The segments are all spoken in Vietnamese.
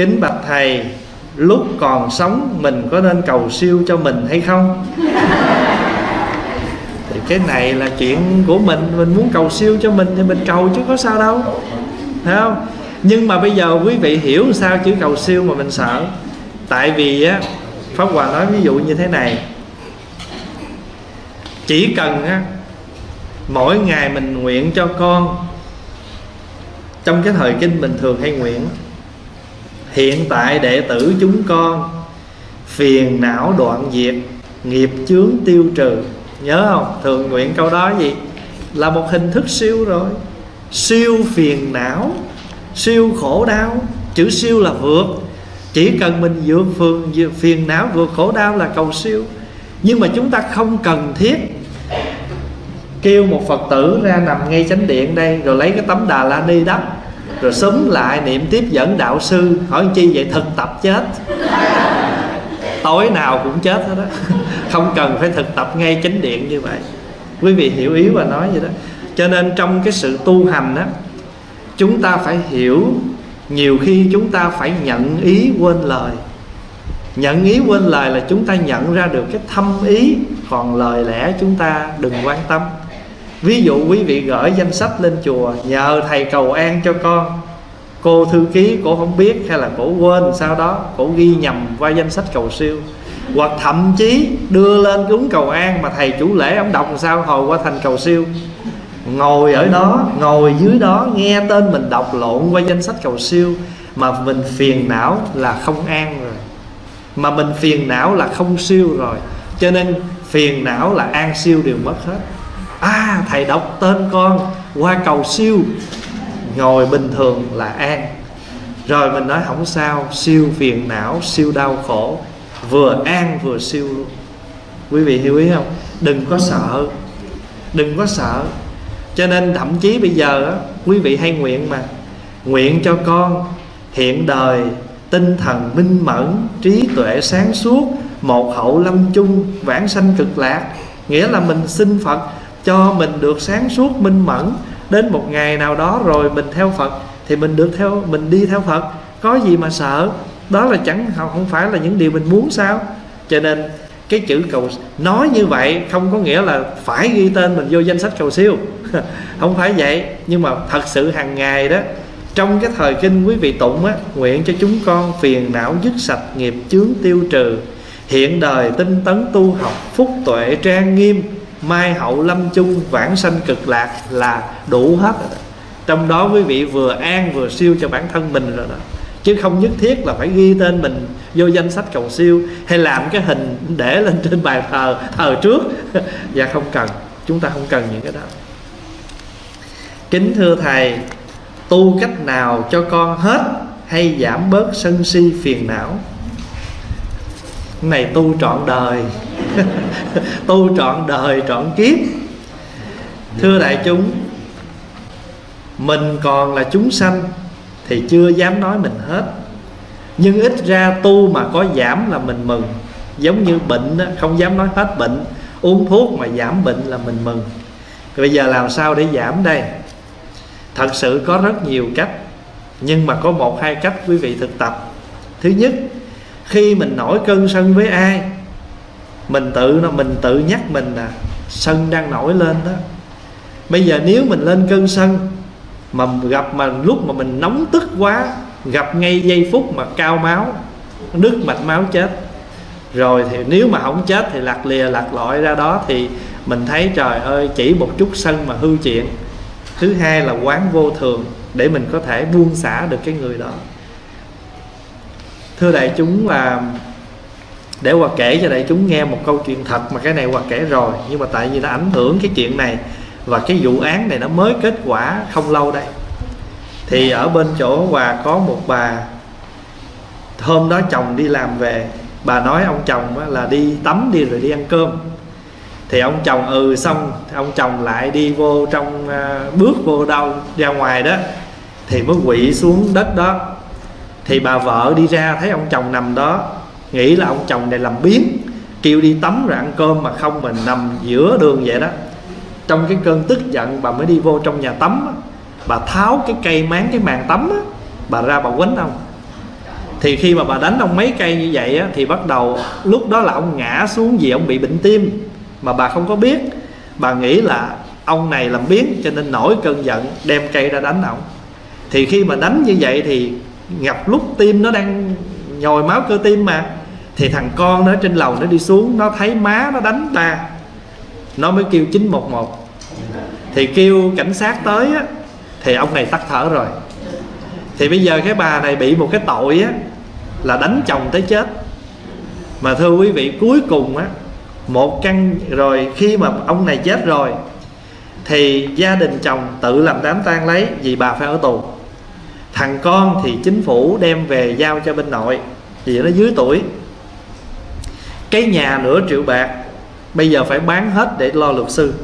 kính bạch thầy, lúc còn sống mình có nên cầu siêu cho mình hay không? Thì cái này là chuyện của mình mình muốn cầu siêu cho mình thì mình cầu chứ có sao đâu, thấy không? Nhưng mà bây giờ quý vị hiểu sao chữ cầu siêu mà mình sợ. Tại vì á, pháp hòa nói ví dụ như thế này. Chỉ cần á, mỗi ngày mình nguyện cho con, trong cái thời kinh bình thường hay nguyện hiện tại đệ tử chúng con. Phiền não đoạn diệt, nghiệp chướng tiêu trừ. Nhớ không? Thường nguyện câu đó gì? Là một hình thức siêu rồi. Siêu phiền não, siêu khổ đau. Chữ siêu là vượt. Chỉ cần mình vượt phường vượt phiền não, vượt khổ đau là cầu siêu. Nhưng mà chúng ta không cần thiết kêu một phật tử ra nằm ngay chánh điện đây, rồi lấy cái tấm đà la ni đắp rồi súng lại niệm tiếp dẫn đạo sư, hỏi chi vậy, thực tập chết. Tối nào cũng chết hết đó không cần phải thực tập ngay chánh điện như vậy. Quý vị hiểu ý và nói vậy đó. Cho nên trong cái sự tu hành đó chúng ta phải hiểu, nhiều khi chúng ta phải nhận ý quên lời. Nhận ý quên lời là chúng ta nhận ra được cái thâm ý, còn lời lẽ chúng ta đừng quan tâm ví dụ quý vị gửi danh sách lên chùa, nhờ thầy cầu an cho con. Cô thư ký cổ không biết, hay là cổ quên sau đó cổ ghi nhầm qua danh sách cầu siêu. Hoặc thậm chí đưa lên cúng cầu an mà thầy chủ lễ ông đọc sao hồi qua thành cầu siêu. Ngồi ở đó, ngồi dưới đó, nghe tên mình đọc lộn qua danh sách cầu siêu mà mình phiền não là không an rồi. Mà mình phiền não là không siêu rồi. Cho nên phiền não là an siêu đều mất hết à thầy đọc tên con qua cầu siêu. Ngồi bình thường là an. Rồi mình nói không sao siêu phiền não siêu đau khổ. Vừa an vừa siêu luôn. Quý vị hiểu ý không? Đừng có sợ. Đừng có sợ. Cho nên thậm chí bây giờ á, quý vị hay nguyện mà. Nguyện cho con hiện đời tinh thần minh mẫn trí tuệ sáng suốt một hậu lâm chung vãng sanh cực lạc. Nghĩa là mình xin phật cho mình được sáng suốt minh mẫn. Đến một ngày nào đó rồi mình theo phật, thì mình được theo, mình đi theo phật. Có gì mà sợ? Đó là chẳng không phải là những điều mình muốn sao? Cho nên cái chữ cầu, nói như vậy không có nghĩa là phải ghi tên mình vô danh sách cầu siêu. Không phải vậy. Nhưng mà thật sự hàng ngày đó, trong cái thời kinh quý vị tụng á, nguyện cho chúng con phiền não dứt sạch nghiệp chướng tiêu trừ. Hiện đời tinh tấn tu học phúc tuệ trang nghiêm mai hậu lâm chung vãng sanh cực lạc là đủ hết rồi đó. trong đó quý vị vừa an vừa siêu cho bản thân mình rồi đó. Chứ không nhất thiết là phải ghi tên mình vô danh sách cầu siêu hay làm cái hình để lên trên bài thờ thờ trước. Và dạ, không cần. Chúng ta không cần những cái đó. Kính thưa thầy, tu cách nào cho con hết hay giảm bớt sân si phiền não? Này tu trọn đời. Tu trọn đời trọn kiếp. Thưa đại chúng mình còn là chúng sanh thì chưa dám nói mình hết. Nhưng ít ra tu mà có giảm là mình mừng. Giống như bệnh đó, không dám nói hết bệnh. Uống thuốc mà giảm bệnh là mình mừng. Bây giờ làm sao để giảm đây? Thật sự có rất nhiều cách. Nhưng mà có một hai cách quý vị thực tập. Thứ nhất khi mình nổi cơn sân với ai, mình tự nó, mình tự nhắc mình là sân đang nổi lên đó. Bây giờ nếu mình lên cơn sân mà gặp mà lúc mà mình nóng tức quá, gặp ngay giây phút mà cao máu đứt mạch máu chết, rồi thì nếu mà không chết thì lạc lìa, lạc lọi ra đó thì mình thấy trời ơi, chỉ một chút sân mà hư chuyện. Thứ hai là quán vô thường để mình có thể buông xả được cái người đó thưa đại chúng là để hòa kể cho đại chúng nghe một câu chuyện thật mà cái này hòa kể rồi nhưng mà tại vì nó ảnh hưởng cái chuyện này và cái vụ án này nó mới kết quả không lâu đây. Thì ở bên chỗ hòa có một bà hôm đó chồng đi làm về bà nói ông chồng là đi tắm đi rồi đi ăn cơm. Thì ông chồng ừ xong ông chồng lại đi vô trong uh, bước vô đâu ra ngoài đó thì mới quỵ xuống đất đó thì bà vợ đi ra thấy ông chồng nằm đó nghĩ là ông chồng này làm biến kêu đi tắm rồi ăn cơm mà không mình nằm giữa đường vậy đó. Trong cái cơn tức giận bà mới đi vô trong nhà tắm bà tháo cái cây máng cái màn tắm bà ra bà quánh ông. Thì khi mà bà đánh ông mấy cây như vậy á, thì bắt đầu lúc đó là ông ngã xuống vì ông bị bệnh tim mà bà không có biết. Bà nghĩ là ông này làm biến cho nên nổi cơn giận đem cây ra đánh ông. Thì khi mà đánh như vậy thì ngập lúc tim nó đang nhồi máu cơ tim mà thì thằng con nó trên lầu nó đi xuống nó thấy má nó đánh ta. Nó mới kêu 911 thì kêu cảnh sát tới á, thì ông này tắt thở rồi. Thì bây giờ cái bà này bị một cái tội á là đánh chồng tới chết. Mà thưa quý vị cuối cùng á một căn rồi khi mà ông này chết rồi thì gia đình chồng tự làm đám tang lấy vì bà phải ở tù thằng con thì chính phủ đem về giao cho bên nội, vì nó dưới tuổi. Cái nhà nửa triệu bạc, bây giờ phải bán hết để lo luật sư.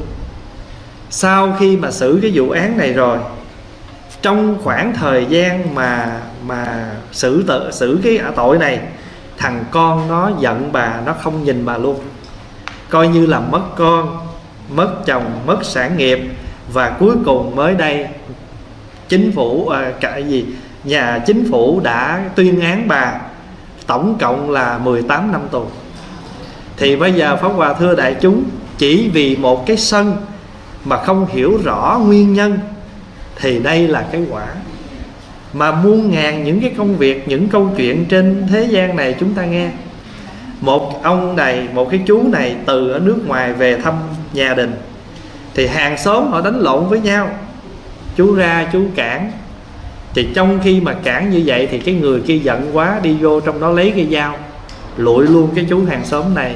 Sau khi mà xử cái vụ án này rồi, trong khoảng thời gian mà mà xử tự xử cái tội này, thằng con nó giận bà, nó không nhìn bà luôn. Coi như là mất con, mất chồng, mất sản nghiệp, và cuối cùng mới đây chính phủ à, cái gì? Nhà chính phủ đã tuyên án bà tổng cộng là 18 năm tù. Thì bây giờ pháp hòa thưa đại chúng chỉ vì một cái sân mà không hiểu rõ nguyên nhân thì đây là cái quả. Mà muôn ngàn những cái công việc những câu chuyện trên thế gian này chúng ta nghe. Một ông này một cái chú này từ ở nước ngoài về thăm nhà đình. Thì hàng xóm họ đánh lộn với nhau chú ra, chú cản. Thì trong khi mà cản như vậy thì cái người kia giận quá, đi vô trong đó lấy cái dao, lụi luôn cái chú hàng xóm này.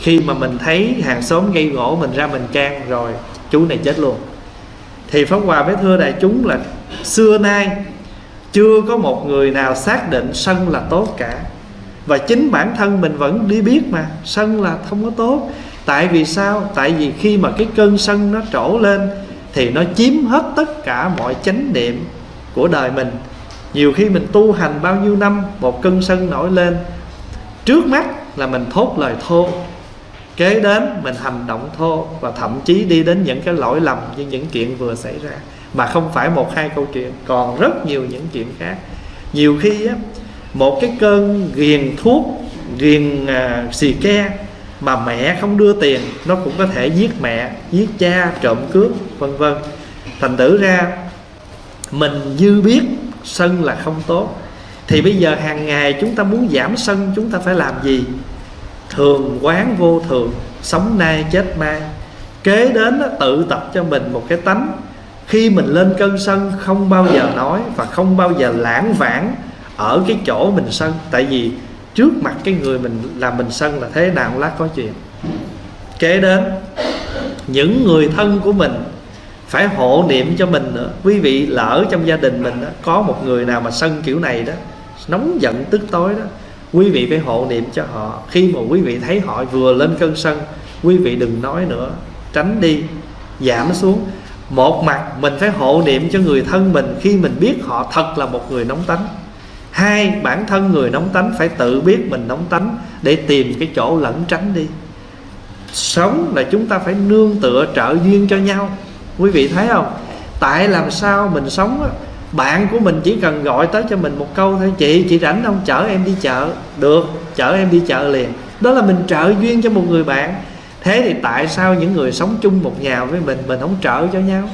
Khi mà mình thấy hàng xóm gây gỗ, mình ra mình can rồi, chú này chết luôn. Thì pháp hòa với thưa đại chúng là xưa nay chưa có một người nào xác định sân là tốt cả. Và chính bản thân mình vẫn đi biết mà, sân là không có tốt. Tại vì sao? Tại vì khi mà cái cơn sân nó trổ lên thì nó chiếm hết tất cả mọi chánh niệm của đời mình. Nhiều khi mình tu hành bao nhiêu năm một cơn sân nổi lên trước mắt là mình thốt lời thô. Kế đến mình hành động thô và thậm chí đi đến những cái lỗi lầm như những chuyện vừa xảy ra mà không phải một hai câu chuyện còn rất nhiều những chuyện khác. Nhiều khi á, một cái cơn ghiền thuốc ghiền à, xì ke mà mẹ không đưa tiền, nó cũng có thể giết mẹ, giết cha, trộm cướp, vân vân. Thành tử ra, mình dư biết sân là không tốt. Thì bây giờ hàng ngày chúng ta muốn giảm sân, chúng ta phải làm gì? Thường quán vô thường, sống nay chết mai. Kế đến tự tập cho mình một cái tánh. Khi mình lên cơn sân, không bao giờ nói và không bao giờ lãng vãng ở cái chỗ mình sân. Tại vì trước mặt cái người mình làm mình sân là thế nào lát có chuyện. Kế đến những người thân của mình phải hộ niệm cho mình nữa. Quý vị lỡ trong gia đình mình đó, có một người nào mà sân kiểu này đó nóng giận tức tối đó quý vị phải hộ niệm cho họ. Khi mà quý vị thấy họ vừa lên cơn sân quý vị đừng nói nữa tránh đi giảm xuống. Một mặt mình phải hộ niệm cho người thân mình khi mình biết họ thật là một người nóng tánh hai bản thân người nóng tánh phải tự biết mình nóng tánh để tìm cái chỗ lẩn tránh đi. Sống là chúng ta phải nương tựa trợ duyên cho nhau. Quý vị thấy không? Tại làm sao mình sống á bạn của mình chỉ cần gọi tới cho mình một câu thôi chị chị rảnh không? Chở em đi chợ. Được chở em đi chợ liền. Đó là mình trợ duyên cho một người bạn. Thế thì tại sao những người sống chung một nhà với mình mình không trợ cho nhau?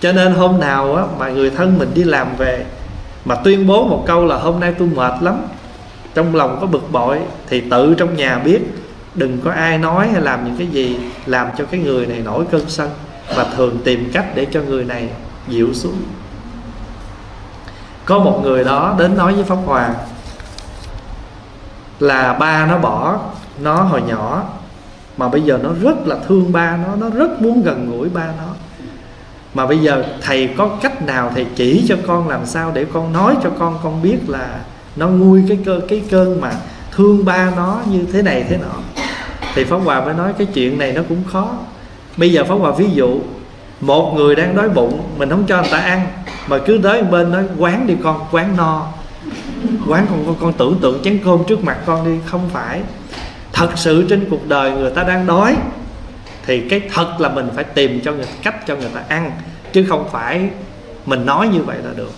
Cho nên hôm nào á, mà người thân mình đi làm về mà tuyên bố một câu là hôm nay tôi mệt lắm. Trong lòng có bực bội thì tự trong nhà biết, đừng có ai nói hay làm những cái gì làm cho cái người này nổi cơn sân và thường tìm cách để cho người này dịu xuống. Có một người đó đến nói với pháp hòa là ba nó bỏ nó hồi nhỏ, mà bây giờ nó rất là thương ba nó nó rất muốn gần gũi ba nó mà bây giờ thầy có cách nào thầy chỉ cho con làm sao để con nói cho con con biết là nó nguôi cái cơ cái cơn mà thương ba nó như thế này thế nọ? Thì pháp hòa mới nói cái chuyện này nó cũng khó. Bây giờ pháp hòa ví dụ một người đang đói bụng mình không cho người ta ăn mà cứ tới bên nói quán đi con quán no. Quán con con, con tưởng tượng chén cơm trước mặt con đi không phải. Thật sự trên cuộc đời người ta đang đói thì cái thật là mình phải tìm cho người, cách cho người ta ăn, chứ không phải mình nói như vậy là được.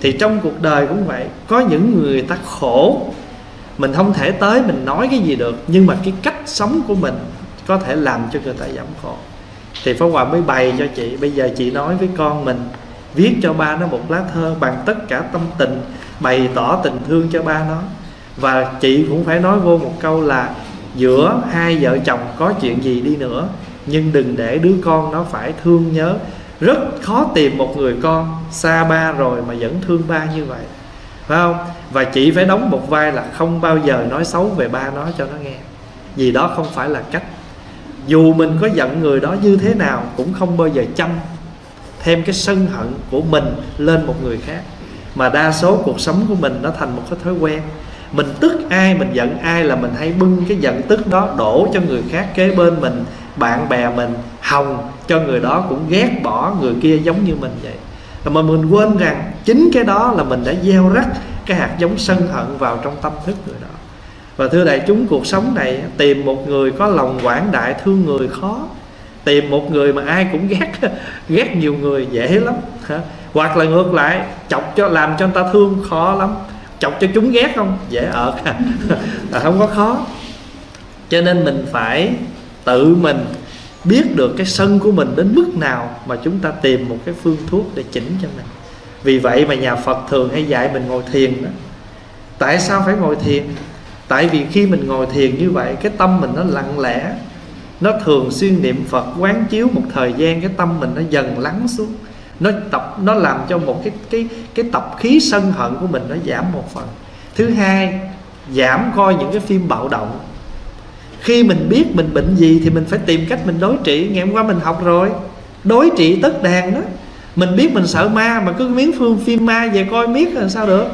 Thì trong cuộc đời cũng vậy, có những người ta khổ, mình không thể tới mình nói cái gì được, nhưng mà cái cách sống của mình có thể làm cho người ta giảm khổ. Thì Pháp Hòa mới bày cho chị, bây giờ chị nói với con mình, viết cho ba nó một lá thơ bằng tất cả tâm tình, bày tỏ tình thương cho ba nó. Và chị cũng phải nói vô một câu là giữa hai vợ chồng có chuyện gì đi nữa, nhưng đừng để đứa con nó phải thương nhớ. Rất khó tìm một người con xa ba rồi mà vẫn thương ba như vậy. Phải không? Và chị phải đóng một vai là không bao giờ nói xấu về ba nó cho nó nghe. Vì đó không phải là cách. Dù mình có giận người đó như thế nào cũng không bao giờ chăm thêm cái sân hận của mình lên một người khác. Mà đa số cuộc sống của mình nó thành một cái thói quen mình tức ai, mình giận ai là mình hay bưng cái giận tức đó đổ cho người khác kế bên mình, bạn bè mình, hòng cho người đó cũng ghét bỏ người kia giống như mình vậy. Mà mình quên rằng chính cái đó là mình đã gieo rắc cái hạt giống sân hận vào trong tâm thức người đó. Và thưa đại chúng, cuộc sống này tìm một người có lòng quảng đại thương người khó. Tìm một người mà ai cũng ghét ghét nhiều người dễ lắm hoặc là ngược lại, chọc cho, làm cho người ta thương khó lắm chọc cho chúng ghét không? Dễ ợt. À, không có khó. Cho nên mình phải tự mình biết được cái sân của mình đến mức nào mà chúng ta tìm một cái phương thuốc để chỉnh cho mình. Vì vậy mà nhà phật thường hay dạy mình ngồi thiền đó. Tại sao phải ngồi thiền? Tại vì khi mình ngồi thiền như vậy cái tâm mình nó lặng lẽ. Nó thường xuyên niệm phật quán chiếu một thời gian cái tâm mình nó dần lắng xuống nó tập, nó làm cho một cái cái cái tập khí sân hận của mình nó giảm một phần. Thứ hai, giảm coi những cái phim bạo động. Khi mình biết mình bệnh gì thì mình phải tìm cách mình đối trị. Ngày hôm qua mình học rồi. Đối trị tất đàn đó. Mình biết mình sợ ma mà cứ miếng phương phim ma về coi miết là sao được.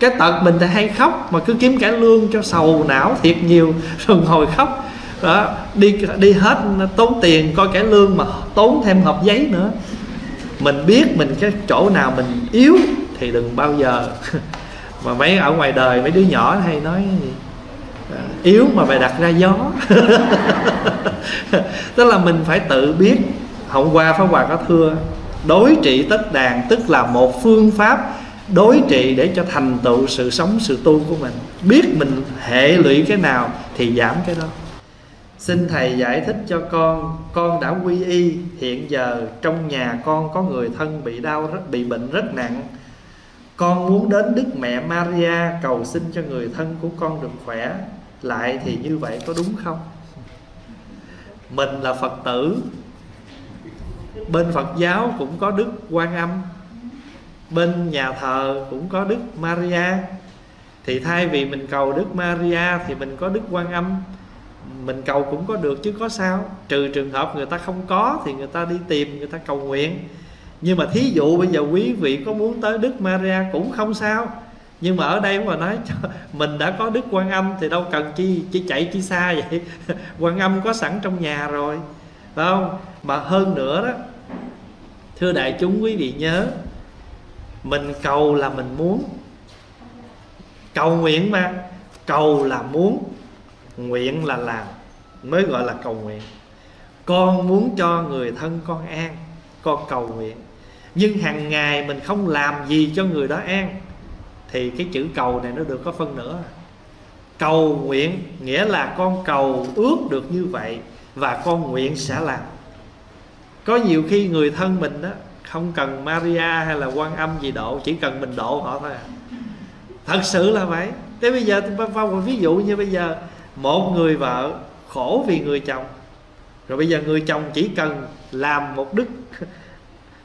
Cái tật mình thì hay khóc mà cứ kiếm cải lương cho sầu não thiệt nhiều, rồi ngồi khóc. Đó, đi đi hết tốn tiền coi cải lương mà tốn thêm hộp giấy nữa mình biết mình cái chỗ nào mình yếu thì đừng bao giờ. Mà mấy ở ngoài đời mấy đứa nhỏ hay nói gì yếu mà phải đặt ra gió. Tức là mình phải tự biết hôm qua pháp hòa có thưa, đối trị tất đàn tức là một phương pháp đối trị để cho thành tựu sự sống, sự tu của mình. Biết mình hệ lụy cái nào thì giảm cái đó xin thầy giải thích cho con con đã quy y, hiện giờ trong nhà con có người thân bị đau rất, bị bệnh rất nặng. Con muốn đến đức mẹ maria cầu xin cho người thân của con được khỏe. Lại thì như vậy có đúng không? Mình là phật tử. Bên phật giáo cũng có đức quan âm. Bên nhà thờ cũng có đức maria. Thì thay vì mình cầu đức maria thì mình có đức quan âm mình cầu cũng có được chứ có sao. Trừ trường hợp người ta không có thì người ta đi tìm, người ta cầu nguyện. Nhưng mà thí dụ bây giờ quý vị có muốn tới đức maria cũng không sao. Nhưng mà ở đây mà nói mình đã có đức quan âm thì đâu cần chi chỉ chạy chi xa vậy? Quan âm có sẵn trong nhà rồi, phải không? Mà hơn nữa đó, thưa đại chúng quý vị nhớ, mình cầu là mình muốn. Cầu nguyện mà, cầu là muốn nguyện là làm, mới gọi là cầu nguyện. Con muốn cho người thân con an, con cầu nguyện. Nhưng hàng ngày mình không làm gì cho người đó an, thì cái chữ cầu này nó được có phân nữa cầu nguyện nghĩa là con cầu ước được như vậy và con nguyện sẽ làm. Có nhiều khi người thân mình đó, không cần Maria hay là quan âm gì độ, chỉ cần mình độ họ thôi à. thật sự là vậy. Thế bây giờ ví dụ như bây giờ một người vợ khổ vì người chồng. Rồi bây giờ người chồng chỉ cần làm một đức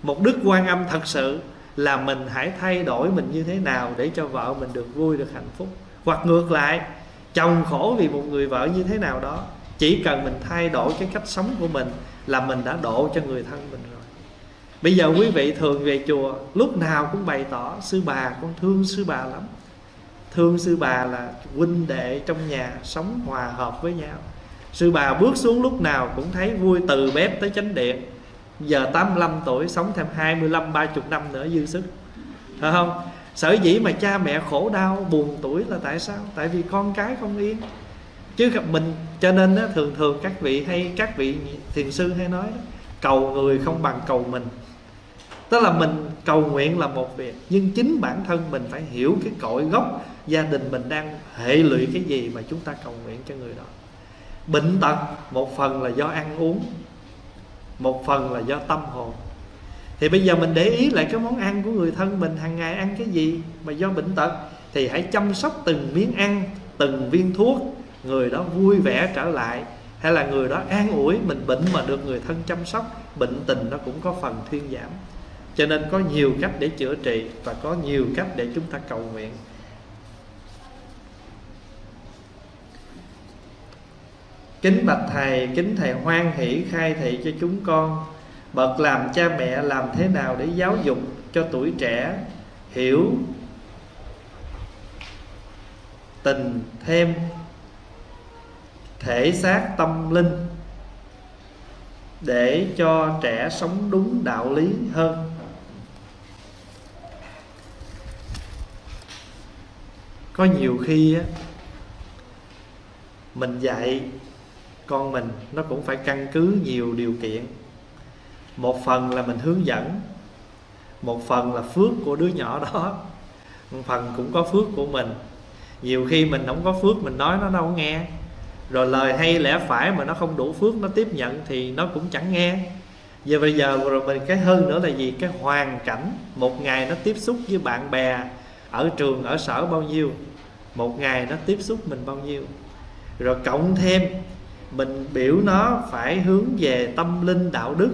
một đức quan âm thật sự là mình hãy thay đổi mình như thế nào để cho vợ mình được vui, được hạnh phúc. Hoặc ngược lại, chồng khổ vì một người vợ như thế nào đó, chỉ cần mình thay đổi cái cách sống của mình là mình đã độ cho người thân mình rồi. Bây giờ quý vị thường về chùa, lúc nào cũng bày tỏ, sư bà, con thương sư bà lắm thương sư bà là huynh đệ trong nhà sống hòa hợp với nhau. Sư bà bước xuống lúc nào cũng thấy vui từ bếp tới chánh điện. Giờ 85 tuổi sống thêm 25 30 năm nữa dư sức. Phải không? Sở dĩ mà cha mẹ khổ đau buồn tuổi là tại sao? Tại vì con cái không yên. Chứ mình cho nên đó, thường thường các vị hay các vị thiền sư hay nói đó, cầu người không bằng cầu mình tức là mình cầu nguyện là một việc, nhưng chính bản thân mình phải hiểu cái cội gốc gia đình mình đang hệ lụy cái gì mà chúng ta cầu nguyện cho người đó. Bệnh tật, một phần là do ăn uống, một phần là do tâm hồn. Thì bây giờ mình để ý lại cái món ăn của người thân mình, hàng ngày ăn cái gì mà do bệnh tật, thì hãy chăm sóc từng miếng ăn, từng viên thuốc, người đó vui vẻ trở lại. Hay là người đó an ủi, mình bệnh mà được người thân chăm sóc, bệnh tình nó cũng có phần thuyên giảm cho nên có nhiều cách để chữa trị và có nhiều cách để chúng ta cầu nguyện. Kính bạch thầy, kính thầy hoan hỷ khai thị cho chúng con. Bậc làm cha mẹ làm thế nào để giáo dục cho tuổi trẻ hiểu tình thêm thể xác tâm linh để cho trẻ sống đúng đạo lý hơn? Có nhiều khi á, mình dạy con mình nó cũng phải căn cứ nhiều điều kiện. Một phần là mình hướng dẫn, một phần là phước của đứa nhỏ đó. Một phần cũng có phước của mình. Nhiều khi mình không có phước, mình nói nó đâu nghe. Rồi lời hay lẽ phải mà nó không đủ phước nó tiếp nhận thì nó cũng chẳng nghe. Giờ bây giờ rồi mình cái hơn nữa là gì? Cái hoàn cảnh một ngày nó tiếp xúc với bạn bè ở trường, ở sở bao nhiêu, một ngày nó tiếp xúc mình bao nhiêu. Rồi cộng thêm, mình biểu nó phải hướng về tâm linh đạo đức.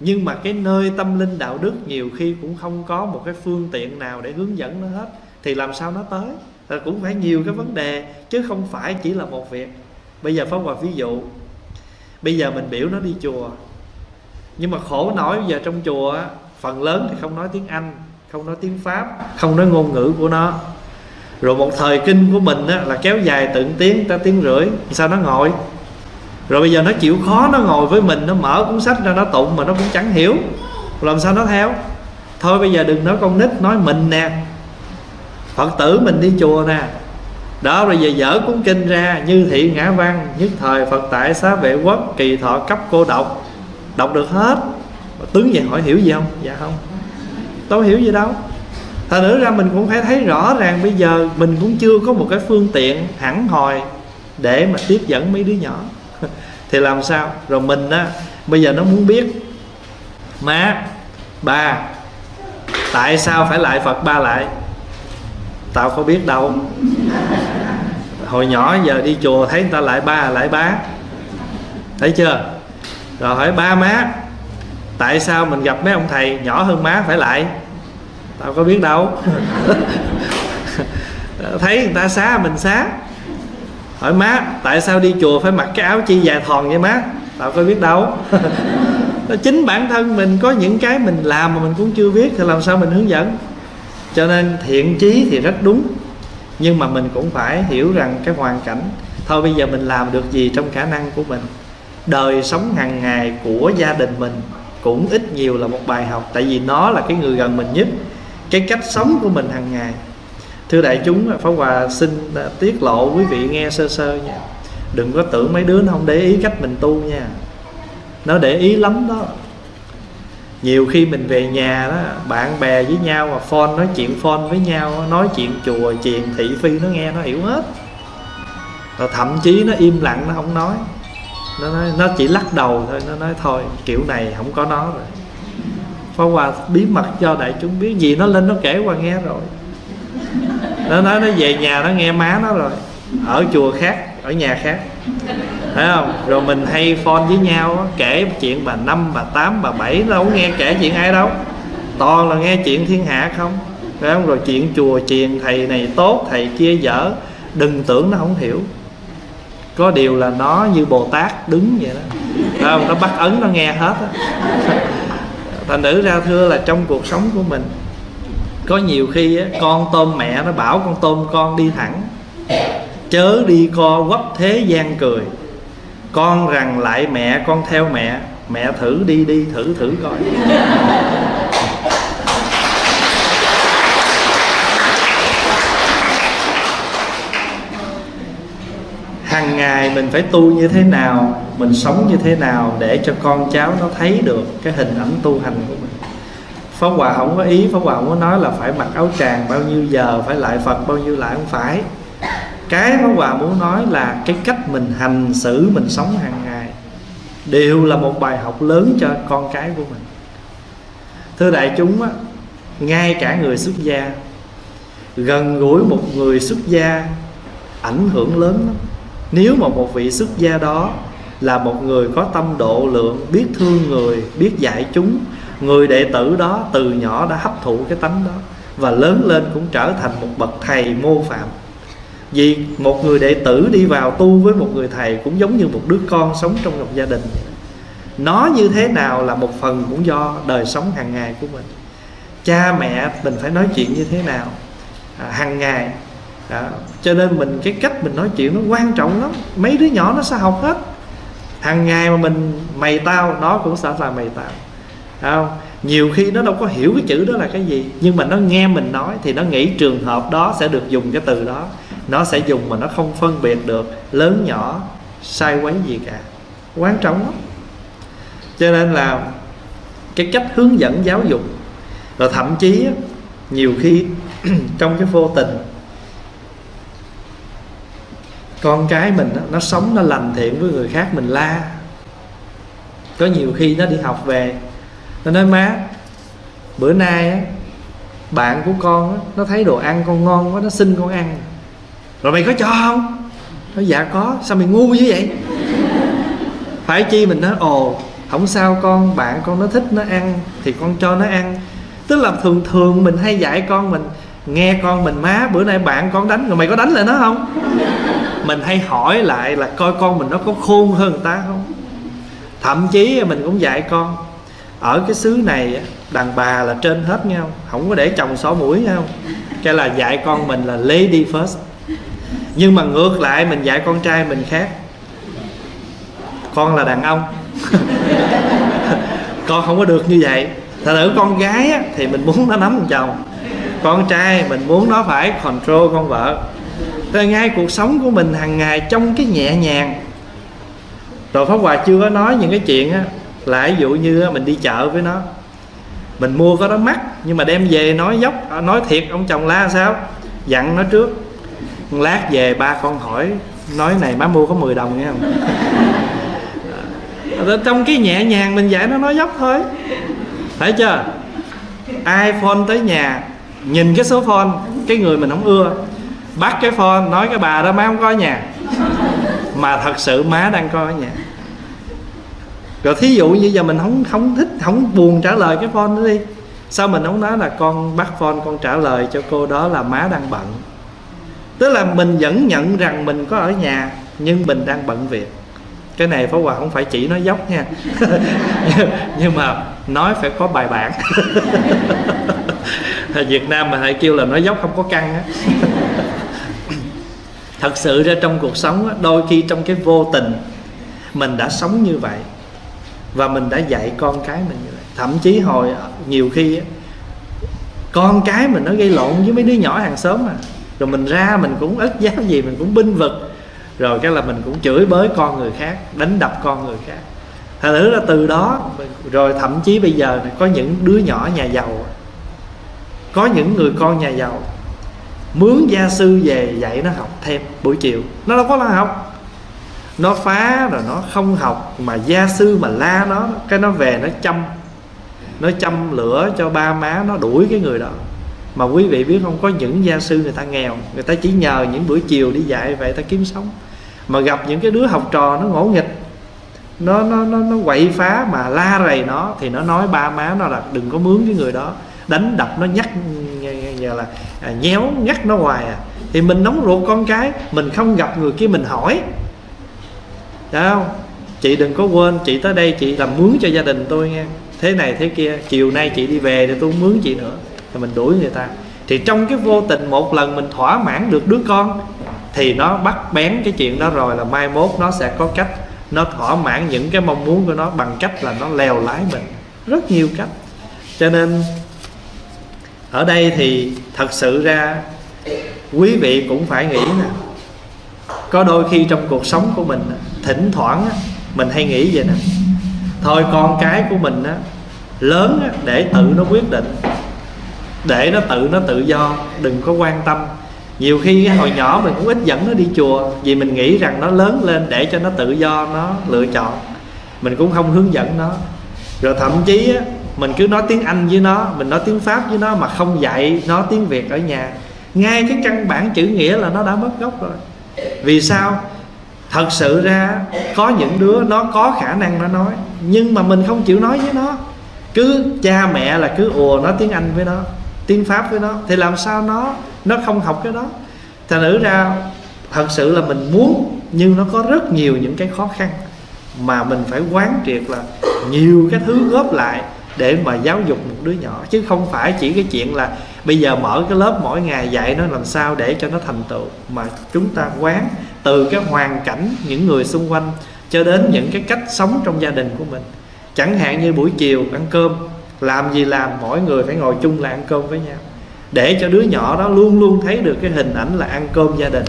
Nhưng mà cái nơi tâm linh đạo đức nhiều khi cũng không có một cái phương tiện nào để hướng dẫn nó hết. Thì làm sao nó tới? Là cũng phải nhiều cái vấn đề, chứ không phải chỉ là một việc. Bây giờ phóng hòa ví dụ, bây giờ mình biểu nó đi chùa. Nhưng mà khổ nổi giờ trong chùa phần lớn thì không nói tiếng anh không nói tiếng pháp không nói ngôn ngữ của nó. Rồi một thời kinh của mình á, là kéo dài từng tiếng ta tiếng rưỡi. Sao nó ngồi? Rồi bây giờ nó chịu khó nó ngồi với mình nó mở cuốn sách ra nó tụng mà nó cũng chẳng hiểu. Làm sao nó theo? Thôi bây giờ đừng nói con nít nói mình nè. Phật tử mình đi chùa nè. Đó rồi giờ dở cuốn kinh ra như thị ngã văn nhất thời phật tại xá vệ quốc kỳ thọ cấp cô độc. Đọc được hết. Tướng về hỏi hiểu gì không? Dạ không đâu hiểu gì đâu. Thật nữa ra mình cũng phải thấy rõ ràng bây giờ mình cũng chưa có một cái phương tiện hẳn hồi để mà tiếp dẫn mấy đứa nhỏ. Thì làm sao? Rồi mình á, bây giờ nó muốn biết, má, ba, tại sao phải lại phật ba lại? Tao có biết đâu. Hồi nhỏ giờ đi chùa thấy người ta lại ba, lại bá. Thấy chưa? Rồi hỏi ba má tại sao mình gặp mấy ông thầy nhỏ hơn má phải lại? Tao có biết đâu. Thấy người ta xá mình xá. Hỏi má, tại sao đi chùa phải mặc cái áo chi dài thòn vậy má? Tao có biết đâu. Chính bản thân mình, có những cái mình làm mà mình cũng chưa biết thì làm sao mình hướng dẫn? Cho nên thiện chí thì rất đúng. Nhưng mà mình cũng phải hiểu rằng cái hoàn cảnh, thôi bây giờ mình làm được gì trong khả năng của mình? Đời sống hàng ngày của gia đình mình cũng ít nhiều là một bài học, tại vì nó là cái người gần mình nhất, cái cách sống của mình hàng ngày. Thưa đại chúng, pháp hòa xin à, tiết lộ quý vị nghe sơ sơ nha. Đừng có tưởng mấy đứa nó không để ý cách mình tu nha. Nó để ý lắm đó. Nhiều khi mình về nhà đó, bạn bè với nhau mà phone, nói chuyện phone với nhau nói chuyện chùa chuyện thị phi, nó nghe nó hiểu hết. Rồi thậm chí nó im lặng, nó không nói nó nói nó chỉ lắc đầu thôi nó nói thôi kiểu này không có nó rồi. Pháp Hòa bí mật cho đại chúng biết gì nó lên nó kể qua nghe rồi. Nó nói nó về nhà nó nghe má nó rồi. Ở chùa khác, ở nhà khác. Thấy không? Rồi mình hay phone với nhau Kể chuyện bà năm, bà tám, bà bảy Đâu không nghe kể chuyện ai đâu. Toàn là nghe chuyện thiên hạ không? Phải không? Rồi chuyện chùa chiền Thầy này tốt, thầy kia dở. Đừng tưởng nó không hiểu. Có điều là nó như Bồ Tát đứng vậy đó. Không? Nó bắt ấn nó nghe hết á. Thành nữ ra thưa là trong cuộc sống của mình có nhiều khi á, con tôm mẹ nó bảo con tôm con đi thẳng. Chớ đi co quắp thế gian cười. Con rằng lại mẹ con theo mẹ. Mẹ thử đi đi thử thử coi hàng ngày mình phải tu như thế nào mình sống như thế nào để cho con cháu nó thấy được cái hình ảnh tu hành của mình? Pháp Hòa không có ý Pháp Hòa không có nói là phải mặc áo tràng bao nhiêu giờ Phải lại Phật bao nhiêu lại không phải. Cái Pháp Hòa muốn nói là Cái cách mình hành xử Mình sống hàng ngày Đều là một bài học lớn cho con cái của mình. Thưa đại chúng á, Ngay cả người xuất gia Gần gũi một người xuất gia Ảnh hưởng lớn lắm. Nếu mà một vị xuất gia đó Là một người có tâm độ lượng Biết thương người, biết dạy chúng người đệ tử đó từ nhỏ đã hấp thụ cái tánh đó và lớn lên cũng trở thành một bậc thầy mô phạm. Vì một người đệ tử đi vào tu với một người thầy cũng giống như một đứa con sống trong một gia đình. Nó như thế nào là một phần cũng do đời sống hàng ngày của mình. Cha mẹ mình phải nói chuyện như thế nào? À, hàng ngày đó. cho nên mình, cái cách mình nói chuyện nó quan trọng lắm. Mấy đứa nhỏ nó sẽ học hết. Hàng ngày mà mình mày tao, nó cũng sẽ là mày tao. Không? Nhiều khi nó đâu có hiểu cái chữ đó là cái gì, nhưng mà nó nghe mình nói thì nó nghĩ trường hợp đó sẽ được dùng cái từ đó. Nó sẽ dùng mà nó không phân biệt được lớn nhỏ, sai quấy gì cả. Quan trọng lắm. Cho nên là cái cách hướng dẫn giáo dục, rồi thậm chí nhiều khi trong cái vô tình con cái mình nó sống nó lành thiện với người khác mình la. Có nhiều khi nó đi học về nó nói má bữa nay á bạn của con á, nó thấy đồ ăn con ngon quá nó xin con ăn. Rồi mày có cho không? Nó dạ có sao mày ngu như vậy? Phải chi mình nói ồ không sao con bạn con nó thích nó ăn thì con cho nó ăn. Tức là thường thường mình hay dạy con mình nghe con mình má bữa nay bạn con đánh rồi mày có đánh lại nó không? Mình hay hỏi lại là coi con mình nó có khôn hơn người ta không? Thậm chí mình cũng dạy con ở cái xứ này đàn bà là trên hết nhau không có để chồng xỏ mũi nhau cái là dạy con mình là lady first. Nhưng mà ngược lại mình dạy con trai mình khác. Con là đàn ông. Con không có được như vậy. Thật sự con gái á, thì mình muốn nó nắm chồng. Con trai mình muốn nó phải control con vợ. Thế ngay cuộc sống của mình hàng ngày trong cái nhẹ nhàng. Rồi Pháp Hòa chưa có nói những cái chuyện á, là ví dụ như mình đi chợ với nó. Mình mua có đó mắc nhưng mà đem về nói dốc à, nói thiệt, ông chồng la sao? Dặn nó trước. Lát về ba con hỏi, nói này má mua có 10 đồng nghe không? À, trong cái nhẹ nhàng mình dạy nó nói dốc thôi. Thấy chưa? iphone tới nhà, nhìn cái số phone, cái người mình không ưa bắt cái phone, nói cái bà đó, má không có ở nhà. Mà thật sự má đang coi ở nhà. Rồi thí dụ như giờ mình không không thích, không buồn trả lời cái phone đó đi, sao mình không nói là con bắt phone, con trả lời cho cô đó là má đang bận. Tức là mình vẫn nhận rằng mình có ở nhà, nhưng mình đang bận việc. Cái này phó hòa không phải chỉ nói dốc nha. Nhưng mà nói phải có bài bản. Việt Nam mà hãy kêu là nói dốc không có căng á thật sự ra trong cuộc sống đôi khi trong cái vô tình, mình đã sống như vậy và mình đã dạy con cái mình như vậy. Thậm chí hồi, nhiều khi con cái mình nó gây lộn với mấy đứa nhỏ hàng xóm mà. Rồi mình ra mình cũng ức giáo gì, mình cũng binh vực. Rồi cái là mình cũng chửi bới con người khác, đánh đập con người khác. Thành thử là từ đó, rồi thậm chí bây giờ có những đứa nhỏ nhà giàu, có những người con nhà giàu mướn gia sư về dạy nó học thêm buổi chiều. Nó đâu có là học. Nó phá rồi nó không học, mà gia sư mà la nó, cái nó về nó chăm. Nó chăm lửa cho ba má nó, đuổi cái người đó. Mà quý vị biết không, có những gia sư người ta nghèo, người ta chỉ nhờ những buổi chiều đi dạy vậy ta kiếm sống. Mà gặp những cái đứa học trò nó ngỗ nghịch. Nó nó nó nó quậy phá mà la rầy nó, thì nó nói ba má nó là đừng có mướn cái người đó. Đánh đập nó nhắc như là à, nhéo nhắc nó hoài à. Thì mình nóng ruột con cái mình không gặp người kia mình hỏi. Đó không? Chị đừng có quên chị tới đây chị làm mướn cho gia đình tôi nghe. Thế này thế kia chiều nay chị đi về thì tôi mướn chị nữa. Thì mình đuổi người ta. Thì trong cái vô tình một lần mình thỏa mãn được đứa con thì nó bắt bén cái chuyện đó rồi là mai mốt nó sẽ có cách. Nó thỏa mãn những cái mong muốn của nó bằng cách là nó lèo lái mình. Rất nhiều cách. Cho nên ở đây thì thật sự ra, quý vị cũng phải nghĩ nè. Có đôi khi trong cuộc sống của mình, thỉnh thoảng mình hay nghĩ vậy nè. Thôi con cái của mình á, lớn để tự nó quyết định. Để nó tự nó tự do, đừng có quan tâm. Nhiều khi cái hồi nhỏ mình cũng ít dẫn nó đi chùa, vì mình nghĩ rằng nó lớn lên để cho nó tự do, nó lựa chọn. Mình cũng không hướng dẫn nó. Rồi thậm chí mình cứ nói tiếng anh với nó, mình nói tiếng pháp với nó mà không dạy nó tiếng việt ở nhà. Ngay cái căn bản chữ nghĩa là nó đã mất gốc rồi. Vì sao? Thật sự ra, có những đứa nó có khả năng nó nói, nhưng mà mình không chịu nói với nó. Cứ cha mẹ là cứ ùa nói tiếng anh với nó, tiếng pháp với nó, thì làm sao nó nó không học cái đó? Thành nữ ra, thật sự là mình muốn, nhưng nó có rất nhiều những cái khó khăn mà mình phải quán triệt là nhiều cái thứ góp lại để mà giáo dục một đứa nhỏ. Chứ không phải chỉ cái chuyện là bây giờ mở cái lớp mỗi ngày dạy nó làm sao để cho nó thành tựu, mà chúng ta quán từ cái hoàn cảnh những người xung quanh cho đến những cái cách sống trong gia đình của mình. Chẳng hạn như buổi chiều ăn cơm, làm gì làm, mỗi người phải ngồi chung là ăn cơm với nhau. Để cho đứa nhỏ đó luôn luôn thấy được cái hình ảnh là ăn cơm gia đình.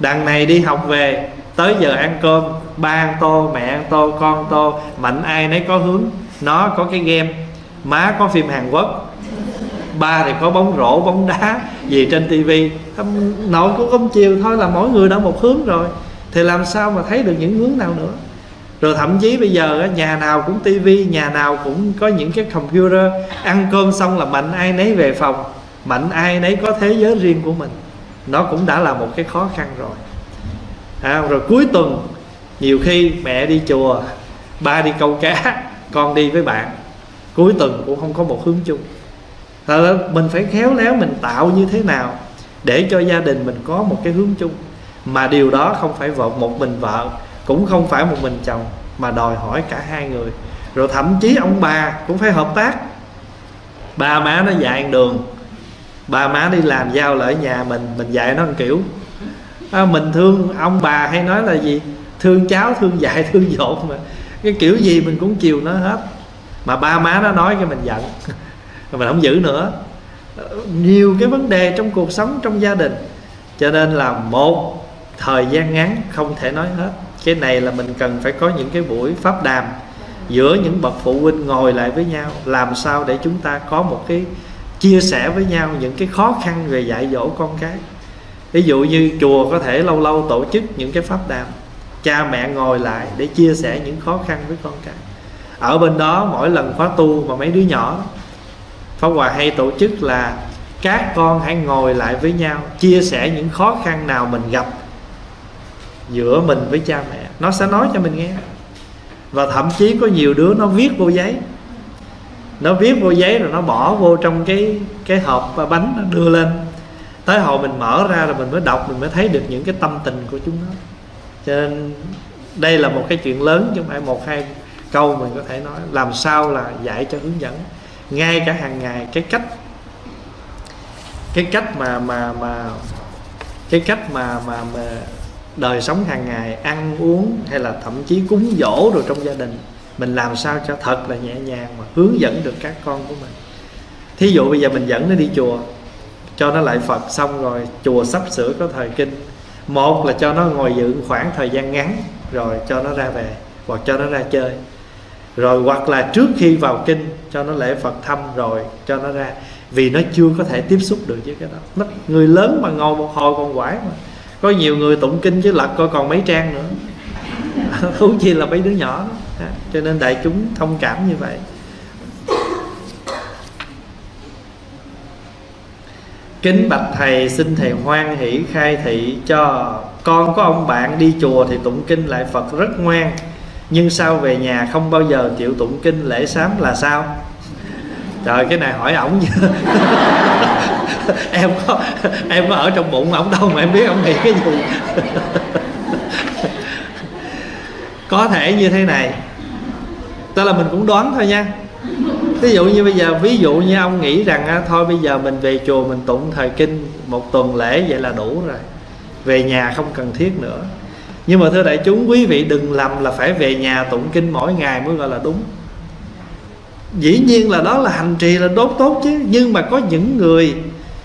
Đằng này đi học về, tới giờ ăn cơm, ba ăn tô mẹ ăn tô con ăn tô mạnh ai nấy có hướng nó có cái game má có phim hàn quốc ba thì có bóng rổ bóng đá gì trên tivi nội cũng cơm chiều thôi là mỗi người đã một hướng rồi. Thì làm sao mà thấy được những hướng nào nữa? Rồi thậm chí bây giờ nhà nào cũng tivi nhà nào cũng có những cái computer. Ăn cơm xong là mạnh ai nấy về phòng mạnh ai nấy có thế giới riêng của mình. Nó cũng đã là một cái khó khăn rồi. À, rồi cuối tuần nhiều khi mẹ đi chùa ba đi câu cá con đi với bạn. Cuối tuần cũng không có một hướng chung. Là mình phải khéo léo mình tạo như thế nào để cho gia đình mình có một cái hướng chung. Mà điều đó không phải vợ một mình vợ cũng không phải một mình chồng mà đòi hỏi cả hai người. Rồi thậm chí ông bà cũng phải hợp tác. Ba má nó dạy đường. Ba má đi làm giao lại nhà mình mình dạy nó một kiểu. À, mình thương ông bà hay nói là gì? Thương cháu thương dạy thương dột mà cái kiểu gì mình cũng chiều nó hết. Mà ba má nó nói cái mình giận. Mình không giữ nữa. Nhiều cái vấn đề trong cuộc sống, trong gia đình. Cho nên là một, thời gian ngắn không thể nói hết. Cái này là mình cần phải có những cái buổi pháp đàm giữa những bậc phụ huynh ngồi lại với nhau. Làm sao để chúng ta có một cái chia sẻ với nhau những cái khó khăn về dạy dỗ con cái. Ví dụ như chùa có thể lâu lâu tổ chức những cái pháp đàm cha mẹ ngồi lại để chia sẻ những khó khăn với con cái. Ở bên đó, mỗi lần khóa tu mà mấy đứa nhỏ, Pháp Hòa hay tổ chức là các con hãy ngồi lại với nhau, chia sẻ những khó khăn nào mình gặp giữa mình với cha mẹ. Nó sẽ nói cho mình nghe. Và thậm chí có nhiều đứa nó viết vô giấy. Nó viết vô giấy rồi nó bỏ vô trong cái cái hộp bánh nó đưa lên. Tới hồi mình mở ra rồi mình mới đọc, mình mới thấy được những cái tâm tình của chúng nó cho nên đây là một cái chuyện lớn chứ không phải một hai câu mình có thể nói. Làm sao là dạy cho hướng dẫn? Ngay cả hàng ngày cái cách cái cách mà mà mà cái cách mà mà, mà đời sống hàng ngày ăn uống hay là thậm chí cúng dỗ rồi trong gia đình mình làm sao cho thật là nhẹ nhàng mà hướng dẫn được các con của mình. Thí dụ bây giờ mình dẫn nó đi chùa cho nó lại phật xong rồi chùa sắp sửa có thời kinh một là cho nó ngồi dự khoảng thời gian ngắn rồi cho nó ra về hoặc cho nó ra chơi. Rồi hoặc là trước khi vào kinh cho nó lễ phật thăm rồi cho nó ra vì nó chưa có thể tiếp xúc được với cái đó. Nó, người lớn mà ngồi một hồi còn quải mà. Có nhiều người tụng kinh chứ lật coi còn mấy trang nữa. Huống chi là mấy đứa nhỏ đó. cho nên đại chúng thông cảm như vậy. Kính bạch thầy, xin thầy hoan hỷ khai thị cho Con có ông bạn đi chùa thì tụng kinh lại Phật rất ngoan. Nhưng sao về nhà không bao giờ chịu tụng kinh lễ sám là sao? Trời, cái này hỏi ổng chứ. Em có em có ở trong bụng ổng đâu mà em biết ông nghĩ cái gì. Có thể như thế này. Tức là mình cũng đoán thôi nha ví dụ như bây giờ ví dụ như ông nghĩ rằng á, thôi bây giờ mình về chùa mình tụng thời kinh một tuần lễ vậy là đủ rồi. Về nhà không cần thiết nữa. Nhưng mà thưa đại chúng quý vị đừng lầm là phải về nhà tụng kinh mỗi ngày mới gọi là đúng. Dĩ nhiên là đó là hành trì là đốt tốt chứ. Nhưng mà có những người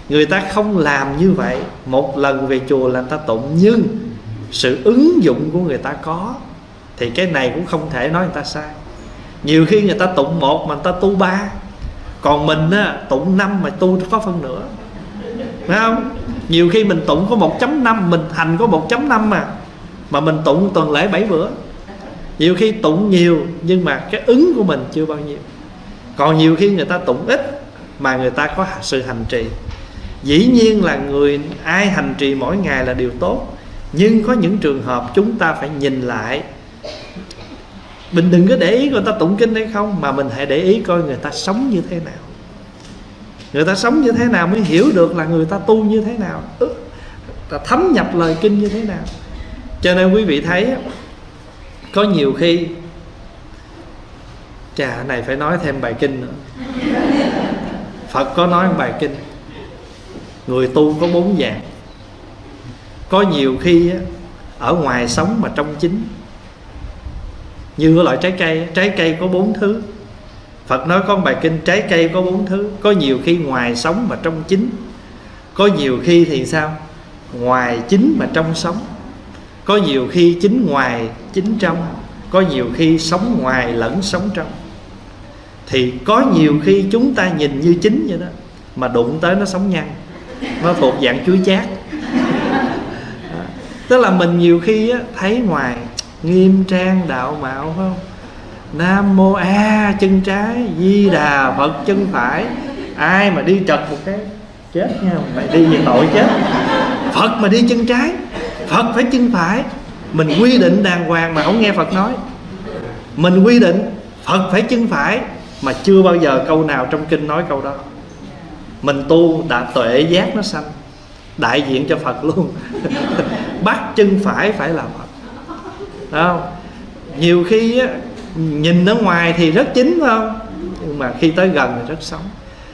người ta không làm như vậy. Một lần về chùa là người ta tụng nhưng sự ứng dụng của người ta có. Thì cái này cũng không thể nói người ta sai nhiều khi người ta tụng một mà người ta tu ba. Còn mình á, tụng năm mà tu có phân nửa. Phải không? Nhiều khi mình tụng có 1.5 mình hành có 1.5 mà. Mà mình tụng tuần lễ 7 bữa. Nhiều khi tụng nhiều, nhưng mà cái ứng của mình chưa bao nhiêu. Còn nhiều khi người ta tụng ít mà người ta có sự hành trì. Dĩ nhiên là người ai hành trì mỗi ngày là điều tốt. Nhưng có những trường hợp chúng ta phải nhìn lại mình đừng có để ý người ta tụng kinh hay không, mà mình hãy để ý coi người ta sống như thế nào. Người ta sống như thế nào mới hiểu được là người ta tu như thế nào. Ta thấm nhập lời kinh như thế nào. Cho nên quý vị thấy có nhiều khi, chà này phải nói thêm bài kinh nữa. Phật có nói bài kinh, người tu có bốn dạng có nhiều khi ở ngoài sống mà trong chính như loại trái cây trái cây có bốn thứ. Phật nói có bài kinh trái cây có bốn thứ Có nhiều khi ngoài sống mà trong chính Có nhiều khi thì sao? Ngoài chính mà trong sống Có nhiều khi chính ngoài chính trong Có nhiều khi sống ngoài lẫn sống trong. Thì có nhiều khi chúng ta nhìn như chính vậy đó Mà đụng tới nó sống nhăn Nó thuộc dạng chuối chát Tức là mình nhiều khi á, thấy ngoài Nghiêm trang đạo mạo, phải không? Nam mô a chân trái, di đà phật chân phải. Ai mà đi trật một cái, chết nha. Mày đi về tội chết. Phật mà đi chân trái, phật phải chân phải. Mình quy định đàng hoàng mà không nghe phật nói. Mình quy định phật phải chân phải, mà chưa bao giờ câu nào trong kinh nói câu đó. Mình tu đã tuệ giác nó sanh, đại diện cho phật luôn. Bắt chân phải phải là phật. Đúng không? Nhiều khi á, nhìn ở ngoài thì rất chính phải không? Nhưng mà khi tới gần thì rất sống.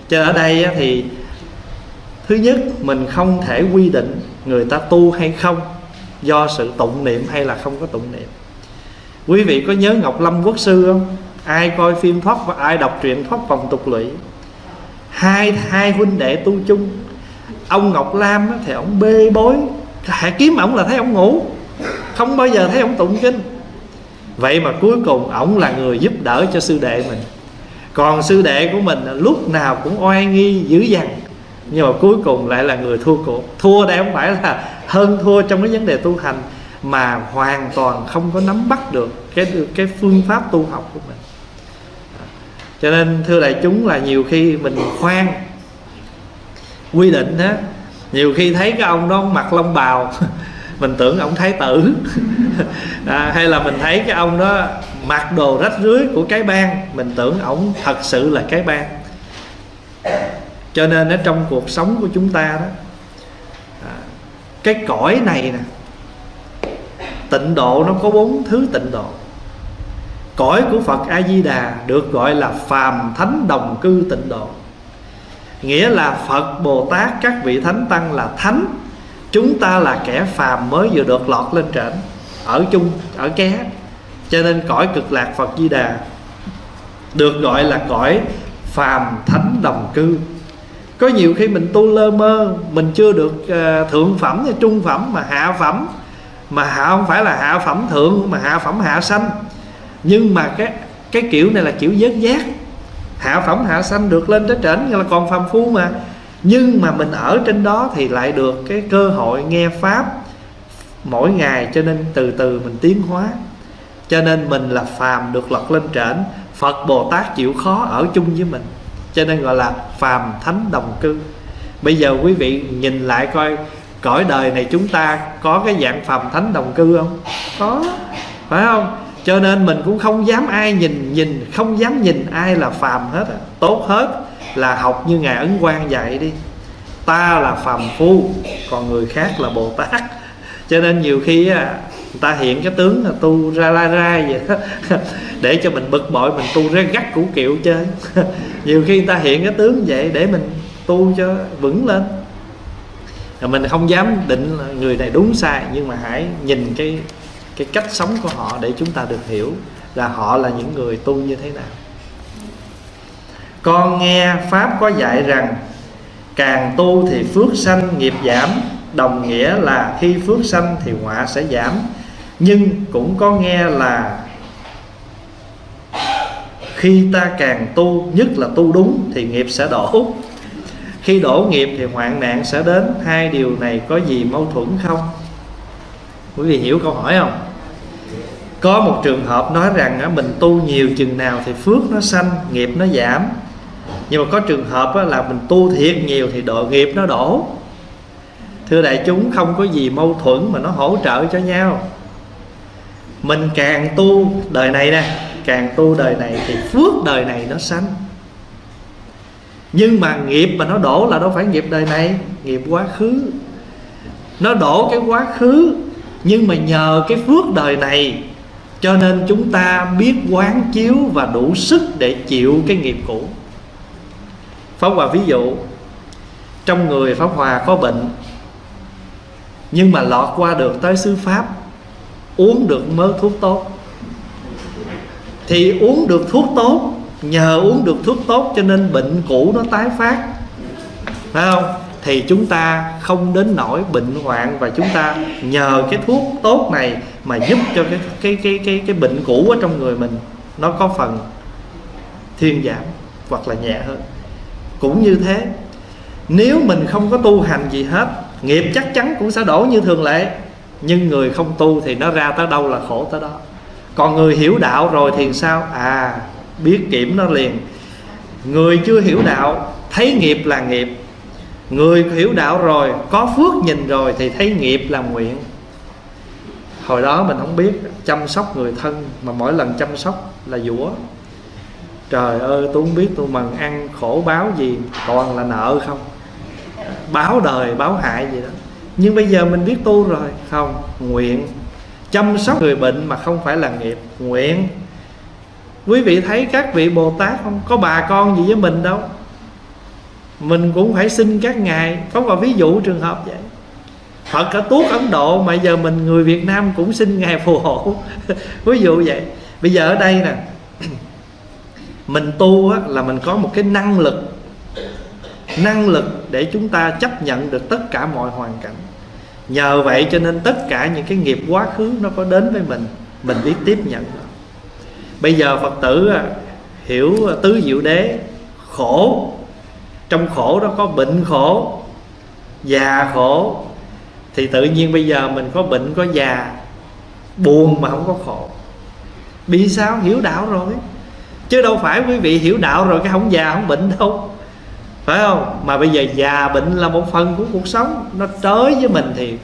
Cho ở đây thì thứ nhất mình không thể quy định người ta tu hay không do sự tụng niệm hay là không có tụng niệm. Quý vị có nhớ ngọc lâm quốc sư không? Ai coi phim thoát và ai đọc truyện thoát vòng tục lụy hai hai huynh đệ tu chung. Ông ngọc lam thì ông bê bối. Hạ kiếm ổng là thấy ông ngủ không bao giờ thấy ông tụng kinh. Vậy mà cuối cùng ổng là người giúp đỡ cho sư đệ mình. Còn sư đệ của mình lúc nào cũng oai nghi dữ dằn, nhưng mà cuối cùng lại là người thua cuộc. Thua đây không phải là hơn thua trong cái vấn đề tu hành, mà hoàn toàn không có nắm bắt được cái cái phương pháp tu học của mình. Cho nên, thưa đại chúng, là nhiều khi mình khoan, quy định á, nhiều khi thấy cái ông đó mặc lông bào mình tưởng ông thái tử. À, hay là mình thấy cái ông đó mặc đồ rách rưới của cái bang mình tưởng ổng thật sự là cái bang. Cho nên ở trong cuộc sống của chúng ta đó à, cái cõi này nè tịnh độ nó có bốn thứ tịnh độ. Cõi của phật a di đà được gọi là phàm thánh đồng cư tịnh độ. Nghĩa là phật bồ tát các vị thánh tăng là thánh chúng ta là kẻ phàm mới vừa được lọt lên trển. Ở chung ở ké. Cho nên cõi cực lạc phật di đà được gọi là cõi phàm thánh đồng cư. Có nhiều khi mình tu lơ mơ mình chưa được uh, thượng phẩm hay trung phẩm mà hạ phẩm mà hạ không phải là hạ phẩm thượng mà hạ phẩm hạ sanh. Nhưng mà cái cái kiểu này là kiểu giới giác hạ phẩm hạ sanh được lên tới trển là còn phàm phu mà nhưng mà mình ở trên đó thì lại được cái cơ hội nghe pháp mỗi ngày, cho nên từ từ mình tiến hóa. Cho nên mình là phàm được lật lên trển. Phật bồ tát chịu khó ở chung với mình, cho nên gọi là phàm thánh đồng cư. Bây giờ quý vị nhìn lại coi, cõi đời này chúng ta có cái dạng phàm thánh đồng cư không? Có, phải không? Cho nên mình cũng không dám ai nhìn nhìn, không dám nhìn ai là phàm hết à. tốt hết là học như ngài ấn quang dạy đi. Ta là phàm phu, còn người khác là bồ tát. Cho nên nhiều khi người ta hiện cái tướng là tu ra la ra vậy đó. Để cho mình bực bội, mình tu ra gắt củ kiệu chơi. Nhiều khi người ta hiện cái tướng vậy để mình tu cho vững lên. Rồi mình không dám định là người này đúng sai, nhưng mà hãy nhìn cái cái cách sống của họ để chúng ta được hiểu là họ là những người tu như thế nào con nghe pháp có dạy rằng, càng tu thì phước sanh nghiệp giảm, đồng nghĩa là khi phước sanh thì họa sẽ giảm. Nhưng cũng có nghe là khi ta càng tu, nhất là tu đúng thì nghiệp sẽ đổ. Khi đổ nghiệp thì hoạn nạn sẽ đến. Hai điều này có gì mâu thuẫn không? Quý vị hiểu câu hỏi không? Có một trường hợp nói rằng mình tu nhiều chừng nào thì phước nó sanh, nghiệp nó giảm nhưng mà có trường hợp là mình tu thiệt nhiều thì độ nghiệp nó đổ. Thưa đại chúng, không có gì mâu thuẫn mà nó hỗ trợ cho nhau. Mình càng tu đời này nè, càng tu đời này thì phước đời này nó sanh. Nhưng mà nghiệp mà nó đổ là đâu phải nghiệp đời này, nghiệp quá khứ. Nó đổ cái quá khứ, nhưng mà nhờ cái phước đời này, cho nên chúng ta biết quán chiếu và đủ sức để chịu cái nghiệp cũ. Pháp Hòa ví dụ Trong người Pháp Hòa có bệnh Nhưng mà lọt qua được tới xứ Pháp Uống được mớ thuốc tốt. Thì uống được thuốc tốt Nhờ uống được thuốc tốt cho nên bệnh cũ nó tái phát. Phải không? Thì chúng ta không đến nỗi bệnh hoạn Và chúng ta nhờ cái thuốc tốt này Mà giúp cho cái cái cái cái, cái bệnh cũ ở trong người mình Nó có phần thuyên giảm hoặc là nhẹ hơn cũng như thế. Nếu mình không có tu hành gì hết, nghiệp chắc chắn cũng sẽ đổ như thường lệ. Nhưng người không tu thì nó ra tới đâu là khổ tới đó. Còn người hiểu đạo rồi thì sao? À biết kiểm nó liền. Người chưa hiểu đạo, thấy nghiệp là nghiệp. Người hiểu đạo rồi, có phước nhìn rồi thì thấy nghiệp là nguyện. Hồi đó mình không biết, chăm sóc người thân, mà mỗi lần chăm sóc là dũa trời ơi, tôi không biết tôi mần ăn khổ báo gì toàn là nợ không? Báo đời, báo hại gì đó. Nhưng bây giờ mình biết tu rồi. Không, nguyện. Chăm sóc người bệnh mà không phải là nghiệp, nguyện. Quý vị thấy các vị bồ tát không? Có bà con gì với mình đâu. Mình cũng phải xin các ngài. Có một ví dụ trường hợp vậy. Phật cả tuốt Ấn Độ mà giờ mình người Việt Nam cũng xin ngài phù hộ. Ví dụ vậy. Bây giờ ở đây nè mình tu á, là mình có một cái năng lực năng lực để chúng ta chấp nhận được tất cả mọi hoàn cảnh. Nhờ vậy cho nên tất cả những cái nghiệp quá khứ nó có đến với mình mình biết tiếp nhận bây giờ phật tử hiểu tứ diệu đế khổ. Trong khổ đó có bệnh khổ già khổ. Thì tự nhiên bây giờ mình có bệnh có già buồn mà không có khổ. Bị sao? Hiểu đạo rồi chứ đâu phải quý vị hiểu đạo rồi cái không già không bệnh đâu. Phải không? Mà bây giờ già bệnh là một phần của cuộc sống. Nó tới với mình thì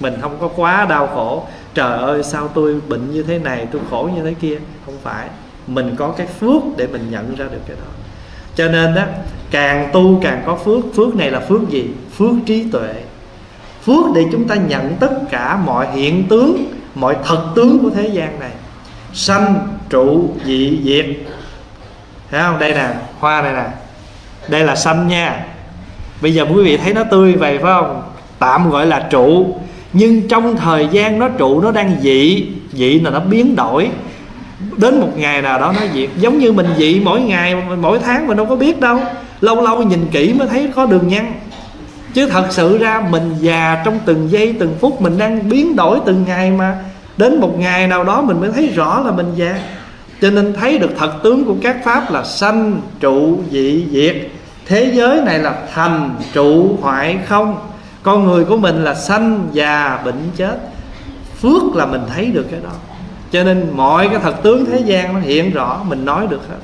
mình không có quá đau khổ. Trời ơi, sao tôi bệnh như thế này, tôi khổ như thế kia? Không phải. Mình có cái phước để mình nhận ra được cái đó. Cho nên đó càng tu càng có phước. Phước này là phước gì? Phước trí tuệ. Phước để chúng ta nhận tất cả mọi hiện tướng, mọi thật tướng của thế gian này. Sanh, trụ, dị, diệt thấy không? Đây nè, hoa này nè. Đây là xanh nha. Bây giờ quý vị thấy nó tươi vậy phải không? Tạm gọi là trụ. Nhưng trong thời gian nó trụ, nó đang dị dị là nó biến đổi. Đến một ngày nào đó nó diệt giống như mình dị mỗi ngày, mỗi tháng mình đâu có biết đâu. Lâu lâu nhìn kỹ mới thấy có đường nhăn. Chứ thật sự ra mình già trong từng giây, từng phút mình đang biến đổi từng ngày mà. Đến một ngày nào đó mình mới thấy rõ là mình già cho nên thấy được thật tướng của các pháp là sanh, trụ, dị, diệt. Thế giới này là thành, trụ, hoại không. Con người của mình là sanh, già, bệnh, chết. Phước là mình thấy được cái đó. Cho nên mọi cái thật tướng thế gian nó hiện rõ, mình nói được hết.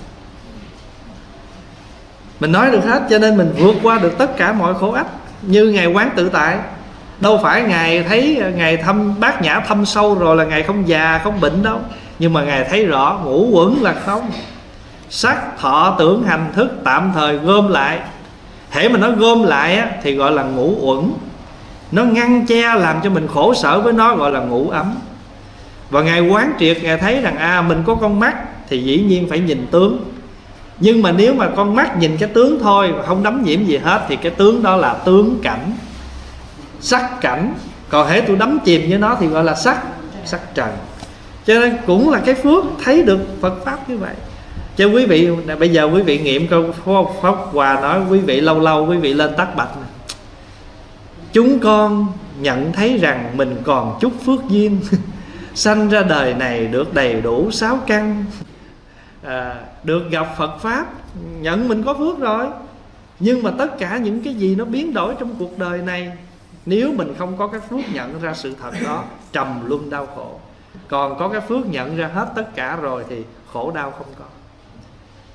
Mình nói được hết, cho nên mình vượt qua được tất cả mọi khổ ách. Như ngày quán tự tại. Đâu phải ngài thấy ngài thăm, bát nhã thâm sâu rồi là ngài không già, không bệnh đâu nhưng mà ngài thấy rõ ngũ quẩn là không. Sắc thọ tưởng hành thức tạm thời gom lại. Hễ mà nó gom lại á, thì gọi là ngũ uẩn nó ngăn che làm cho mình khổ sở với nó gọi là ngũ ấm. Và ngài quán triệt ngài thấy rằng à mình có con mắt thì dĩ nhiên phải nhìn tướng. Nhưng mà nếu mà con mắt nhìn cái tướng thôi không đắm nhiễm gì hết thì cái tướng đó là tướng cảnh. Sắc cảnh. Còn hễ tôi đắm chìm với nó thì gọi là sắc sắc trần cho nên cũng là cái phước thấy được Phật pháp như vậy. Cho quý vị bây giờ quý vị nghiệm câu pháp hòa nói quý vị lâu lâu quý vị lên tắt bạch này. chúng con nhận thấy rằng mình còn chút phước duyên. Sanh ra đời này được đầy đủ sáu căn. À, được gặp phật pháp nhận mình có phước rồi. Nhưng mà tất cả những cái gì nó biến đổi trong cuộc đời này nếu mình không có cái phước nhận ra sự thật đó trầm luân đau khổ còn có cái phước nhận ra hết tất cả rồi thì khổ đau không có.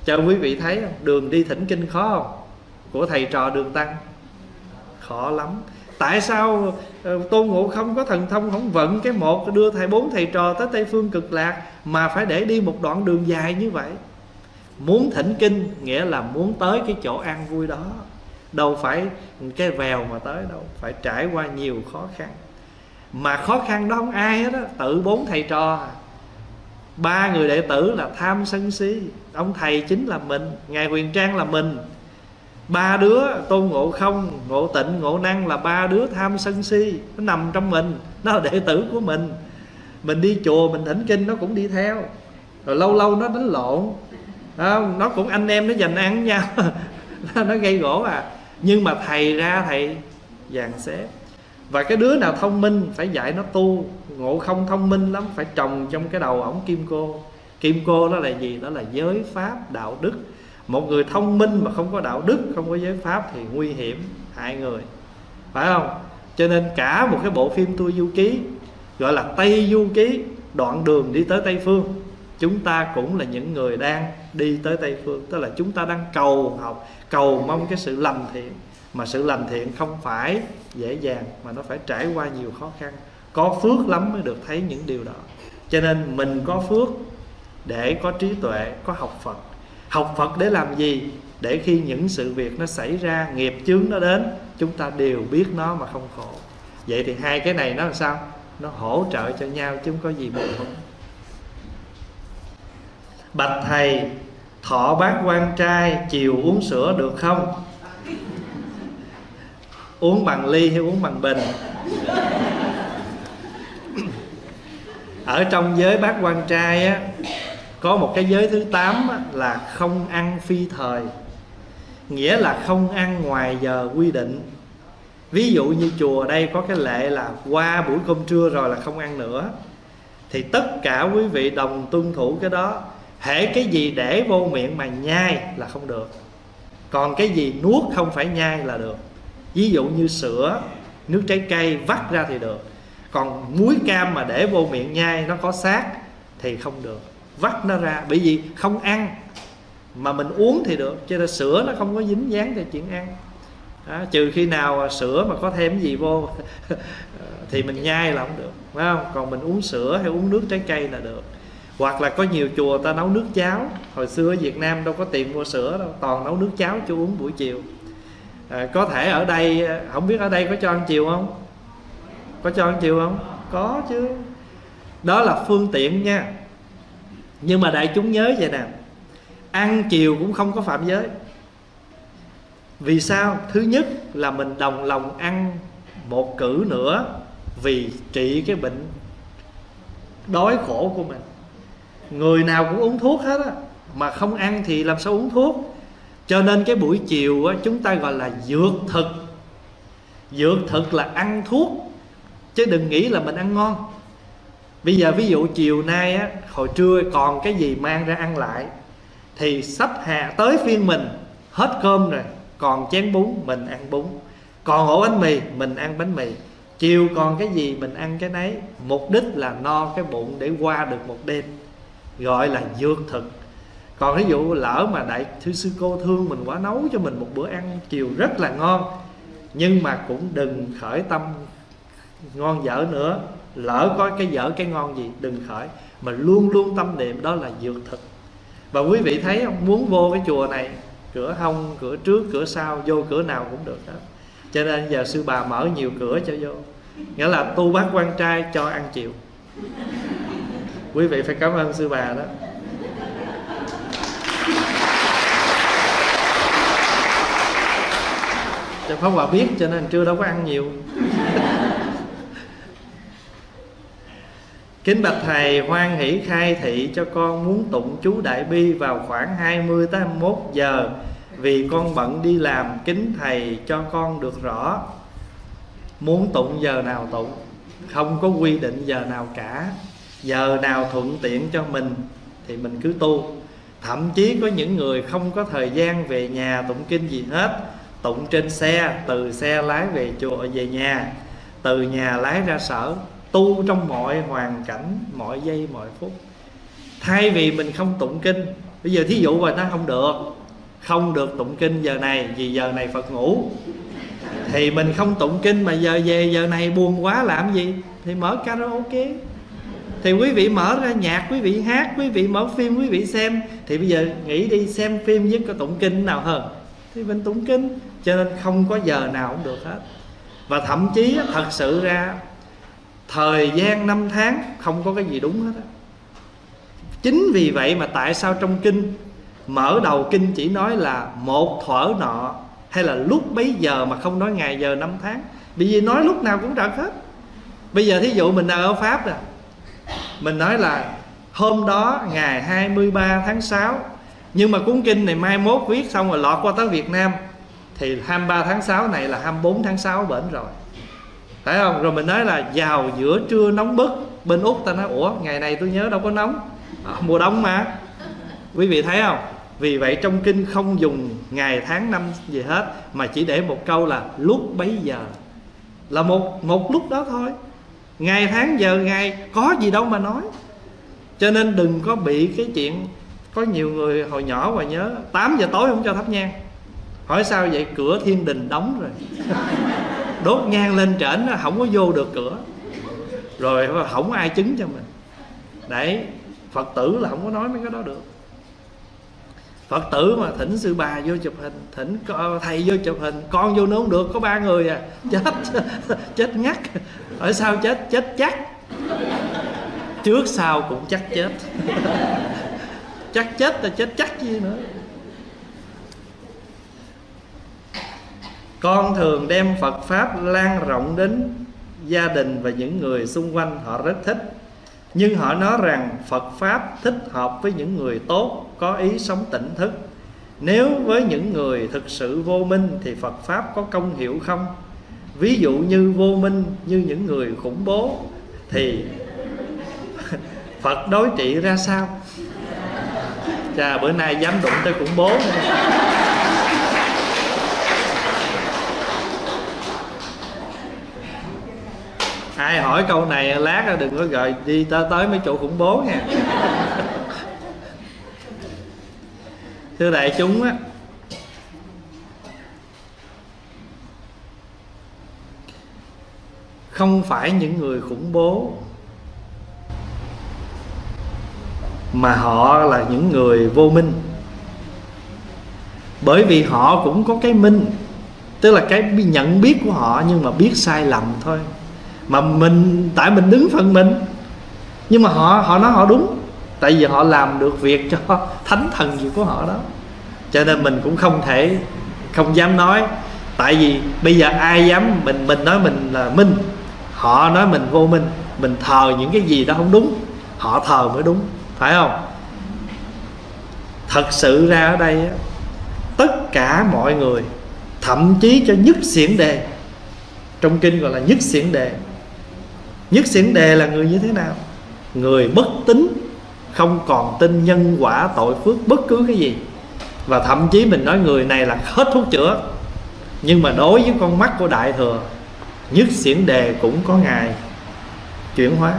Cho quý vị thấy không? Đường đi thỉnh kinh khó không? Của thầy trò đường tăng. Khó lắm. Tại sao ờ, tôn ngộ không có thần thông không vận cái một, đưa thầy bốn thầy trò tới tây phương cực lạc mà phải để đi một đoạn đường dài như vậy? Muốn thỉnh kinh nghĩa là muốn tới cái chỗ an vui đó. Đâu phải cái vèo mà tới đâu, phải trải qua nhiều khó khăn mà khó khăn đó không ai hết á, tự bốn thầy trò. Ba người đệ tử là tham sân si, ông thầy chính là mình, ngài huyền trang là mình. Ba đứa tôn ngộ không, ngộ tịnh, ngộ năng là ba đứa tham sân si, nó nằm trong mình, nó là đệ tử của mình. Mình đi chùa, mình thỉnh kinh, nó cũng đi theo. Rồi lâu lâu nó đánh lộn không? nó cũng anh em nó giành ăn với nhau. Nó gây gỗ à. Nhưng mà thầy ra thầy dàn xếp và cái đứa nào thông minh phải dạy nó tu. Ngộ không thông minh lắm, phải trồng trong cái đầu ổng kim cô. Kim cô đó là gì? Đó là giới pháp đạo đức. Một người thông minh mà không có đạo đức, không có giới pháp thì nguy hiểm hại người. Phải không? Cho nên cả một cái bộ phim tôi du ký, gọi là tây du ký, đoạn đường đi tới tây phương, chúng ta cũng là những người đang đi tới tây phương. Tức là chúng ta đang cầu học, cầu mong cái sự lành thiện mà sự lành thiện không phải dễ dàng, mà nó phải trải qua nhiều khó khăn. Có phước lắm mới được thấy những điều đó. Cho nên mình có phước để có trí tuệ, có học phật. Học phật để làm gì? Để khi những sự việc nó xảy ra, nghiệp chướng nó đến, chúng ta đều biết nó mà không khổ. Vậy thì hai cái này nó làm sao? Nó hỗ trợ cho nhau chứ không có gì mâu thuẫn bạch thầy, thọ bát quan trai, chiều uống sữa được không? Uống bằng ly hay uống bằng bình. Ở trong giới bác quan trai á có một cái giới thứ tám á, là không ăn phi thời. Nghĩa là không ăn ngoài giờ quy định. Ví dụ như chùa đây có cái lệ là qua buổi cơm trưa rồi là không ăn nữa. Thì tất cả quý vị đồng tuân thủ cái đó. Hễ cái gì để vô miệng mà nhai là không được. Còn cái gì nuốt không phải nhai là được ví dụ như sữa nước trái cây vắt ra thì được. Còn muối cam mà để vô miệng nhai nó có xác thì không được. Vắt nó ra bởi vì không ăn. Mà mình uống thì được cho nên sữa nó không có dính dáng cho chuyện ăn. Đó, trừ khi nào sữa mà có thêm gì vô thì mình nhai là không được phải không? Còn mình uống sữa hay uống nước trái cây là được. Hoặc là có nhiều chùa ta nấu nước cháo. Hồi xưa ở Việt Nam đâu có tiền mua sữa đâu toàn nấu nước cháo cho uống buổi chiều à, có thể ở đây không biết ở đây có cho ăn chiều không? Có cho ăn chiều không? Có chứ. Đó là phương tiện nha. Nhưng mà đại chúng nhớ vậy nè ăn chiều cũng không có phạm giới. Vì sao? Thứ nhất là mình đồng lòng ăn một cử nữa vì trị cái bệnh đói khổ của mình. Người nào cũng uống thuốc hết á mà không ăn thì làm sao uống thuốc? Cho nên cái buổi chiều á, chúng ta gọi là dược thực. Dược thực là ăn thuốc chứ đừng nghĩ là mình ăn ngon. Bây giờ ví dụ chiều nay á hồi trưa còn cái gì mang ra ăn lại thì sắp hạ tới phiên mình hết cơm rồi còn chén bún mình ăn bún. Còn ổ bánh mì mình ăn bánh mì. Chiều còn cái gì mình ăn cái nấy. Mục đích là no cái bụng để qua được một đêm. Gọi là dược thực còn ví dụ lỡ mà đại thư sư cô thương mình quá, nấu cho mình một bữa ăn chiều rất là ngon, nhưng mà cũng đừng khởi tâm ngon dở nữa. Lỡ có cái dở cái ngon gì, đừng khởi. Mà luôn luôn tâm niệm đó là dược thực. Và quý vị thấy không? Muốn vô cái chùa này, cửa hông, cửa trước, cửa sau, vô cửa nào cũng được đó cho nên giờ sư bà mở nhiều cửa cho vô. Nghĩa là tu bác quan trai cho ăn chịu quý vị phải cảm ơn sư bà đó. Cho pháp hòa biết cho nên trưa đâu có ăn nhiều. Kính bạch thầy hoan hỷ khai thị cho con muốn tụng chú Đại Bi vào khoảng 20 tới 21 giờ. Vì con bận đi làm kính thầy cho con được rõ. Muốn tụng giờ nào tụng? Không có quy định giờ nào cả. Giờ nào thuận tiện cho mình thì mình cứ tu. Thậm chí có những người không có thời gian về nhà tụng kinh gì hết tụng trên xe, từ xe lái về chùa, về nhà. Từ nhà lái ra sở, tu trong mọi hoàn cảnh, mọi giây, mọi phút. Thay vì mình không tụng kinh, bây giờ thí dụ mà nó không được không được tụng kinh giờ này, vì giờ này phật ngủ. Thì mình không tụng kinh mà giờ về, giờ này buồn quá, làm gì? Thì mở karaoke. Thì quý vị mở ra nhạc, quý vị hát, quý vị mở phim, quý vị xem. Thì bây giờ nghĩ đi, xem phim với có tụng kinh nào hơn? Thì mình tụng kinh cho nên không có giờ nào cũng được hết. Và thậm chí thật sự ra, thời gian năm tháng không có cái gì đúng hết á. Chính vì vậy mà tại sao trong kinh, mở đầu kinh chỉ nói là một thuở nọ, hay là lúc bấy giờ mà không nói ngày giờ năm tháng. Bởi vì nói lúc nào cũng trật hết. Bây giờ thí dụ mình đang ở pháp nè, mình nói là hôm đó ngày 23 tháng 6 nhưng mà cuốn kinh này mai mốt viết xong rồi lọt qua tới Việt Nam thì 23 tháng 6 này là 24 tháng 6 bển rồi. Phải không? Rồi mình nói là vào giữa trưa nóng bức bên úc ta nói ủa ngày này tôi nhớ đâu có nóng. À, mùa đông mà. Quý vị thấy không? Vì vậy trong kinh không dùng ngày tháng năm gì hết mà chỉ để một câu là lúc bấy giờ là một một lúc đó thôi. Ngày tháng giờ ngày có gì đâu mà nói. Cho nên đừng có bị cái chuyện có nhiều người hồi nhỏ mà nhớ 8 giờ tối không cho thắp nhang. Hỏi sao vậy? Cửa thiên đình đóng rồi. Đốt nhang lên trển không có vô được cửa. Rồi không có ai chứng cho mình. Đấy, phật tử là không có nói mấy cái đó được. Phật tử mà thỉnh sư bà vô chụp hình, thỉnh thầy vô chụp hình, con vô nữa không được, có ba người à. Chết chết ngắt. Ở sao chết? Chết chắc. Trước sau cũng chắc chết. chắc chết là chết chắc gì nữa. Con thường đem phật pháp lan rộng đến gia đình và những người xung quanh, họ rất thích. Nhưng họ nói rằng phật pháp thích hợp với những người tốt, có ý sống tỉnh thức. Nếu với những người thực sự vô minh thì phật pháp có công hiệu không? Ví dụ như vô minh như những người khủng bố thì phật đối trị ra sao? Cha, bữa nay dám đụng tới khủng bố nữa. ai hỏi câu này, lát đừng có gọi đi tới tới mấy chỗ khủng bố nha thưa đại chúng á, không phải những người khủng bố mà họ là những người vô minh. Bởi vì họ cũng có cái minh, tức là cái nhận biết của họ nhưng mà biết sai lầm thôi. Mà mình, tại mình đứng phần mình, nhưng mà họ họ nói họ đúng. Tại vì họ làm được việc cho thánh thần gì của họ đó. Cho nên mình cũng không thể, không dám nói. Tại vì bây giờ ai dám mình mình nói mình là minh, họ nói mình vô minh, mình thờ những cái gì đó không đúng, họ thờ mới đúng phải không? Thật sự ra ở đây tất cả mọi người, thậm chí cho nhất xiển đề, trong kinh gọi là nhất xiển đề, nhất xiển đề là người như thế nào? Người bất tín, không còn tin nhân quả tội phước bất cứ cái gì. Và thậm chí mình nói người này là hết thuốc chữa. Nhưng mà đối với con mắt của đại thừa, nhất xiển đề cũng có ngày chuyển hóa.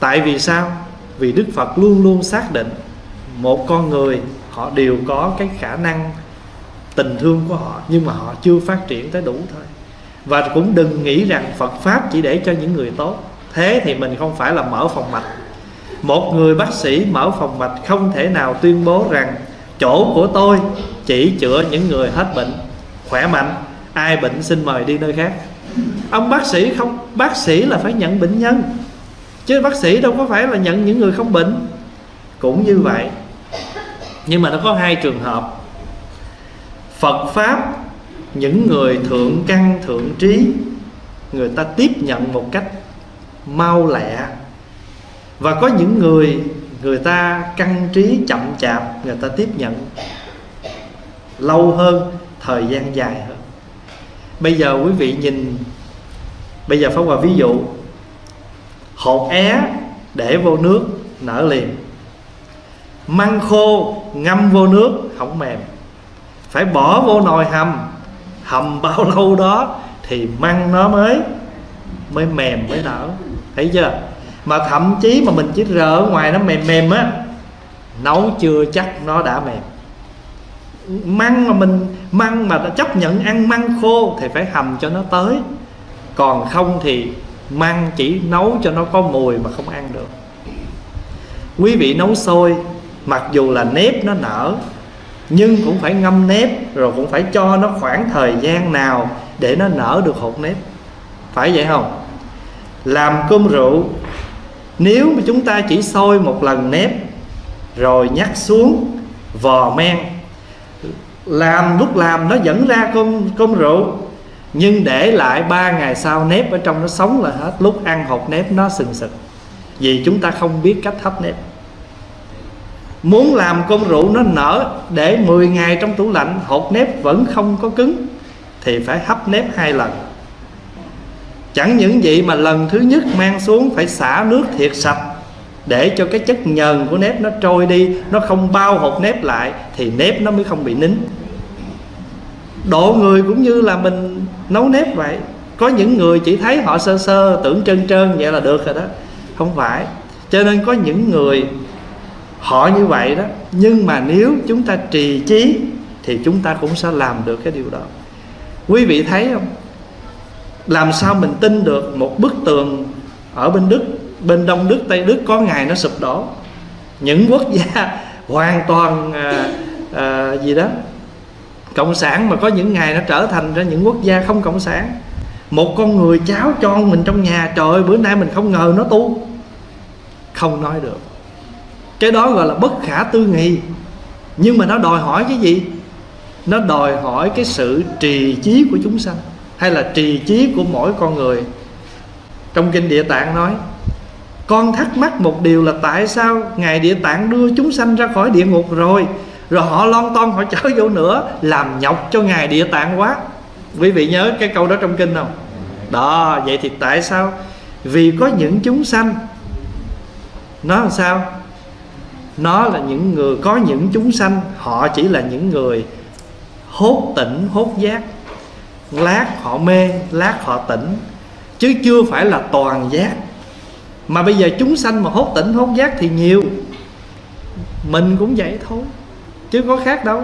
Tại vì sao? Vì đức phật luôn luôn xác định một con người, họ đều có cái khả năng tình thương của họ, nhưng mà họ chưa phát triển tới đủ thôi. Và cũng đừng nghĩ rằng phật pháp chỉ để cho những người tốt. Thế thì mình không phải là mở phòng mạch. Một người bác sĩ mở phòng mạch không thể nào tuyên bố rằng chỗ của tôi chỉ chữa những người hết bệnh, khỏe mạnh, ai bệnh xin mời đi nơi khác. Ông bác sĩ không, bác sĩ là phải nhận bệnh nhân chứ bác sĩ đâu có phải là nhận những người không bệnh. Cũng như vậy. Nhưng mà nó có hai trường hợp. Phật pháp, những người thượng căn, thượng trí, người ta tiếp nhận một cách mau lẹ. Và có những người người ta căn trí chậm chạp, người ta tiếp nhận lâu hơn, thời gian dài hơn. Bây giờ quý vị nhìn, bây giờ phóng vào ví dụ hột é để vô nước, nở liền. Măng khô, ngâm vô nước không mềm. Phải bỏ vô nồi hầm hầm bao lâu đó thì măng nó mới mới mềm, mới nở. Thấy chưa? Mà thậm chí mà mình chỉ rờ ở ngoài nó mềm mềm á, nấu chưa chắc nó đã mềm. Măng mà mình, măng mà đã chấp nhận ăn măng khô thì phải hầm cho nó tới. Còn không thì măng chỉ nấu cho nó có mùi mà không ăn được. Quý vị nấu sôi, mặc dù là nếp nó nở, nhưng cũng phải ngâm nếp rồi cũng phải cho nó khoảng thời gian nào để nó nở được hột nếp. Phải vậy không? Làm cơm rượu, nếu mà chúng ta chỉ sôi một lần nếp, rồi nhắc xuống vò men, làm lúc làm nó dẫn ra cơm cơm rượu nhưng để lại ba ngày sau nếp ở trong nó sống là hết. Lúc ăn hột nếp nó sừng sực. Vì chúng ta không biết cách hấp nếp. Muốn làm con rượu nó nở để 10 ngày trong tủ lạnh, hột nếp vẫn không có cứng, thì phải hấp nếp hai lần. Chẳng những vậy mà lần thứ nhất mang xuống phải xả nước thiệt sạch để cho cái chất nhờn của nếp nó trôi đi, nó không bao hột nếp lại, thì nếp nó mới không bị nín độ người cũng như là mình nấu nếp vậy. Có những người chỉ thấy họ sơ sơ tưởng trơn trơn vậy là được rồi đó. Không phải. Cho nên có những người họ như vậy đó. Nhưng mà nếu chúng ta trì trí thì chúng ta cũng sẽ làm được cái điều đó. Quý vị thấy không? Làm sao mình tin được một bức tường ở bên đức bên đông đức tây đức có ngày nó sụp đổ? Những quốc gia hoàn toàn à, à, gì đó cộng sản mà có những ngày nó trở thành ra những quốc gia không cộng sản. Một con người cháu cho mình trong nhà, trời ơi, bữa nay mình không ngờ nó tu. Không nói được. Cái đó gọi là bất khả tư nghị. Nhưng mà nó đòi hỏi cái gì? Nó đòi hỏi cái sự trì trí của chúng sanh, hay là trì trí của mỗi con người. Trong kinh địa tạng nói, con thắc mắc một điều là tại sao ngài địa tạng đưa chúng sanh ra khỏi địa ngục rồi? Rồi họ lon ton, họ trở vô nữa, làm nhọc cho ngài địa tạng quá. Quý vị nhớ cái câu đó trong kinh không? Đó, vậy thì tại sao? Vì có những chúng sanh, nó làm sao? Nó là những người, có những chúng sanh, họ chỉ là những người hốt tỉnh, hốt giác. Lát họ mê, lát họ tỉnh, chứ chưa phải là toàn giác. Mà bây giờ chúng sanh mà hốt tỉnh, hốt giác thì nhiều. Mình cũng vậy thôi chứ có khác đâu.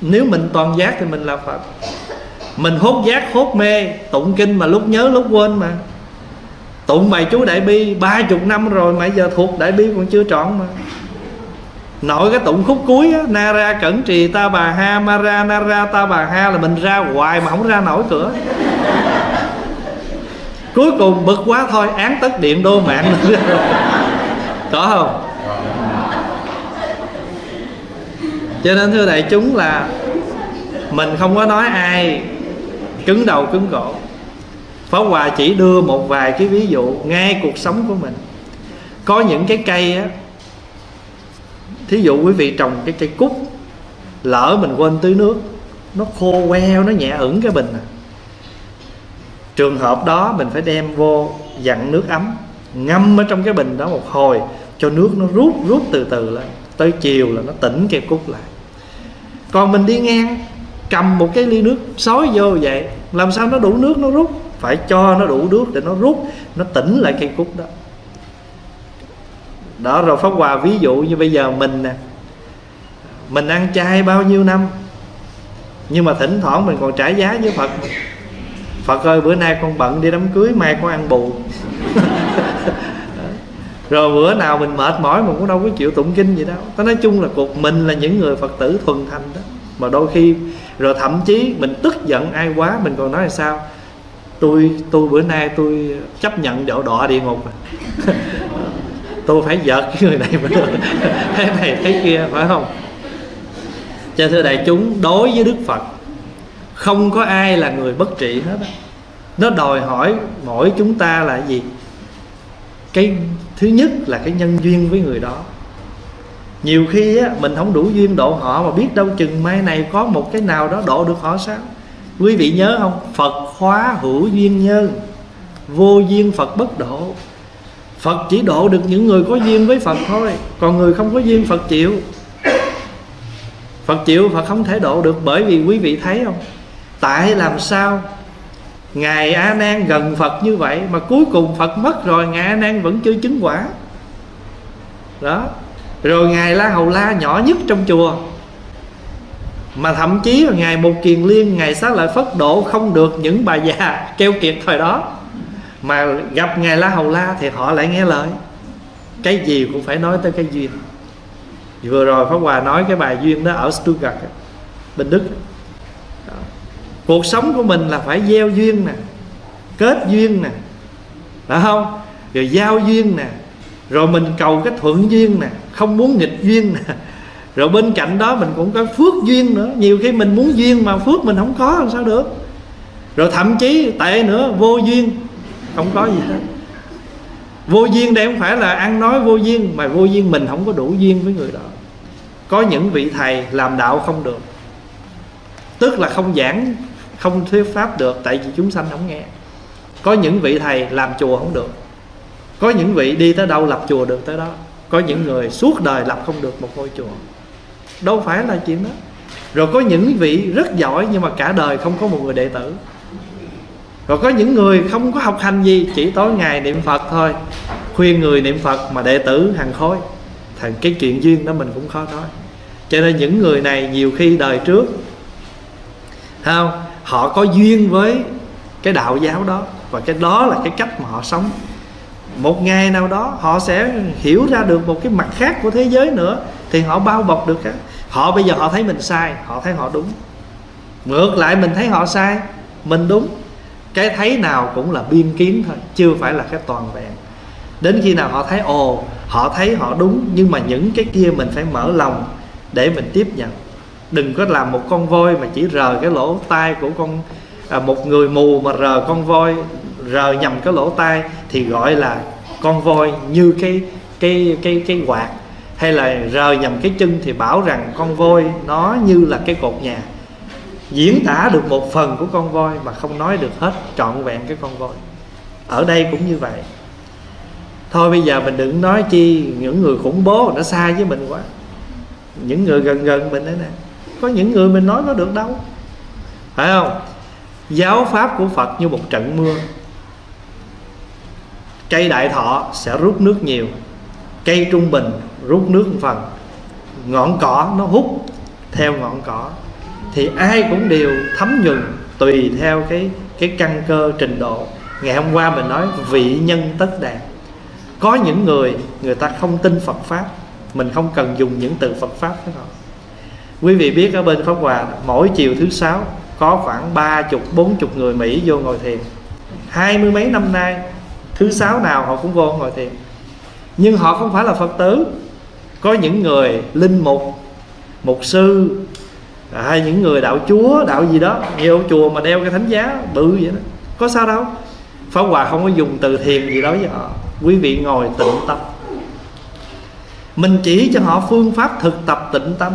Nếu mình toàn giác thì mình là phật. Mình hốt giác hốt mê tụng kinh mà lúc nhớ lúc quên mà. Tụng bài chú đại bi ba chục năm rồi mà giờ thuộc đại bi còn chưa trọn mà. Nội cái tụng khúc cuối á, na ra cẩn trì ta bà ha ma ra na ra ta bà ha là mình ra hoài mà không ra nổi cửa. Cuối cùng bực quá thôi án tất điện đô mạng. Nữa có không? Cho nên thưa đại chúng là mình không có nói ai cứng đầu cứng cổ. Pháp Hòa chỉ đưa một vài cái ví dụ ngay cuộc sống của mình. Có những cái cây á, thí dụ quý vị trồng cái cây cúc, lỡ mình quên tưới nước, nó khô queo, nó nhẹ ửng cái bình à. Trường hợp đó mình phải đem vô dặn nước ấm, ngâm ở trong cái bình đó một hồi, cho nước nó rút rút từ từ lên, tới chiều là nó tỉnh cây cúc lại còn mình đi ngang, cầm một cái ly nước, xối vô vậy. Làm sao nó đủ nước nó rút? Phải cho nó đủ nước để nó rút. Nó tỉnh lại cây cúc đó. Đó, rồi pháp hòa ví dụ như bây giờ mình nè. Mình ăn chay bao nhiêu năm? Nhưng mà thỉnh thoảng mình còn trả giá với phật. Phật ơi, bữa nay con bận đi đám cưới, mai con ăn bù. rồi bữa nào mình mệt mỏi mà cũng đâu có chịu tụng kinh gì đâu. Ta nói chung là cuộc mình là những người phật tử thuần thành đó. Mà đôi khi, rồi thậm chí mình tức giận ai quá, mình còn nói là sao? Tôi tôi bữa nay tôi chấp nhận đậu đọa địa ngục. Tôi phải giật cái người này mới được thế này, thế kia, phải không? Cho thưa đại chúng, đối với đức phật, không có ai là người bất trị hết nó đòi hỏi mỗi chúng ta là gì? Cái thứ nhất là cái nhân duyên với người đó. Nhiều khi á, mình không đủ duyên độ họ mà biết đâu chừng mai này có một cái nào đó độ được họ sao? Quý vị nhớ không? Phật khóa hữu duyên nhân vô duyên phật bất độ. Phật chỉ độ được những người có duyên với phật thôi còn người không có duyên phật chịu. Phật chịu phật không thể độ được bởi vì quý vị thấy không? Tại làm sao ngài a nan gần phật như vậy mà cuối cùng phật mất rồi, ngài a nan vẫn chưa chứng quả. Đó. Rồi ngài la hầu la nhỏ nhất trong chùa. Mà thậm chí là ngài một kiền liên, ngài xá lợi phất độ không được những bà già keo kiệt thời đó. Mà gặp ngài la hầu la thì họ lại nghe lời. Cái gì cũng phải nói tới cái duyên. Vừa rồi pháp hòa nói cái bài duyên đó ở stuttgart, bên đức cuộc sống của mình là phải gieo duyên nè, kết duyên nè, phải không? Rồi giao duyên nè, rồi mình cầu cái thuận duyên nè, không muốn nghịch duyên nè. Rồi bên cạnh đó mình cũng có phước duyên nữa. Nhiều khi mình muốn duyên mà phước mình không có, làm sao được? Rồi thậm chí tệ nữa, vô duyên, không có gì hết. Vô duyên đây không phải là ăn nói vô duyên, mà vô duyên mình không có đủ duyên với người đó. Có những vị thầy làm đạo không được, tức là không giảng không thuyết pháp được, tại vì chúng sanh không nghe. Có những vị thầy làm chùa không được. Có những vị đi tới đâu lập chùa được tới đó. Có những người suốt đời lập không được một ngôi chùa. Đâu phải là chuyện đó. Rồi có những vị rất giỏi nhưng mà cả đời không có một người đệ tử. Rồi có những người không có học hành gì, chỉ tối ngày niệm phật thôi, khuyên người niệm phật mà đệ tử hàng khối. Thành cái chuyện duyên đó mình cũng khó nói. Cho nên những người này nhiều khi đời trước không? Họ có duyên với cái đạo giáo đó và cái đó là cái cách mà họ sống. Một ngày nào đó họ sẽ hiểu ra được một cái mặt khác của thế giới nữa thì họ bao bọc được cái họ bây giờ họ thấy mình sai, họ thấy họ đúng. Ngược lại mình thấy họ sai, mình đúng. Cái thấy nào cũng là biên kiến thôi chưa phải là cái toàn vẹn. Đến khi nào họ thấy ồ, họ thấy họ đúng, nhưng mà những cái kia mình phải mở lòng để mình tiếp nhận đừng có làm một con voi mà chỉ rờ cái lỗ tai của con à, một người mù mà rờ con voi rờ nhầm cái lỗ tai thì gọi là con voi như cái cái cái cái quạt. Hay là rờ nhầm cái chân thì bảo rằng con voi nó như là cái cột nhà. Diễn tả được một phần của con voi mà không nói được hết trọn vẹn cái con voi. Ở đây cũng như vậy. Thôi bây giờ mình đừng nói chi những người khủng bố nó xa với mình quá. Những người gần gần mình đấy nè có những người mình nói nó được đâu. Phải không? Giáo pháp của phật như một trận mưa. Cây đại thọ sẽ rút nước nhiều, cây trung bình rút nước một phần. Ngọn cỏ nó hút theo ngọn cỏ. Thì ai cũng đều thấm nhuần tùy theo cái cái căn cơ trình độ. Ngày hôm qua mình nói vị nhân tất đạt có những người người ta không tin Phật pháp. Mình không cần dùng những từ Phật pháp với họ quý vị biết ở bên Pháp Hòa, mỗi chiều thứ sáu, có khoảng ba chục, bốn chục người Mỹ vô ngồi thiền. Hai mươi mấy năm nay, thứ sáu nào họ cũng vô ngồi thiền. Nhưng họ không phải là Phật tử. Có những người linh mục mục sư, hay những người đạo chúa, đạo gì đó, nhiều chùa mà đeo cái thánh giá, bự vậy đó. Có sao đâu. Pháp Hòa không có dùng từ thiền gì đó với họ. Quý vị ngồi tịnh tâm. Mình chỉ cho họ phương pháp thực tập tịnh tâm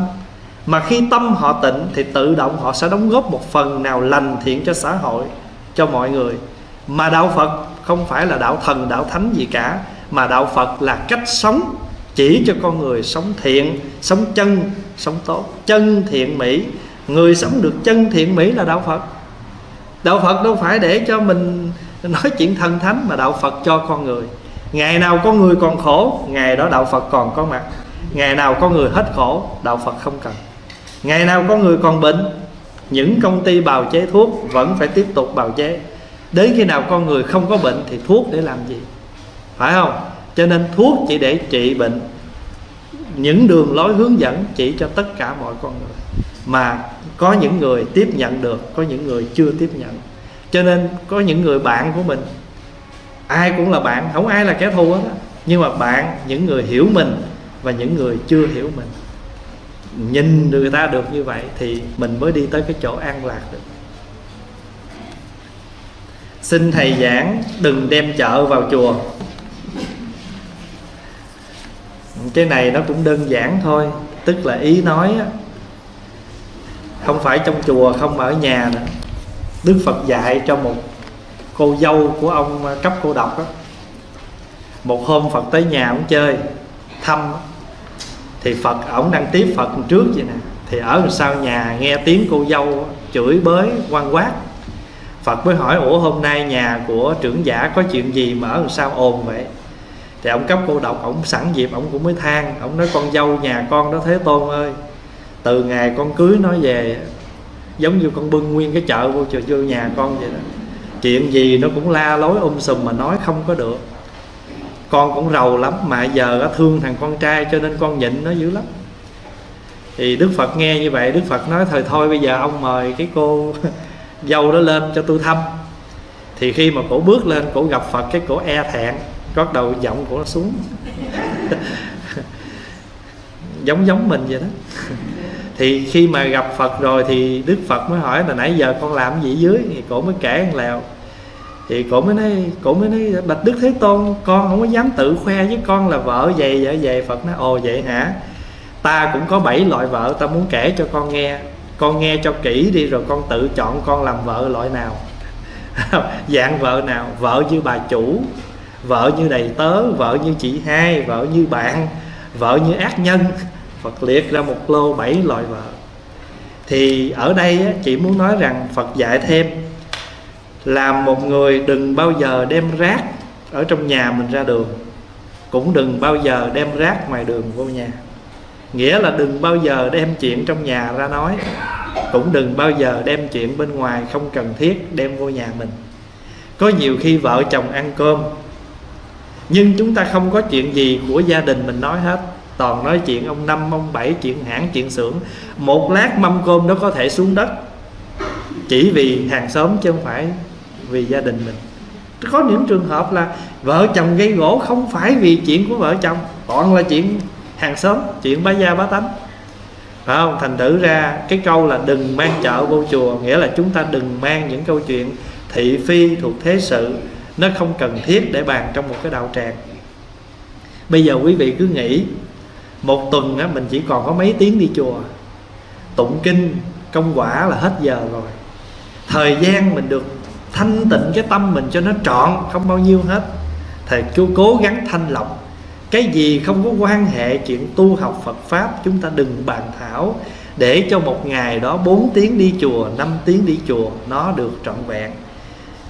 mà khi tâm họ tịnh thì tự động họ sẽ đóng góp một phần nào lành thiện cho xã hội, cho mọi người. Mà đạo phật không phải là đạo thần, đạo thánh gì cả. Mà đạo phật là cách sống, chỉ cho con người sống thiện, sống chân, sống tốt. Chân thiện mỹ. Người sống được chân thiện mỹ là đạo phật. Đạo phật đâu phải để cho mình nói chuyện thần thánh mà đạo phật cho con người. Ngày nào con người còn khổ, ngày đó đạo phật còn có mặt. Ngày nào con người hết khổ, đạo phật không cần ngày nào có người còn bệnh, những công ty bào chế thuốc vẫn phải tiếp tục bào chế. Đến khi nào con người không có bệnh thì thuốc để làm gì? Phải không? Cho nên thuốc chỉ để trị bệnh. Những đường lối hướng dẫn chỉ cho tất cả mọi con người. Mà có những người tiếp nhận được, có những người chưa tiếp nhận. Cho nên có những người bạn của mình, ai cũng là bạn, không ai là kẻ thù hết á. Nhưng mà bạn, những người hiểu mình và những người chưa hiểu mình nhìn người ta được như vậy thì mình mới đi tới cái chỗ an lạc được. Xin thầy giảng, đừng đem chợ vào chùa. Cái này nó cũng đơn giản thôi, tức là ý nói không phải trong chùa, không ở nhà nữa đức phật dạy cho một cô dâu của ông cấp cô độc đó một hôm phật tới nhà ông chơi, thăm thì phật ổng đang tiếp phật trước vậy nè. Thì ở sau nhà nghe tiếng cô dâu chửi bới quan quát. Phật mới hỏi, ủa, hôm nay nhà của trưởng giả có chuyện gì mà ở sau ồn vậy? Thì ông cấp cô độc, ông sẵn dịp, ông cũng mới than. Ông nói, con dâu nhà con đó thế tôn ơi, từ ngày con cưới nó về, giống như con bưng nguyên cái chợ vô chợ vô nhà con vậy đó. Chuyện gì nó cũng la lối um sùm mà nói không có được con cũng rầu lắm, mà giờ thương thằng con trai cho nên con nhịn nó dữ lắm. Thì đức phật nghe như vậy, đức phật nói thời thôi, bây giờ ông mời cái cô dâu đó lên cho tôi thăm. Thì khi mà cổ bước lên, cổ gặp phật, cái cổ e thẹn bắt đầu giọng của nó xuống. Giống giống mình vậy đó. Thì khi mà gặp Phật rồi thì Đức Phật mới hỏi là nãy giờ con làm gì dưới? Thì cổ mới kể ăn lèo thì cổ mới nói, cổ mới nói, bạch Đức Thế Tôn, con không có dám tự khoe với con là vợ vậy vậy vậy. Phật nói, ồ, vậy hả? Ta cũng có bảy loại vợ, ta muốn kể cho con nghe. Con nghe cho kỹ đi, rồi con tự chọn con làm vợ loại nào. Dạng vợ nào? Vợ như bà chủ, vợ như đầy tớ, vợ như chị hai, vợ như bạn, vợ như ác nhân. Phật liệt ra một lô bảy loại vợ. Thì ở đây chị muốn nói rằng Phật dạy thêm làm một người đừng bao giờ đem rác ở trong nhà mình ra đường. Cũng đừng bao giờ đem rác ngoài đường vô nhà. Nghĩa là đừng bao giờ đem chuyện trong nhà ra nói. Cũng đừng bao giờ đem chuyện bên ngoài không cần thiết đem vô nhà mình. Có nhiều khi vợ chồng ăn cơm, nhưng chúng ta không có chuyện gì của gia đình mình nói hết. Toàn nói chuyện ông năm, ông bảy, chuyện hãng chuyện xưởng một lát mâm cơm nó có thể xuống đất. Chỉ vì hàng xóm chứ không phải vì gia đình mình. Có những trường hợp là vợ chồng gây gỗ không phải vì chuyện của vợ chồng toàn là chuyện hàng xóm chuyện bá gia bá tánh. Phải không? Thành thử ra cái câu là đừng mang chợ vô chùa nghĩa là chúng ta đừng mang những câu chuyện thị phi thuộc thế sự nó không cần thiết để bàn trong một cái đạo tràng. Bây giờ quý vị cứ nghĩ một tuần á, mình chỉ còn có mấy tiếng đi chùa. Tụng kinh công quả là hết giờ rồi. Thời gian mình được thanh tịnh cái tâm mình cho nó trọn, không bao nhiêu hết. Thầy chú cố gắng thanh lọc. Cái gì không có quan hệ chuyện tu học Phật Pháp, chúng ta đừng bàn thảo. Để cho một ngày đó 4 tiếng đi chùa 5 tiếng đi chùa, nó được trọn vẹn.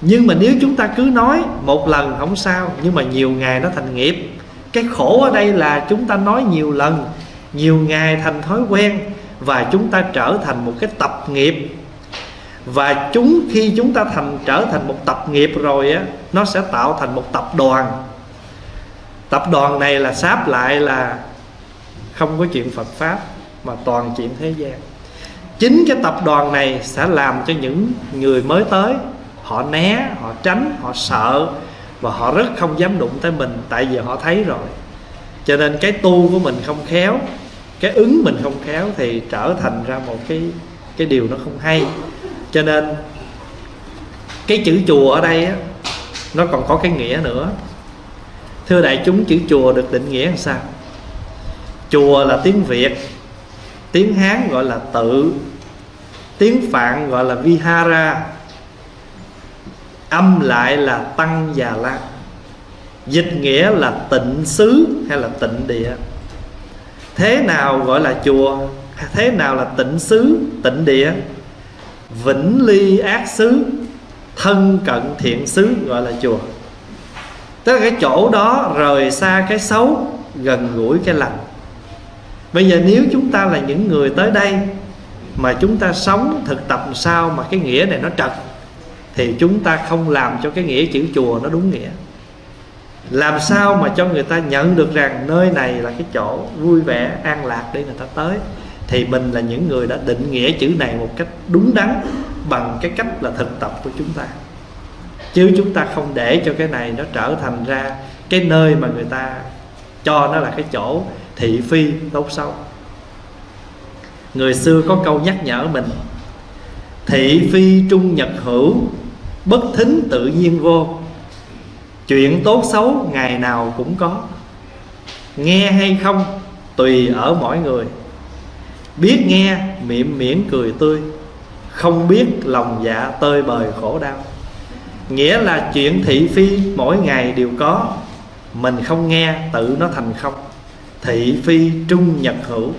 Nhưng mà nếu chúng ta cứ nói một lần không sao, nhưng mà nhiều ngày nó thành nghiệp. Cái khổ ở đây là chúng ta nói nhiều lần, nhiều ngày thành thói quen và chúng ta trở thành một cái tập nghiệp và chúng khi chúng ta thành, trở thành một tập nghiệp rồi á, nó sẽ tạo thành một tập đoàn. Tập đoàn này là sáp lại là không có chuyện phật pháp, mà toàn chuyện thế gian. Chính cái tập đoàn này sẽ làm cho những người mới tới, họ né, họ tránh, họ sợ, và họ rất không dám đụng tới mình, tại vì họ thấy rồi. Cho nên cái tu của mình không khéo, cái ứng mình không khéo thì trở thành ra một cái cái điều nó không hay cho nên cái chữ chùa ở đây á, nó còn có cái nghĩa nữa. Thưa đại chúng chữ chùa được định nghĩa làm sao? Chùa là tiếng việt tiếng hán gọi là tự tiếng phạn gọi là vihara âm lại là tăng già la. Dịch nghĩa là tịnh xứ hay là tịnh địa? Thế nào gọi là chùa? Thế nào là tịnh xứ tịnh địa? Vĩnh ly ác xứ, thân cận thiện xứ, gọi là chùa. Tức là cái chỗ đó rời xa cái xấu, gần gũi cái lành. Bây giờ nếu chúng ta là những người tới đây mà chúng ta sống thực tập sao mà cái nghĩa này nó trật, thì chúng ta không làm cho cái nghĩa chữ chùa nó đúng nghĩa. Làm sao mà cho người ta nhận được rằng nơi này là cái chỗ vui vẻ, an lạc để người ta tới? Thì mình là những người đã định nghĩa chữ này một cách đúng đắn bằng cái cách là thực tập của chúng ta. Chứ chúng ta không để cho cái này nó trở thành ra cái nơi mà người ta cho nó là cái chỗ thị phi tốt xấu. Người xưa có câu nhắc nhở mình, thị phi trung nhật hữu, bất thính tự nhiên vô. Chuyện tốt xấu ngày nào cũng có. Nghe hay không, tùy ở mỗi người biết nghe, miệng miễn cười tươi. Không biết lòng dạ tơi bời khổ đau. Nghĩa là chuyện thị phi mỗi ngày đều có. Mình không nghe, tự nó thành không. Thị phi trung nhật hữu.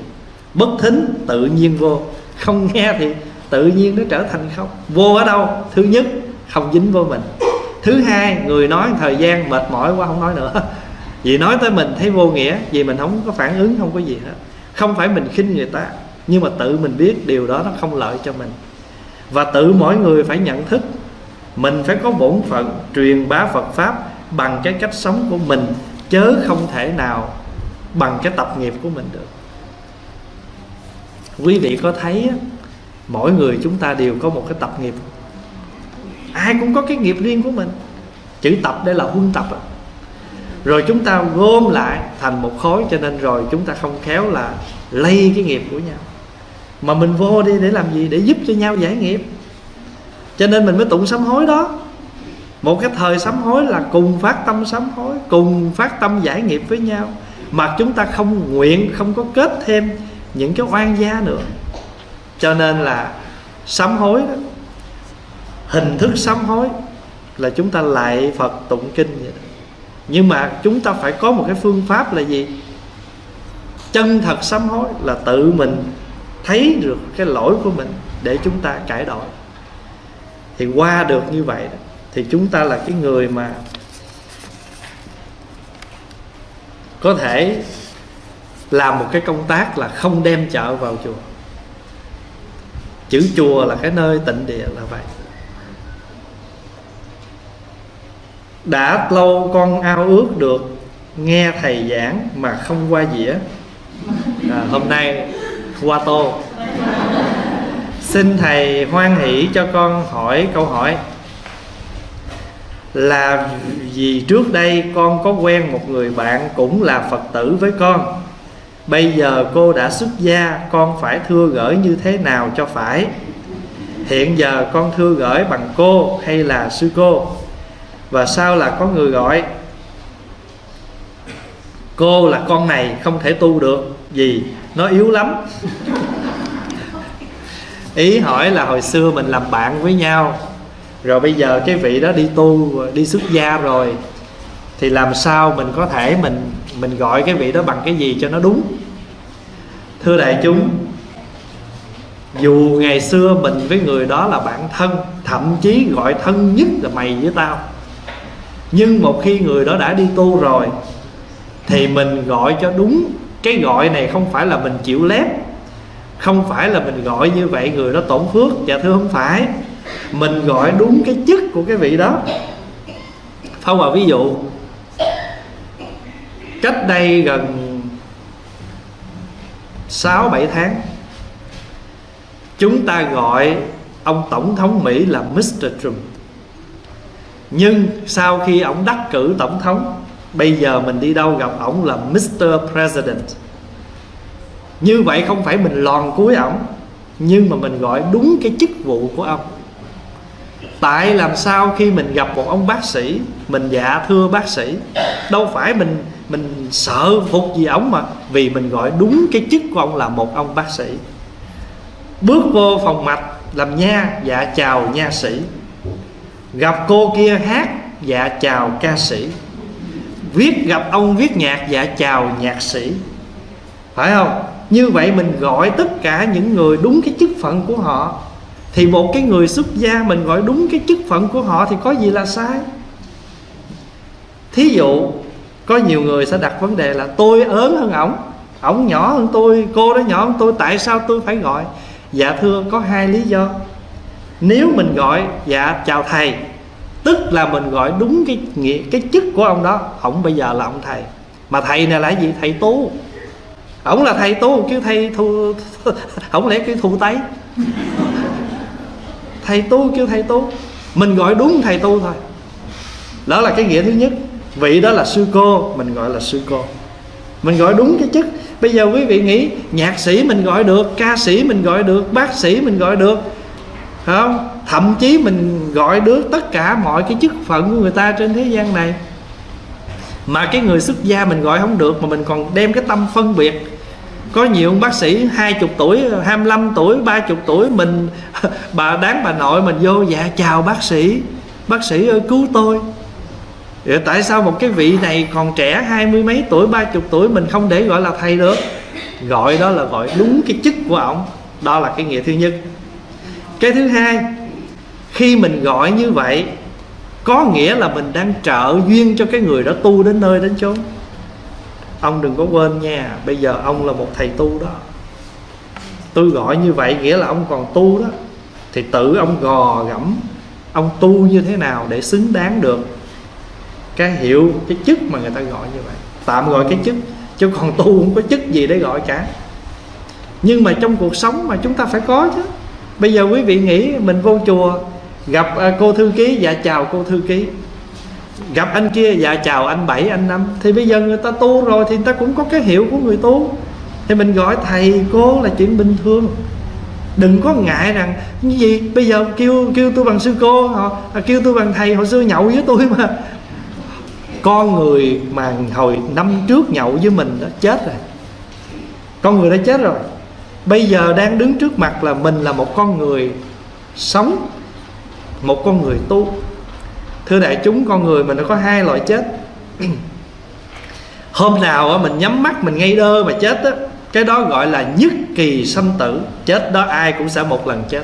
Bất thính, tự nhiên vô. Không nghe thì tự nhiên nó trở thành không. Vô ở đâu? Thứ nhất, không dính vô mình. Thứ hai, người nói thời gian mệt mỏi quá không nói nữa. Vì nói tới mình thấy vô nghĩa, vì mình không có phản ứng, không có gì hết. Không phải mình khinh người ta nhưng mà tự mình biết điều đó nó không lợi cho mình. Và tự mỗi người phải nhận thức, mình phải có bổn phận truyền bá Phật pháp bằng cái cách sống của mình, chớ không thể nào bằng cái tập nghiệp của mình được. Quý vị có thấy mỗi người chúng ta đều có một cái tập nghiệp. Ai cũng có cái nghiệp riêng của mình. Chữ tập đây là huân tập rồi chúng ta gom lại thành một khối cho nên rồi chúng ta không khéo là lây cái nghiệp của nhau mà mình vô đi để làm gì? Để giúp cho nhau giải nghiệp. Cho nên mình mới tụng sám hối đó. Một cái thời sám hối là cùng phát tâm sám hối, cùng phát tâm giải nghiệp với nhau. Mà chúng ta không nguyện, không có kết thêm những cái oan gia nữa. Cho nên là sám hối đó, hình thức sám hối là chúng ta lại phật tụng kinh vậy đó. nhưng mà chúng ta phải có một cái phương pháp là gì? Chân thật sám hối là tự mình thấy được cái lỗi của mình để chúng ta cải đổi. Thì qua được như vậy đó, thì chúng ta là cái người mà có thể làm một cái công tác là không đem chợ vào chùa. Chữ chùa là cái nơi tịnh địa là vậy. Đã lâu con ao ước được nghe thầy giảng mà không qua dĩa. À, hôm nay qua tô xin thầy hoan hỷ cho con hỏi câu hỏi. Là vì trước đây con có quen một người bạn cũng là phật tử với con. Bây giờ cô đã xuất gia, con phải thưa gửi như thế nào cho phải? Hiện giờ con thưa gửi bằng cô hay là sư cô? Và sao là có người gọi? Cô là con này không thể tu được. Vì nó yếu lắm. Ý hỏi là hồi xưa mình làm bạn với nhau, rồi bây giờ cái vị đó đi tu, đi xuất gia rồi, thì làm sao mình có thể mình mình gọi cái vị đó bằng cái gì cho nó đúng? Thưa đại chúng, dù ngày xưa mình với người đó là bạn thân, thậm chí gọi thân nhất là mày với tao, nhưng một khi người đó đã đi tu rồi, thì mình gọi cho đúng cái gọi này không phải là mình chịu lép, không phải là mình gọi như vậy người đó tổn phước. Dạ thưa, không phải. Mình gọi đúng cái chức của cái vị đó. Phong vào ví dụ, cách đây gần 6 7 tháng, chúng ta gọi ông tổng thống Mỹ là Mr. Trump. Nhưng sau khi ông đắc cử tổng thống bây giờ mình đi đâu gặp ông là Mr. President. Như vậy không phải mình lòn cuối ổng, nhưng mà mình gọi đúng cái chức vụ của ông. Tại làm sao khi mình gặp một ông bác sĩ, mình dạ thưa bác sĩ, đâu phải mình mình sợ phục gì ổng mà, vì mình gọi đúng cái chức của ông là một ông bác sĩ. Bước vô phòng mạch, làm nha dạ chào nha sĩ. Gặp cô kia hát dạ chào ca sĩ viết gặp ông, viết nhạc dạ chào nhạc sĩ. Phải không? Như vậy mình gọi tất cả những người đúng cái chức phận của họ. Thì một cái người xuất gia mình gọi đúng cái chức phận của họ thì có gì là sai? Thí dụ, có nhiều người sẽ đặt vấn đề là tôi ớn hơn ổng ổng nhỏ hơn tôi, cô đó nhỏ hơn tôi, tại sao tôi phải gọi? Dạ thưa, có hai lý do. Nếu mình gọi dạ chào thầy tức là mình gọi đúng cái nghĩa, cái chức của ông đó. Ông bây giờ là ông thầy. Mà thầy này là gì? Thầy tu. Ông là thầy tu chứ thầy thu, ông lẽ kêu thu tấy. Thầy tu, kêu thầy tu. Mình gọi đúng thầy tu thôi. Đó là cái nghĩa thứ nhất. Vị đó là sư cô, mình gọi là sư cô. Mình gọi đúng cái chức. Bây giờ quý vị nghĩ, nhạc sĩ mình gọi được, ca sĩ mình gọi được, bác sĩ mình gọi được không? Thậm chí mình gọi được tất cả mọi cái chức phận của người ta trên thế gian này. Mà cái người xuất gia mình gọi không được, mà mình còn đem cái tâm phân biệt. Có nhiều ông bác sĩ hai chục tuổi 25 tuổi, ba chục tuổi, mình, bà đáng bà nội mình vô dạ chào bác sĩ. Bác sĩ ơi, cứu tôi. Vậy tại sao một cái vị này còn trẻ, hai mươi mấy tuổi, ba chục tuổi, mình không để gọi là thầy được? Gọi đó là gọi đúng cái chức của ổng. Đó là cái nghĩa thứ nhất cái thứ hai, khi mình gọi như vậy, có nghĩa là mình đang trợ duyên cho cái người đó tu đến nơi đến chốn. Ông đừng có quên nha, bây giờ ông là một thầy tu đó. Tôi gọi như vậy nghĩa là ông còn tu đó. Thì tự ông gò gẫm, ông tu như thế nào để xứng đáng được cái hiệu, cái chức mà người ta gọi như vậy. Tạm gọi cái chức, chứ còn tu không có chức gì để gọi cả. Nhưng mà trong cuộc sống mà chúng ta phải có chứ bây giờ quý vị nghĩ mình vô chùa, gặp à, cô thư ký dạ chào cô thư ký. Gặp anh kia dạ chào anh bảy, anh năm. Thì bây giờ người ta tu rồi thì người ta cũng có cái hiệu của người tu. Thì mình gọi, thầy, cô là chuyện bình thường. Đừng có ngại rằng cái gì bây giờ kêu kêu tôi bằng sư cô, họ à, kêu tôi bằng thầy, hồi xưa nhậu với tôi mà. Con người mà hồi năm trước nhậu với mình đó, chết rồi. Con người đã chết rồi bây giờ đang đứng trước mặt là mình là một con người sống, một con người tu. Thưa đại chúng, con người mình nó có hai loại chết. Hôm nào mình nhắm mắt, mình ngây đơ mà chết á, cái đó gọi là nhất kỳ sanh tử. Chết đó ai cũng sẽ một lần chết.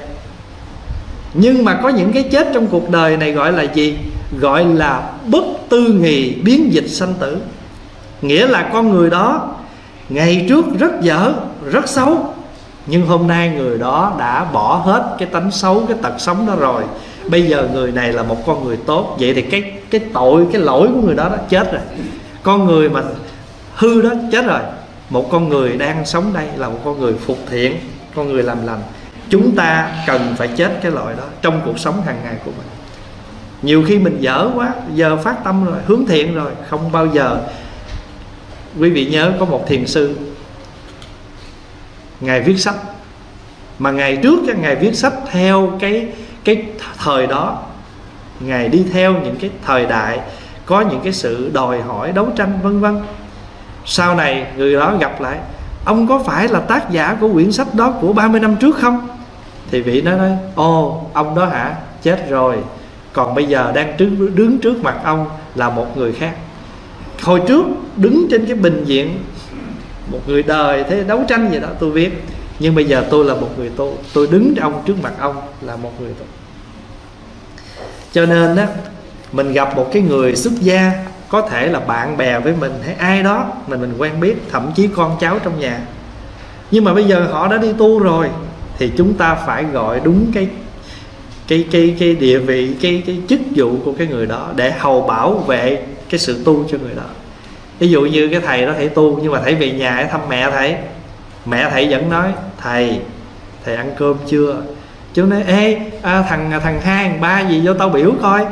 Nhưng mà có những cái chết trong cuộc đời này gọi là gì? Gọi là bất tư nghì biến dịch sanh tử. Nghĩa là con người đó ngày trước rất dở, rất xấu nhưng hôm nay người đó đã bỏ hết cái tánh xấu, cái tật sống đó rồi. Bây giờ người này là một con người tốt. Vậy thì cái cái tội, cái lỗi của người đó đó chết rồi. Con người mà hư đó chết rồi. Một con người đang sống đây là một con người phục thiện, con người làm lành. Chúng ta cần phải chết cái loại đó trong cuộc sống hàng ngày của mình. Nhiều khi mình dở quá, giờ phát tâm rồi, hướng thiện rồi, không bao giờ. Quý vị nhớ có một thiền sư ngài viết sách. Mà ngày trước cái ngài viết sách theo cái cái thời đó. Ngài đi theo những cái thời đại có những cái sự đòi hỏi đấu tranh vân vân. Sau này người đó gặp lại ông có phải là tác giả của quyển sách đó của 30 năm trước không? Thì vị nó nói ô ông đó hả? Chết rồi. Còn bây giờ đang trước, đứng trước mặt ông là một người khác. Hồi trước đứng trên cái bình diện một người đời thế đấu tranh gì đó, tôi biết. Nhưng bây giờ tôi là một người tu tôi đứng ông trước mặt ông là một người tu cho nên đó mình gặp một cái người xuất gia, có thể là bạn bè với mình hay ai đó mà mình quen biết, thậm chí con cháu trong nhà. Nhưng mà bây giờ họ đã đi tu rồi, thì chúng ta phải gọi đúng cái cái cái cái địa vị, cái cái chức vụ của cái người đó để hầu bảo vệ cái sự tu cho người đó ví dụ như cái thầy đó thầy tu nhưng mà thầy về nhà thăm mẹ thầy. Mẹ thầy vẫn nói thầy thầy ăn cơm chưa? Chú nói ê à, thằng thằng hai thằng ba gì vô tao biểu coi.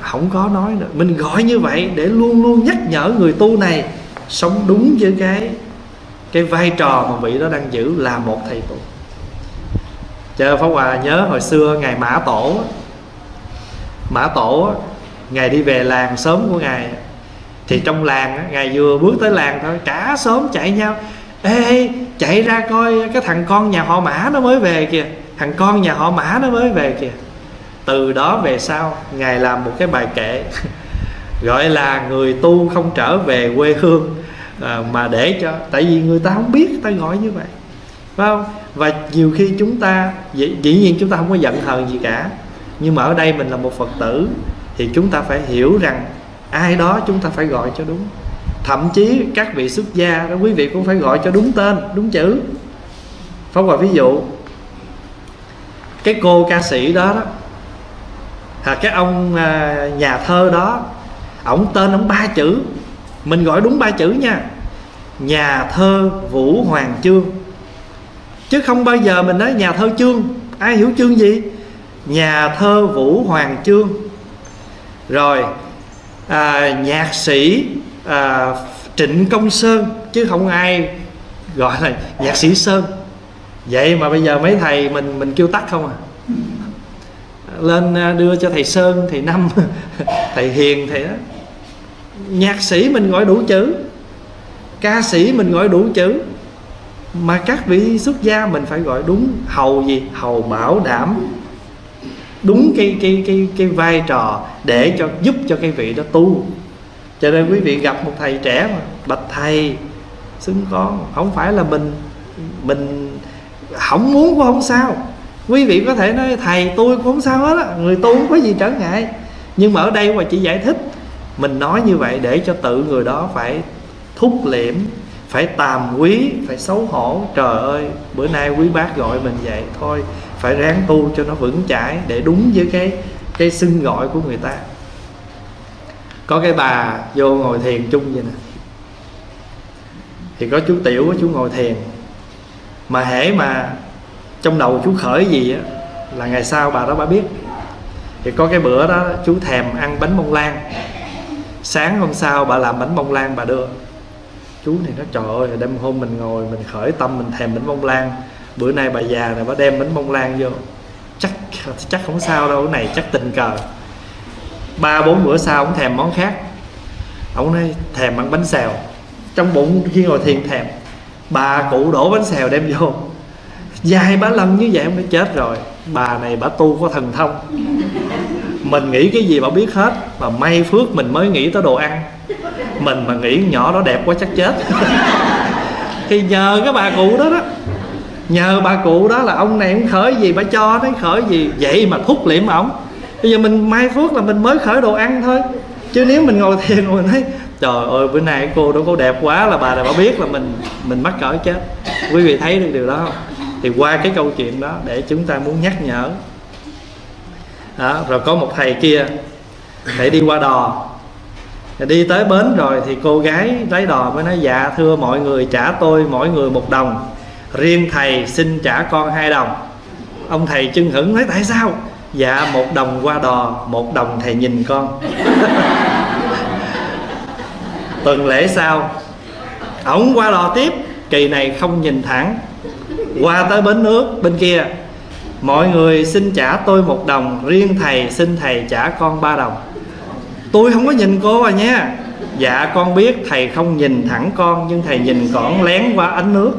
Không có nói nữa. Mình gọi như vậy để luôn luôn nhắc nhở người tu này sống đúng với cái cái vai trò mà vị đó đang giữ là một thầy tu. Chờ Pháp Hòa nhớ hồi xưa ngày Mã Tổ Mã Tổ Ngài đi về làng sớm của Ngài thì trong làng Ngài vừa bước tới làng thôi Cả sớm chạy nhau. Ê chạy ra coi cái thằng con nhà họ Mã nó mới về kìa. Thằng con nhà họ Mã nó mới về kìa. Từ đó về sau Ngài làm một cái bài kệ. Gọi là người tu không trở về quê hương. À, Mà để cho Tại vì người ta không biết người ta gọi như vậy. Phải không? Và nhiều khi chúng ta dĩ, dĩ nhiên chúng ta không có giận hờn gì cả. Nhưng mà ở đây mình là một phật tử thì chúng ta phải hiểu rằng ai đó chúng ta phải gọi cho đúng. Thậm chí các vị xuất gia đó quý vị cũng phải gọi cho đúng tên đúng chữ. Phóng vào ví dụ cái cô ca sĩ đó đó à, cái ông à, nhà thơ đó ổng tên ông ba chữ. Mình gọi đúng ba chữ nha. Nhà thơ vũ hoàng chương. Chứ không bao giờ mình nói nhà thơ chương. Ai hiểu chương gì? Nhà thơ vũ hoàng chương. Rồi à, nhạc sĩ à, trịnh công sơn chứ không ai gọi là nhạc sĩ sơn. Vậy mà bây giờ mấy thầy mình mình kêu tắt không à? Lên à, đưa cho thầy sơn thầy năm thầy hiền thầy đó. Nhạc sĩ mình gọi đủ chữ ca sĩ mình gọi đủ chữ mà các vị xuất gia mình phải gọi đúng hầu gì? Hầu bảo đảm đúng cái cái cái cái vai trò để cho, giúp cho cái vị đó tu. Cho nên quý vị gặp một thầy trẻ mà, bạch thầy, xứng con không phải là mình mình không muốn cũng không sao. Quý vị có thể nói, thầy tôi cũng không sao hết á, người tu không có gì trở ngại. Nhưng mà ở đây mà chỉ giải thích, mình nói như vậy để cho tự người đó phải thúc liễm phải tàm quý, phải xấu hổ. Trời ơi, bữa nay quý bác gọi mình vậy, thôi phải ráng tu cho nó vững chãi để đúng với cái cái xưng gọi của người ta. Có cái bà vô ngồi thiền chung vậy nè. Thì có chú tiểu, chú ngồi thiền. Mà hễ mà trong đầu chú khởi gì á, là ngày sau bà đó bà biết. Thì có cái bữa đó chú thèm ăn bánh bông lan. Sáng hôm sau bà làm bánh bông lan bà đưa. Chú này nó trời ơi, đêm hôm mình ngồi mình khởi tâm mình thèm bánh bông lan bữa nay bà già này bà đem bánh bông lan vô. Chắc chắc không sao đâu, cái này chắc tình cờ. Ba, bốn bữa sau ông thèm món khác. Ông nói thèm ăn bánh xèo. Trong bụng khi ngồi thiền thèm. Bà cụ đổ bánh xèo đem vô. Dài ba lần như vậy ông đã chết rồi. Bà này bà tu có thần thông. Mình nghĩ cái gì bà biết hết. Mà may phước mình mới nghĩ tới đồ ăn. Mình mà nghĩ nhỏ đó đẹp quá chắc chết. Thì nhờ cái bà cụ đó đó nhờ bà cụ đó là ông này cũng khởi gì bà cho đấy khởi gì. Vậy mà thúc liệm ổng bây giờ mình may phước là mình mới khởi đồ ăn thôi. Chứ nếu mình ngồi thiền rồi thấy trời ơi bữa nay cô đó có đẹp quá là bà này bà biết là mình mình mắc cỡ chết. Quý vị thấy được điều đó không? Thì qua cái câu chuyện đó để chúng ta muốn nhắc nhở. Đó, rồi có một thầy kia thầy đi qua đò. Đi tới bến rồi thì cô gái lái đò mới nói dạ thưa mọi người trả tôi mỗi người một đồng riêng thầy xin trả con hai đồng. Ông thầy chưng hửng nói, tại sao? Dạ một đồng qua đò, một đồng thầy nhìn con. Tuần lễ sau, ổng qua đò tiếp. Kỳ này không nhìn thẳng. Qua tới bến nước, bên kia, mọi người xin trả tôi một đồng, riêng thầy xin thầy trả con ba đồng. Tôi không có nhìn cô à nha. Dạ con biết thầy không nhìn thẳng con, nhưng thầy nhìn con lén qua ánh nước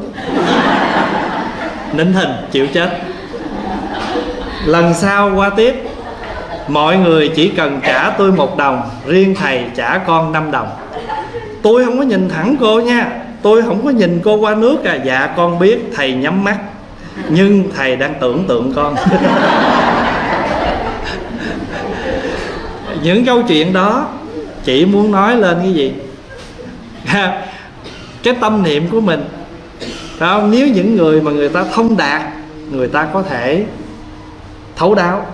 nín hình chịu chết. Lần sau qua tiếp, mọi người chỉ cần trả tôi một đồng, riêng thầy trả con năm đồng. Tôi không có nhìn thẳng cô nha, tôi không có nhìn cô qua nước à. Dạ con biết, thầy nhắm mắt, nhưng thầy đang tưởng tượng con. Những câu chuyện đó, chỉ muốn nói lên cái gì? Cái tâm niệm của mình đó nếu những người mà người ta thông đạt người ta có thể thấu đáo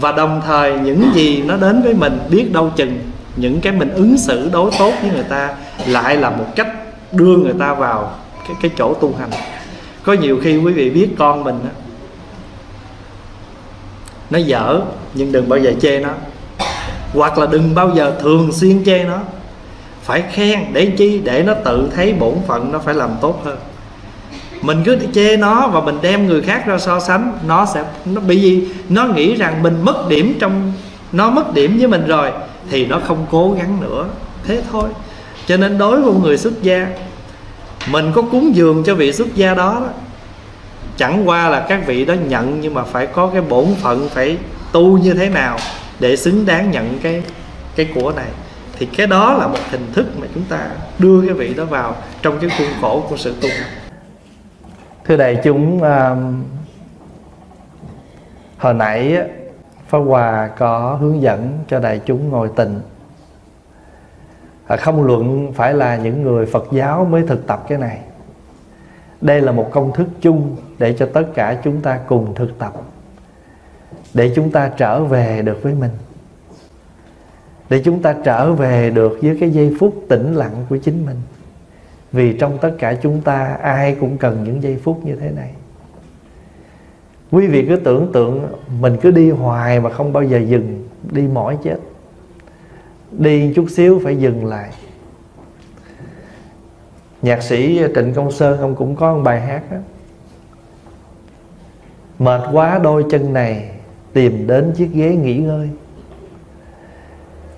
và đồng thời những gì nó đến với mình biết đâu chừng những cái mình ứng xử đối tốt với người ta lại là một cách đưa người ta vào cái cái chỗ tu hành. Có nhiều khi quý vị biết con mình đó, nó dở nhưng đừng bao giờ chê nó. Hoặc là đừng bao giờ thường xuyên chê nó. Phải khen để chi? Để nó tự thấy bổn phận nó phải làm tốt hơn mình cứ chê nó và mình đem người khác ra so sánh nó sẽ nó bị gì? Nó nghĩ rằng mình mất điểm trong nó mất điểm với mình rồi thì nó không cố gắng nữa. Thế thôi. Cho nên đối với một người xuất gia mình có cúng dường cho vị xuất gia đó, đó. Chẳng qua là các vị đó nhận nhưng mà phải có cái bổn phận phải tu như thế nào để xứng đáng nhận cái cái của này. Thì cái đó là một hình thức mà chúng ta đưa cái vị đó vào trong cái khuôn khổ của sự tu thưa đại chúng um, hồi nãy Pháp Hòa có hướng dẫn cho đại chúng ngồi tịnh. Không luận phải là những người Phật giáo mới thực tập cái này. Đây là một công thức chung để cho tất cả chúng ta cùng thực tập để chúng ta trở về được với mình để chúng ta trở về được với cái giây phút tĩnh lặng của chính mình vì trong tất cả chúng ta, ai cũng cần những giây phút như thế này. Quý vị cứ tưởng tượng mình cứ đi hoài mà không bao giờ dừng, đi mỏi chết. Đi chút xíu phải dừng lại. Nhạc sĩ trịnh công sơn ông cũng có một bài hát đó. Mệt quá đôi chân này, tìm đến chiếc ghế nghỉ ngơi.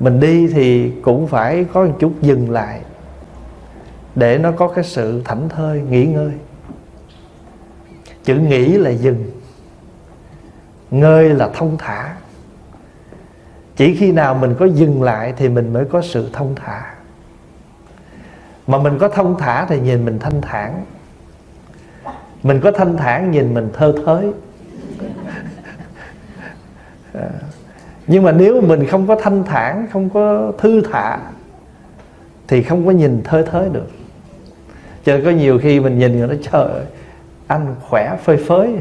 Mình đi thì cũng phải có một chút dừng lại để nó có cái sự thảnh thơi nghỉ ngơi. Chữ nghỉ là dừng ngơi là thông thả. Chỉ khi nào mình có dừng lại thì mình mới có sự thông thả. Mà mình có thông thả thì nhìn mình thanh thản. Mình có thanh thản nhìn mình thơ thới. À, nhưng mà nếu mình không có thanh thản không có thư thả thì không có nhìn thơ thới được cho nên có nhiều khi mình nhìn người nó trời ơi, anh khỏe phơi phới.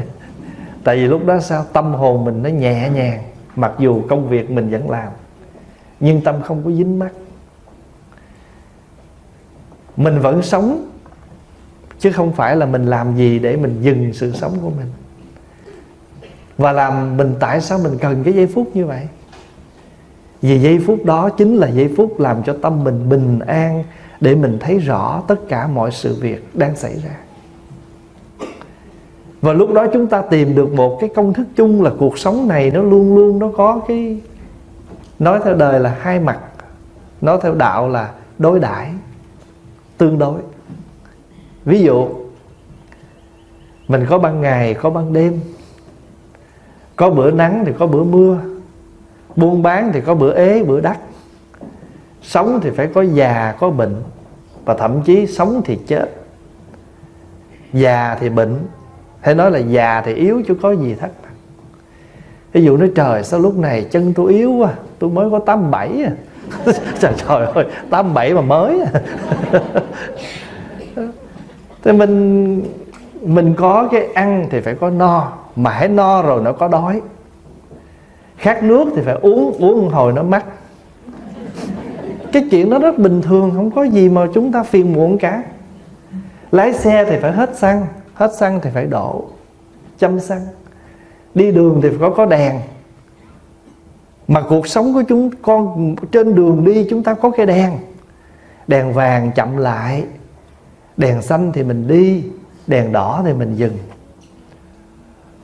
Tại vì lúc đó sao? Tâm hồn mình nó nhẹ nhàng, mặc dù công việc mình vẫn làm, nhưng tâm không có dính mắt mình vẫn sống, chứ không phải là mình làm gì để mình dừng sự sống của mình. Và làm mình tại sao mình cần cái giây phút như vậy? Vì giây phút đó chính là giây phút làm cho tâm mình bình an để mình thấy rõ tất cả mọi sự việc đang xảy ra. Và lúc đó chúng ta tìm được một cái công thức chung là cuộc sống này nó luôn luôn nó có cái, nói theo đời là hai mặt, nói theo đạo là đối đãi, tương đối. Ví dụ, mình có ban ngày, có ban đêm, có bữa nắng thì có bữa mưa, buôn bán thì có bữa ế, bữa đắt sống thì phải có già, có bệnh. Và thậm chí sống thì chết. Già thì bệnh. Hay nói là già thì yếu chứ có gì thắc mắc. Ví dụ nói, trời, sao lúc này chân tôi yếu quá, tôi mới có tám bảy à? Trời trời ơi, tám bảy mà mới à. thế mình mình có cái ăn thì phải có no. Mà hãy no rồi nó có đói. Khát nước thì phải uống uống hồi nó mắc cái chuyện đó rất bình thường, không có gì mà chúng ta phiền muộn cả. Lái xe thì phải hết xăng hết xăng thì phải đổ châm xăng đi đường thì phải có có đèn. Mà cuộc sống của chúng, con, trên đường đi chúng ta có cái đèn. Đèn vàng chậm lại, đèn xanh thì mình đi, đèn đỏ thì mình dừng.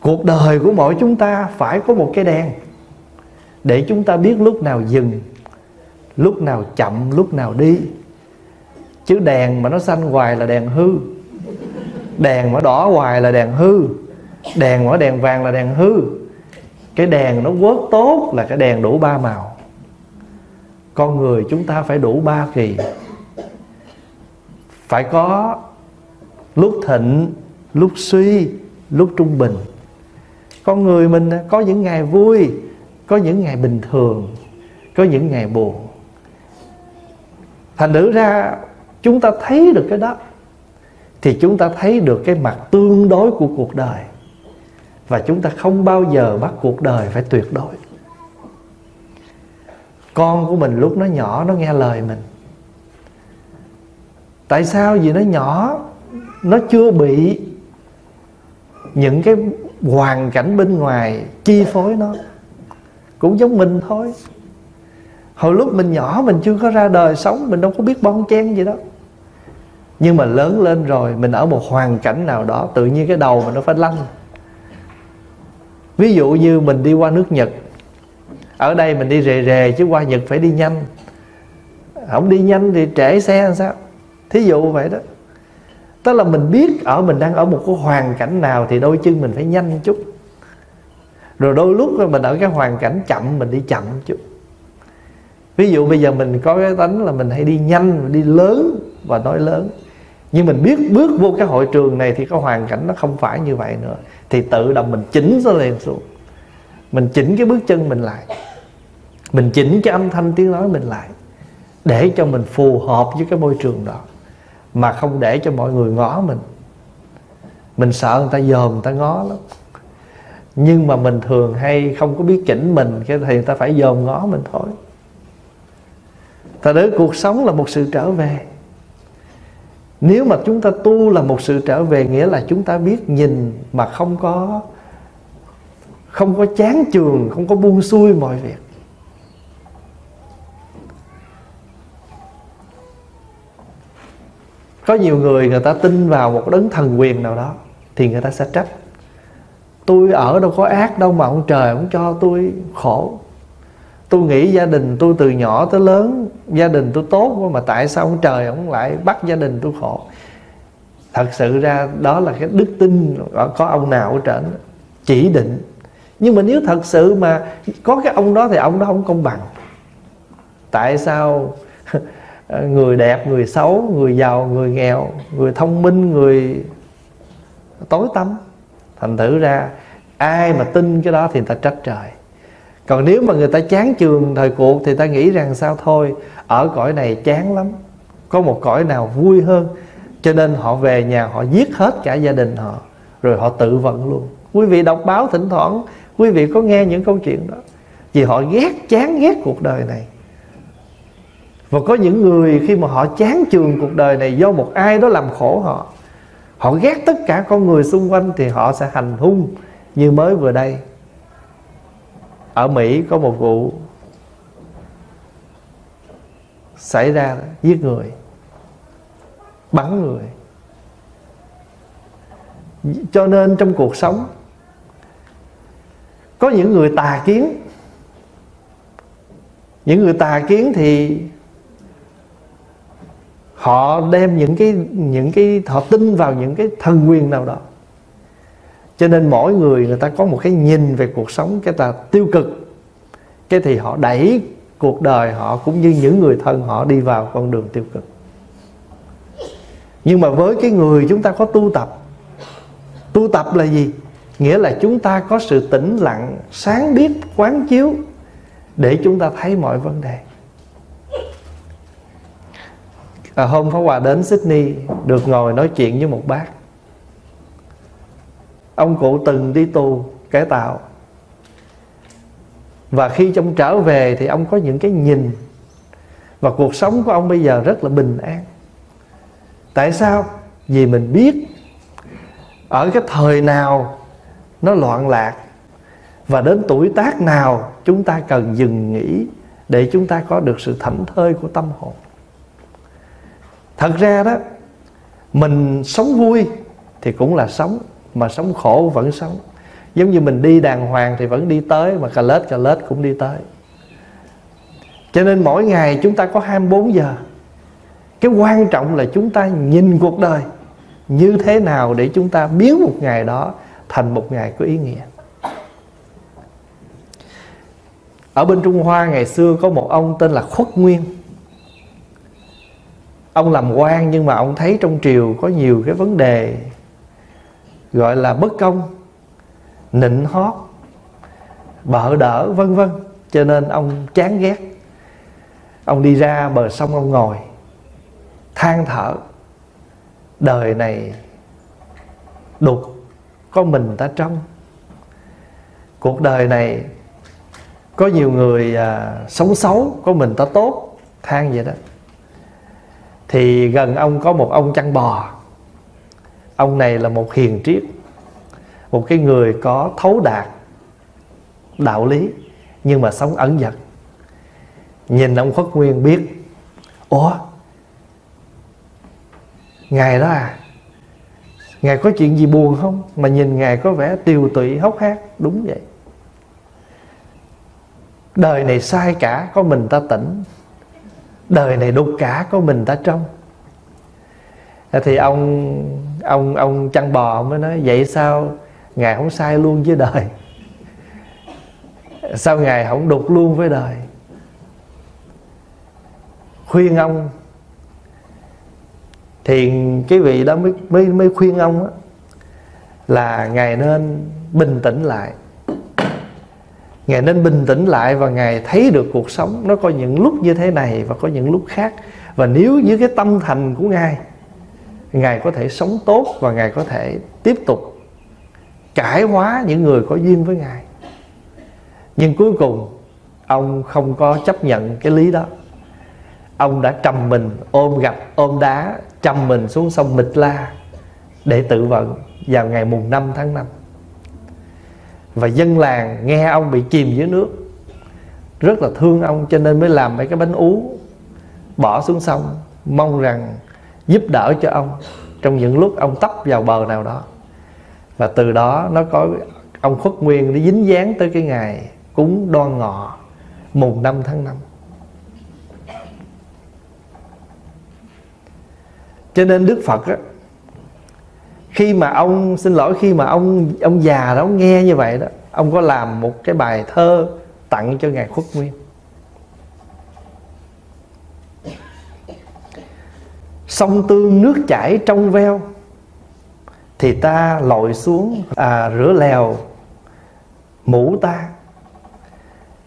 Cuộc đời của mỗi chúng ta phải có một cái đèn để chúng ta biết lúc nào dừng lúc nào chậm, lúc nào đi. Chứ đèn mà nó xanh hoài là đèn hư. Đèn mà đỏ hoài là đèn hư. Đèn mà đèn vàng là đèn hư. Cái đèn nó quớt tốt là cái đèn đủ ba màu. Con người chúng ta phải đủ ba kỳ. Phải có lúc thịnh, lúc suy, lúc trung bình. Con người mình có những ngày vui, có những ngày bình thường, có những ngày buồn thành nữ ra, chúng ta thấy được cái đó, thì chúng ta thấy được cái mặt tương đối của cuộc đời. Và chúng ta không bao giờ bắt cuộc đời phải tuyệt đối. Con của mình lúc nó nhỏ, nó nghe lời mình. Tại sao? Vì nó nhỏ, nó chưa bị những cái hoàn cảnh bên ngoài chi phối nó. Cũng giống mình thôi hồi lúc mình nhỏ mình chưa có ra đời sống, mình đâu có biết bon chen gì đó. Nhưng mà lớn lên rồi, mình ở một hoàn cảnh nào đó, tự nhiên cái đầu mình nó phải lăn ví dụ như mình đi qua nước nhật, ở đây mình đi rề rề chứ qua nhật phải đi nhanh. Không đi nhanh thì trễ xe làm sao? Thí dụ vậy đó. Tức là mình biết ở mình đang ở một cái hoàn cảnh nào thì đôi chân mình phải nhanh chút. Rồi đôi lúc mình ở cái hoàn cảnh chậm, mình đi chậm chút ví dụ bây giờ mình có cái tánh là mình hay đi nhanh, đi lớn và nói lớn. Nhưng mình biết bước vô cái hội trường này thì cái hoàn cảnh nó không phải như vậy nữa. Thì tự động mình chỉnh nó lên xuống. Mình chỉnh cái bước chân mình lại. Mình chỉnh cái âm thanh tiếng nói mình lại. Để cho mình phù hợp với cái môi trường đó. Mà không để cho mọi người ngó mình. Mình sợ người ta dòm, người ta ngó lắm. Nhưng mà mình thường hay không có biết chỉnh mình, cái thì người ta phải dòm ngó mình thôi thật đấy cuộc sống là một sự trở về. Nếu mà chúng ta tu là một sự trở về, nghĩa là chúng ta biết nhìn mà không có không có chán trường không có buông xuôi mọi việc. Có nhiều người người ta tin vào một đấng thần quyền nào đó, thì người ta sẽ trách. Tôi ở đâu có ác đâu mà ông trời ông cho tôi khổ tôi nghĩ gia đình tôi từ nhỏ tới lớn, gia đình tôi tốt quá mà tại sao ông trời ông lại bắt gia đình tôi khổ? Thật sự ra đó là cái đức tin có ông nào ở trên chỉ định. Nhưng mà nếu thật sự mà có cái ông đó thì ông đó không công bằng. Tại sao người đẹp, người xấu, người giàu, người nghèo, người thông minh, người tối tăm? Thành thử ra, ai mà tin cái đó thì ta trách trời còn nếu mà người ta chán trường thời cuộc thì ta nghĩ rằng sao thôi? Ở cõi này chán lắm. Có một cõi nào vui hơn? Cho nên họ về nhà, họ giết hết cả gia đình họ, rồi họ tự vận luôn. Quý vị đọc báo thỉnh thoảng, quý vị có nghe những câu chuyện đó. Vì họ ghét, chán ghét cuộc đời này. Và có những người khi mà họ chán chường cuộc đời này do một ai đó làm khổ họ họ ghét tất cả con người xung quanh thì họ sẽ hành hung như mới vừa đây ở mỹ có một vụ xảy ra, giết người, bắn người. Cho nên trong cuộc sống, có những người tà kiến. Những người tà kiến thì họ đem những cái những cái, họ tin vào những cái thần quyền nào đó cho nên mỗi người người ta có một cái nhìn về cuộc sống cái ta tiêu cực. Cái thì họ đẩy cuộc đời họ cũng như những người thân họ đi vào con đường tiêu cực. Nhưng mà với cái người chúng ta có tu tập tu tập là gì? Nghĩa là chúng ta có sự tĩnh lặng sáng biết quán chiếu để chúng ta thấy mọi vấn đề. À, hôm phó Hòa đến Sydney được ngồi nói chuyện với một bác ông cụ từng đi tù cải tạo. Và khi trong trở về thì ông có những cái nhìn. Và cuộc sống của ông bây giờ rất là bình an. Tại sao? Vì mình biết ở cái thời nào nó loạn lạc và đến tuổi tác nào chúng ta cần dừng nghỉ để chúng ta có được sự thảnh thơi của tâm hồn. Thật ra đó, mình sống vui thì cũng là sống mà sống khổ vẫn sống. Giống như mình đi đàng hoàng thì vẫn đi tới, mà cà lết cà lết cũng đi tới. Cho nên mỗi ngày chúng ta có 24 giờ. Cái quan trọng là chúng ta nhìn cuộc đời như thế nào để chúng ta biến một ngày đó thành một ngày có ý nghĩa. Ở bên trung hoa ngày xưa có một ông tên là khuất nguyên. Ông làm quan nhưng mà ông thấy trong triều có nhiều cái vấn đề gọi là bất công nịnh hót bợ đỡ vân vân. Cho nên ông chán ghét. Ông đi ra bờ sông ông ngồi than thở đời này đục có mình ta trong cuộc đời này có nhiều người à, sống xấu có mình ta tốt. Than vậy đó. Thì gần ông có một ông chăn bò ông này là một hiền triết, một cái người có thấu đạt đạo lý, nhưng mà sống ẩn dật. Nhìn ông khuất nguyên biết, ủa, ngài đó à? Ngài có chuyện gì buồn không? Mà nhìn ngài có vẻ tiều tụy, hốc hác. Đúng vậy. Đời này sai cả, có mình ta tỉnh. Đời này đục cả, có mình ta trong. Thì ông ông ông chăn bò mới nói, vậy sao ngài không sai luôn với đời? Sao ngài không đục luôn với đời? Khuyên ông, thì cái vị đó mới mới mới khuyên ông á, là ngài nên bình tĩnh lại. Ngài nên bình tĩnh lại và ngài thấy được cuộc sống nó có những lúc như thế này và có những lúc khác. Và nếu với cái tâm thành của ngài ngài có thể sống tốt và ngài có thể tiếp tục cải hóa những người có duyên với ngài. Nhưng cuối cùng, ông không có chấp nhận cái lý đó. Ông đã trầm mình ôm gặp ôm đá trầm mình xuống sông Mịch La để tự vận vào ngày mùng 5 tháng 5 và dân làng nghe ông bị chìm dưới nước. Rất là thương ông cho nên mới làm mấy cái bánh ú, bỏ xuống sông, mong rằng giúp đỡ cho ông trong những lúc ông tấp vào bờ nào đó. Và từ đó nó có, ông khuất nguyên nó dính dáng tới cái ngày cúng đoan ngọ mùng 5 tháng 5 cho nên đức phật á, khi mà ông, xin lỗi, khi mà ông ông già đó, ông nghe như vậy đó, ông có làm một cái bài thơ tặng cho ngài khuất nguyên. Sông tương nước chảy trong veo thì ta lội xuống à, rửa lèo mũ ta.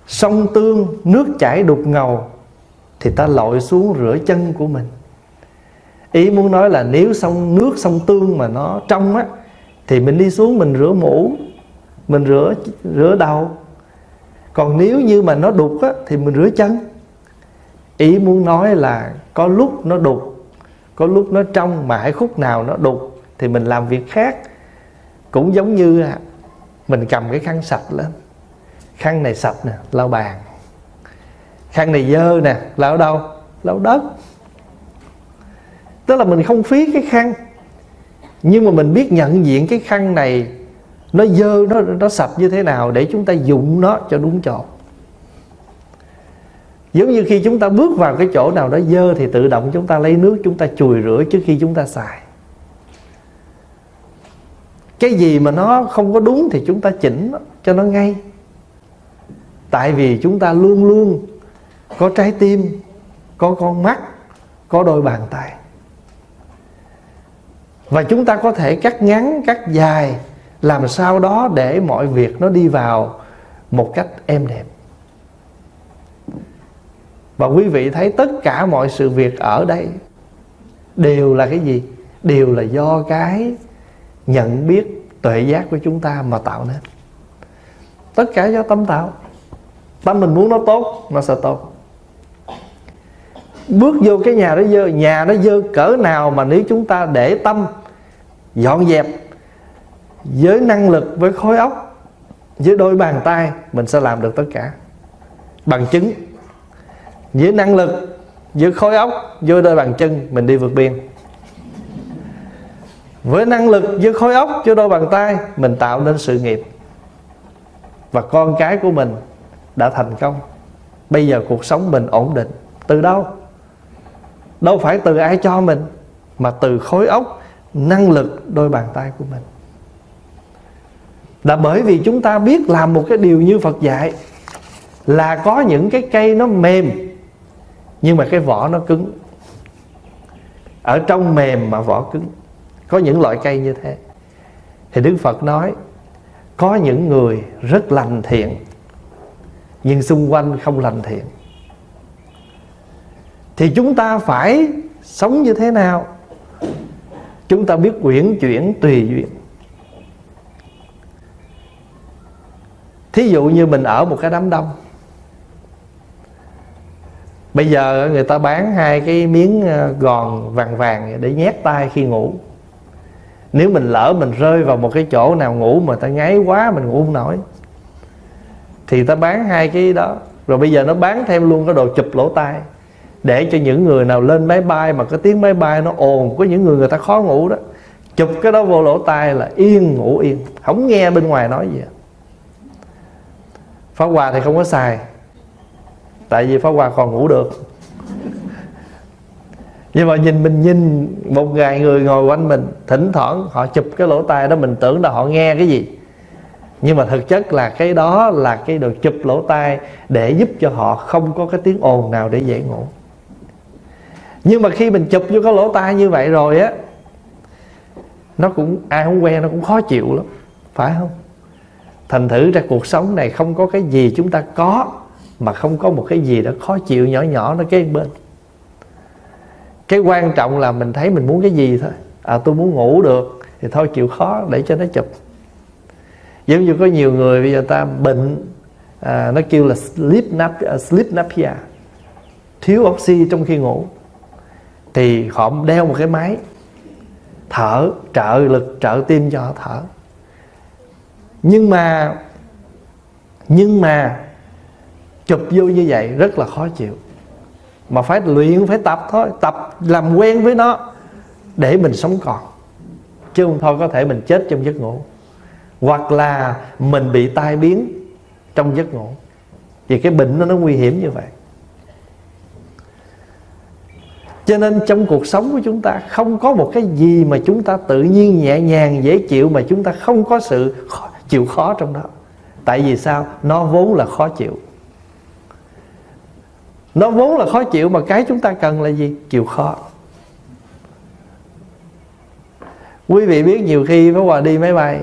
Sông tương nước chảy đục ngầu thì ta lội xuống rửa chân của mình. Ý muốn nói là nếu sông nước sông tương mà nó trong á thì mình đi xuống mình rửa mũ mình rửa rửa đầu. Còn nếu như mà nó đục á thì mình rửa chân. Ý muốn nói là có lúc nó đục có lúc nó trong mà hãy khúc nào nó đục thì mình làm việc khác. Cũng giống như mình cầm cái khăn sạch lên. Khăn này sạch nè, lau bàn. Khăn này dơ nè, lau đâu? Lau đất. Tức là mình không phí cái khăn. Nhưng mà mình biết nhận diện cái khăn này nó dơ, nó nó sạch như thế nào để chúng ta dụng nó cho đúng chỗ giống như khi chúng ta bước vào cái chỗ nào đó dơ thì tự động chúng ta lấy nước, chúng ta chùi rửa trước khi chúng ta xài. Cái gì mà nó không có đúng thì chúng ta chỉnh cho nó ngay. Tại vì chúng ta luôn luôn có trái tim, có con mắt, có đôi bàn tay. Và chúng ta có thể cắt ngắn, cắt dài, làm sao đó để mọi việc nó đi vào một cách êm đẹp và quý vị thấy tất cả mọi sự việc ở đây đều là cái gì? Đều là do cái nhận biết tuệ giác của chúng ta mà tạo nên. Tất cả do tâm tạo. Tâm mình muốn nó tốt, nó sẽ tốt. Bước vô cái nhà đó dơ, nhà nó dơ cỡ nào mà nếu chúng ta để tâm dọn dẹp với năng lực, với khối óc, với đôi bàn tay, mình sẽ làm được tất cả. Bằng chứng với năng lực, với khối óc, với đôi bàn chân, mình đi vượt biên. Với năng lực, với khối óc, với đôi bàn tay, mình tạo nên sự nghiệp. Và con cái của mình đã thành công. Bây giờ cuộc sống mình ổn định. Từ đâu? Đâu phải từ ai cho mình, mà từ khối óc, năng lực, đôi bàn tay của mình. Là bởi vì chúng ta biết làm một cái điều như Phật dạy là có những cái cây nó mềm nhưng mà cái vỏ nó cứng. Ở trong mềm mà vỏ cứng. Có những loại cây như thế. Thì Đức Phật nói, có những người rất lành thiện, nhưng xung quanh không lành thiện. Thì chúng ta phải sống như thế nào? Chúng ta biết quyển chuyển tùy duyên. Thí dụ như mình ở một cái đám đông bây giờ người ta bán hai cái miếng ờ, gòn vàng vàng để nhét tay khi ngủ. Nếu mình lỡ mình rơi vào một cái chỗ nào ngủ mà ta ngáy quá, mình ngủ không nổi. Thì ta bán hai cái đó. Rồi bây giờ nó bán thêm luôn cái đồ chụp lỗ tai. Để cho những người nào lên máy bay mà cái tiếng máy bay nó ồn, có những người người ta khó ngủ đó, chụp cái đó vô lỗ tai là yên, ngủ yên. Không nghe bên ngoài nói gì. Pháp Hòa thì không có xài. Tại vì Pháp Hòa còn ngủ được. Nhưng mà nhìn mình nhìn Một vài người ngồi quanh mình, Thỉnh thoảng họ chụp cái lỗ tai đó, Mình tưởng là họ nghe cái gì. Nhưng mà thực chất là cái đó là cái đồ chụp lỗ tai Để giúp cho họ không có cái tiếng ồn nào để dễ ngủ. Nhưng mà khi mình chụp vô cái lỗ tai như vậy rồi á, Nó cũng, ai không quen nó cũng khó chịu lắm. Phải không? Thành thử ra cuộc sống này không có cái gì chúng ta có mà không có một cái gì đó khó chịu nhỏ nhỏ nó kế bên. Cái quan trọng là mình thấy mình muốn cái gì thôi. À tôi muốn ngủ được thì thôi chịu khó để cho nó chụp. Giống như có nhiều người bây giờ ta bệnh à, nó kêu là sleep nap à, sleep napia thiếu oxy trong khi ngủ. Thì họ đeo một cái máy thở trợ lực trợ tim cho họ thở. Nhưng mà nhưng mà chụp vô như vậy rất là khó chịu. Mà phải luyện, phải tập thôi, tập làm quen với nó để mình sống còn. Chứ không thôi có thể mình chết trong giấc ngủ. Hoặc là mình bị tai biến trong giấc ngủ. Vì cái bệnh nó nó nguy hiểm như vậy. Cho nên trong cuộc sống của chúng ta, không có một cái gì mà chúng ta tự nhiên nhẹ nhàng, dễ chịu mà chúng ta không có sự chịu khó trong đó. Tại vì sao? Nó vốn là khó chịu nó vốn là khó chịu, mà cái chúng ta cần là gì? Chịu khó. Quý vị biết nhiều khi Pháp Hòa đi máy bay,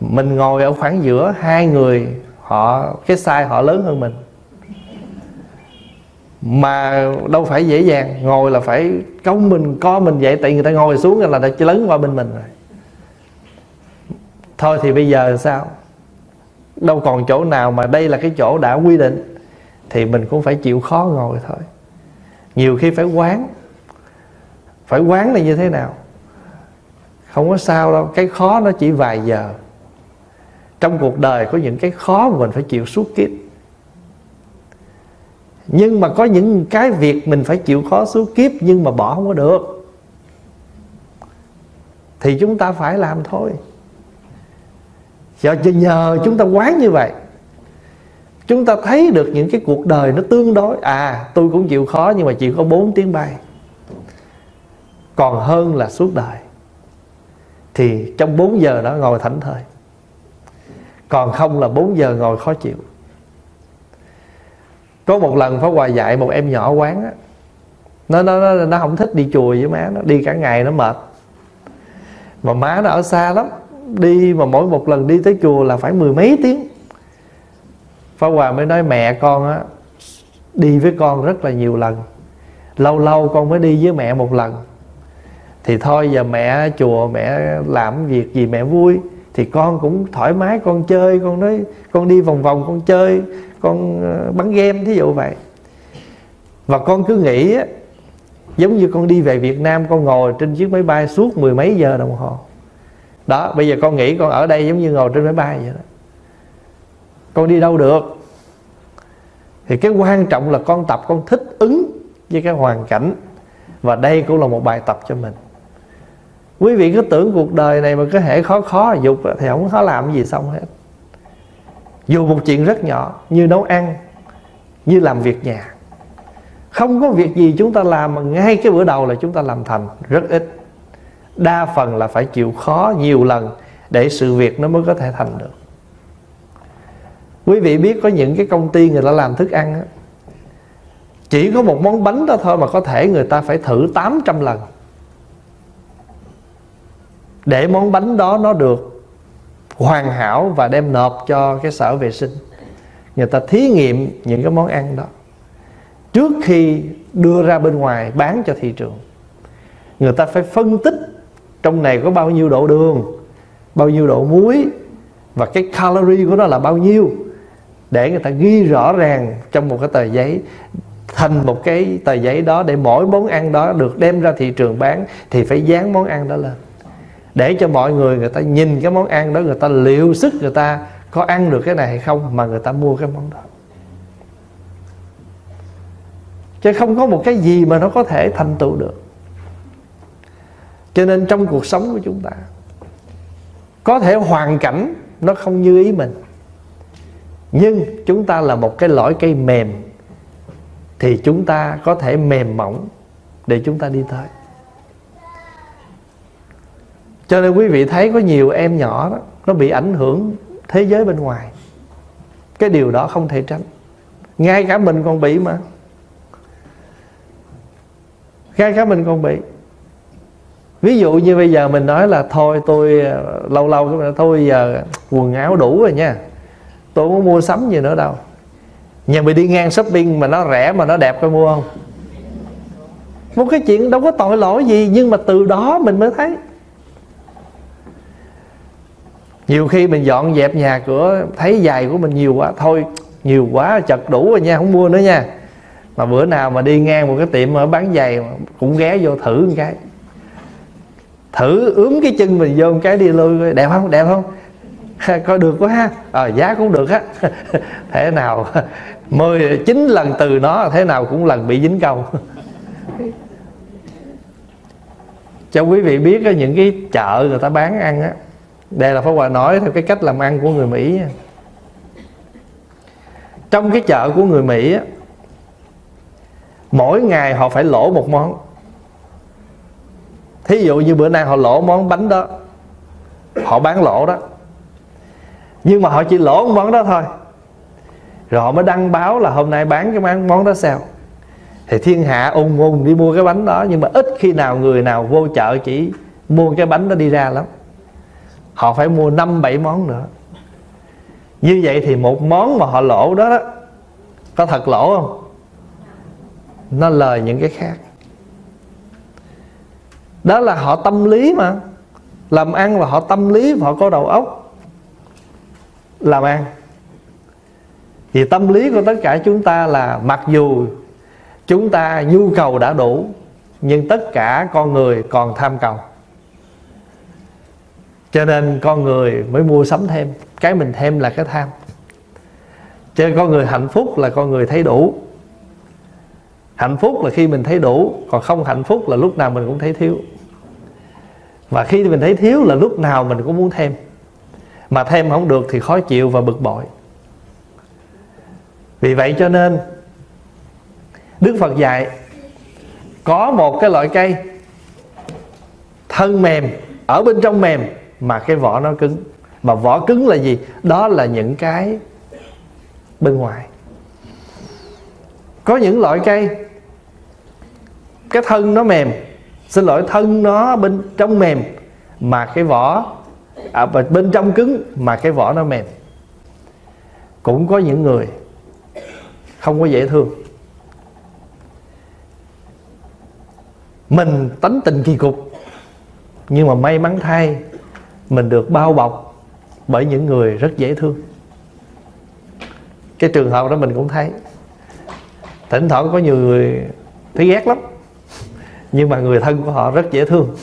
mình ngồi ở khoảng giữa hai người, họ, cái size họ lớn hơn mình. Mà đâu phải dễ dàng, ngồi là phải cong mình co mình vậy, tại người ta ngồi xuống là đã lớn qua bên mình rồi. Thôi thì bây giờ sao? Đâu còn chỗ nào mà đây là cái chỗ đã quy định thì mình cũng phải chịu khó ngồi thôi. Nhiều khi phải quán. Phải quán là như thế nào? Không có sao đâu, cái khó nó chỉ vài giờ. Trong cuộc đời có những cái khó mà mình phải chịu suốt kiếp. Nhưng mà có những cái việc mình phải chịu khó suốt kiếp nhưng mà bỏ không có được. Thì chúng ta phải làm thôi. Cho nhờ chúng ta quán như vậy chúng ta thấy được những cái cuộc đời nó tương đối. À tôi cũng chịu khó nhưng mà chỉ có 4 tiếng bay. Còn hơn là suốt đời. Thì trong 4 giờ đó ngồi thảnh thơi. Còn không là 4 giờ ngồi khó chịu. Có một lần Pháp Hòa dạy một em nhỏ quán á. Nó, nó, nó, nó không thích đi chùa với má nó đi cả ngày nó mệt. Mà má nó ở xa lắm. Đi mà mỗi một lần đi tới chùa là phải mười mấy tiếng. Pháp Hòa mới nói mẹ con á đi với con rất là nhiều lần. Lâu lâu con mới đi với mẹ một lần. Thì thôi giờ mẹ chùa mẹ làm việc gì mẹ vui thì con cũng thoải mái con chơi con nói con đi vòng vòng con chơi con ờ, bắn game thí dụ vậy. Và con cứ nghĩ á, giống như con đi về Việt Nam con ngồi trên chiếc máy bay suốt mười mấy giờ đồng hồ. Đó bây giờ con nghĩ con ở đây giống như ngồi trên máy bay vậy đó con đi đâu được? Thì cái quan trọng là con tập, con thích ứng với cái hoàn cảnh. Và đây cũng là một bài tập cho mình. Quý vị cứ tưởng cuộc đời này mà cứ hệ khó khó dục thì không khó làm gì xong hết. Dù một chuyện rất nhỏ như nấu ăn, như làm việc nhà. Không có việc gì chúng ta làm mà ngay cái bữa đầu là chúng ta làm thành rất ít. Đa phần là phải chịu khó nhiều lần để sự việc nó mới có thể thành được quý vị biết có những cái công ty người ta làm thức ăn chỉ có một món bánh đó thôi mà có thể người ta phải thử 800 lần. Để món bánh đó nó được hoàn hảo và đem nộp cho cái sở vệ sinh, người ta thí nghiệm những cái món ăn đó. Trước khi đưa ra bên ngoài bán cho thị trường, người ta phải phân tích trong này có bao nhiêu độ đường, bao nhiêu độ muối và cái calorie của nó là bao nhiêu để người ta ghi rõ ràng trong một cái tờ giấy, thành một cái tờ giấy đó để mỗi món ăn đó được đem ra thị trường bán thì phải dán món ăn đó lên. Để cho mọi người người ta nhìn cái món ăn đó, người ta liệu sức người ta có ăn được cái này hay không mà người ta mua cái món đó. Chứ không có một cái gì mà nó có thể thành tựu được. Cho nên trong cuộc sống của chúng ta, có thể hoàn cảnh nó không như ý mình nhưng chúng ta là một cái lõi cây mềm, thì chúng ta có thể mềm mỏng để chúng ta đi tới. Cho nên quý vị thấy có nhiều em nhỏ đó, nó bị ảnh hưởng thế giới bên ngoài. Cái điều đó không thể tránh. Ngay cả mình còn bị mà. Ngay cả mình còn bị. Ví dụ như bây giờ mình nói là, thôi tôi ờ, lâu lâu thôi giờ quần áo đủ rồi nha tôi không mua sắm gì nữa đâu. Nhà mình đi ngang shopping mà nó rẻ mà nó đẹp có mua không? Một cái chuyện đâu có tội lỗi gì, nhưng mà từ đó mình mới thấy. Nhiều khi mình dọn dẹp nhà cửa, thấy giày của mình nhiều quá, thôi, nhiều quá, chật đủ rồi nha, không mua nữa nha. Mà bữa nào mà đi ngang một cái tiệm ở bán giày cũng ghé vô thử một cái. Thử ướm cái chân mình vô một cái đi lui đẹp không? Đẹp không? Coi được quá ha. À, giá cũng được á. Thế nào? Mười chín lần từ nó thế nào cũng lần bị dính câu. Cho quý vị biết á, những cái chợ người ta bán ăn á đây là Pháp Hòa nói theo cái cách làm ăn của người Mỹ. Trong cái chợ của người Mỹ á, Mỗi ngày họ phải lỗ một món. Thí dụ như bữa nay họ lỗ món bánh đó Họ bán lỗ đó nhưng mà họ chỉ lỗ một món đó thôi. Rồi họ mới đăng báo là hôm nay bán cái món đó sao? Thì thiên hạ ung ung đi mua cái bánh đó nhưng mà ít khi nào người nào vô chợ chỉ mua cái bánh đó đi ra lắm. Họ phải mua năm bảy món nữa. Như vậy thì một món mà họ lỗ đó, đó có thật lỗ không? Nó lời những cái khác. Đó là họ tâm lý mà. Làm ăn là họ tâm lý họ có đầu óc làm ăn. Thì tâm lý của tất cả chúng ta là mặc dù chúng ta nhu cầu đã đủ, nhưng tất cả con người còn tham cầu. Cho nên con người mới mua sắm thêm, cái mình thêm là cái tham. Cho nên con người hạnh phúc là con người thấy đủ. Hạnh phúc là khi mình thấy đủ, còn không hạnh phúc là lúc nào mình cũng thấy thiếu. Và khi mình thấy thiếu là lúc nào mình cũng muốn thêm mà thêm không được thì khó chịu và bực bội. Vì vậy cho nên, đức phật dạy, có một cái loại cây, thân mềm, ở bên trong mềm, mà cái vỏ nó cứng. Mà vỏ cứng là gì? Đó là những cái bên ngoài. Có những loại cây, cái thân nó mềm, xin lỗi, thân nó bên trong mềm, mà cái vỏ à, bên trong cứng mà cái vỏ nó mềm. Cũng có những người không có dễ thương. Mình tánh tình kỳ cục nhưng mà may mắn thay mình được bao bọc bởi những người rất dễ thương. Cái trường hợp đó mình cũng thấy. Thỉnh thoảng có nhiều người thấy ghét lắm nhưng mà người thân của họ rất dễ thương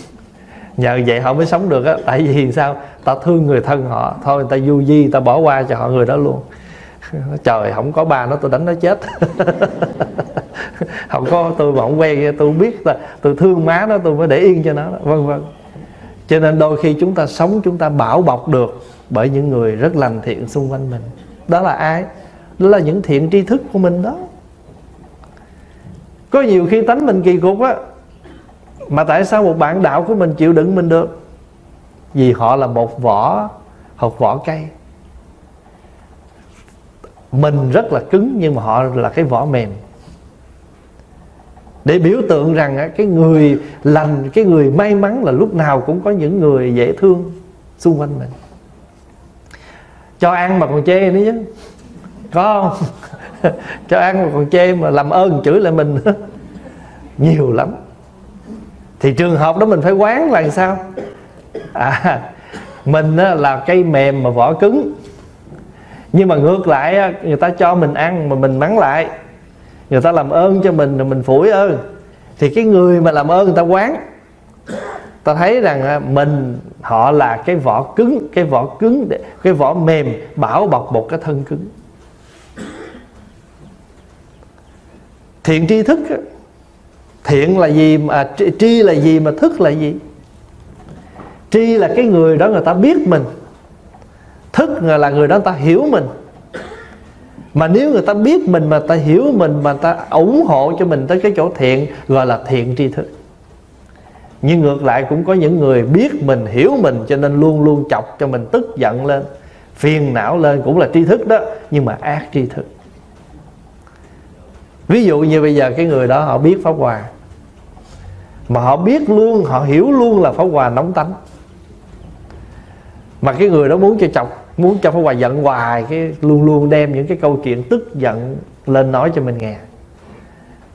nhờ vậy họ mới sống được á. Tại vì sao? Ta thương người thân họ. Thôi, người ta du di ta bỏ qua cho họ người đó luôn. Trời, không có bà nó, tôi đánh nó chết. Không có, tôi mà không quen, tôi biết là tôi thương má nó, tôi mới để yên cho nó vân vân vâng. cho nên đôi khi chúng ta sống, chúng ta bảo bọc được bởi những người rất lành thiện xung quanh mình. Đó là ai? Đó là những thiện tri thức của mình đó. Có nhiều khi tánh mình kỳ cục á mà tại sao một bạn đạo của mình chịu đựng mình được? Vì họ là một vỏ hộp vỏ cây. Mình rất là cứng, nhưng mà họ là cái vỏ mềm. Để biểu tượng rằng cái người lành, cái người may mắn là lúc nào cũng có những người dễ thương xung quanh mình. Cho ăn mà còn chê nữa chứ. Có không? Cho ăn mà còn chê mà làm ơn chửi lại mình nhiều lắm thì trường hợp đó mình phải quán là sao? À mình là cây mềm mà vỏ cứng. Nhưng mà ngược lại người ta cho mình ăn mà mình mắng lại. Người ta làm ơn cho mình rồi mình phủi ơn. Thì cái người mà làm ơn người ta quán. Ta thấy rằng mình, họ là cái vỏ cứng, cái vỏ cứng cái vỏ mềm, bảo bọc một cái thân cứng. Thiện tri thức thiện là gì mà tri là gì mà thức là gì? Tri là cái người đó người ta biết mình. Thức là người đó ta hiểu mình. Mà nếu người ta biết mình, mà ta hiểu mình, mà ta ủng hộ cho mình tới cái chỗ thiện, gọi là thiện tri thức. Nhưng ngược lại cũng có những người biết mình, hiểu mình, cho nên luôn luôn chọc cho mình tức giận lên, phiền não lên cũng là tri thức đó, nhưng mà ác tri thức ví dụ như bây giờ cái người đó họ biết pháp hòa, mà họ biết luôn, họ hiểu luôn là pháp hòa nóng tánh. Mà cái người đó muốn cho chọc, muốn cho pháp hòa giận hoài, cái luôn luôn đem những cái câu chuyện tức giận lên nói cho mình nghe.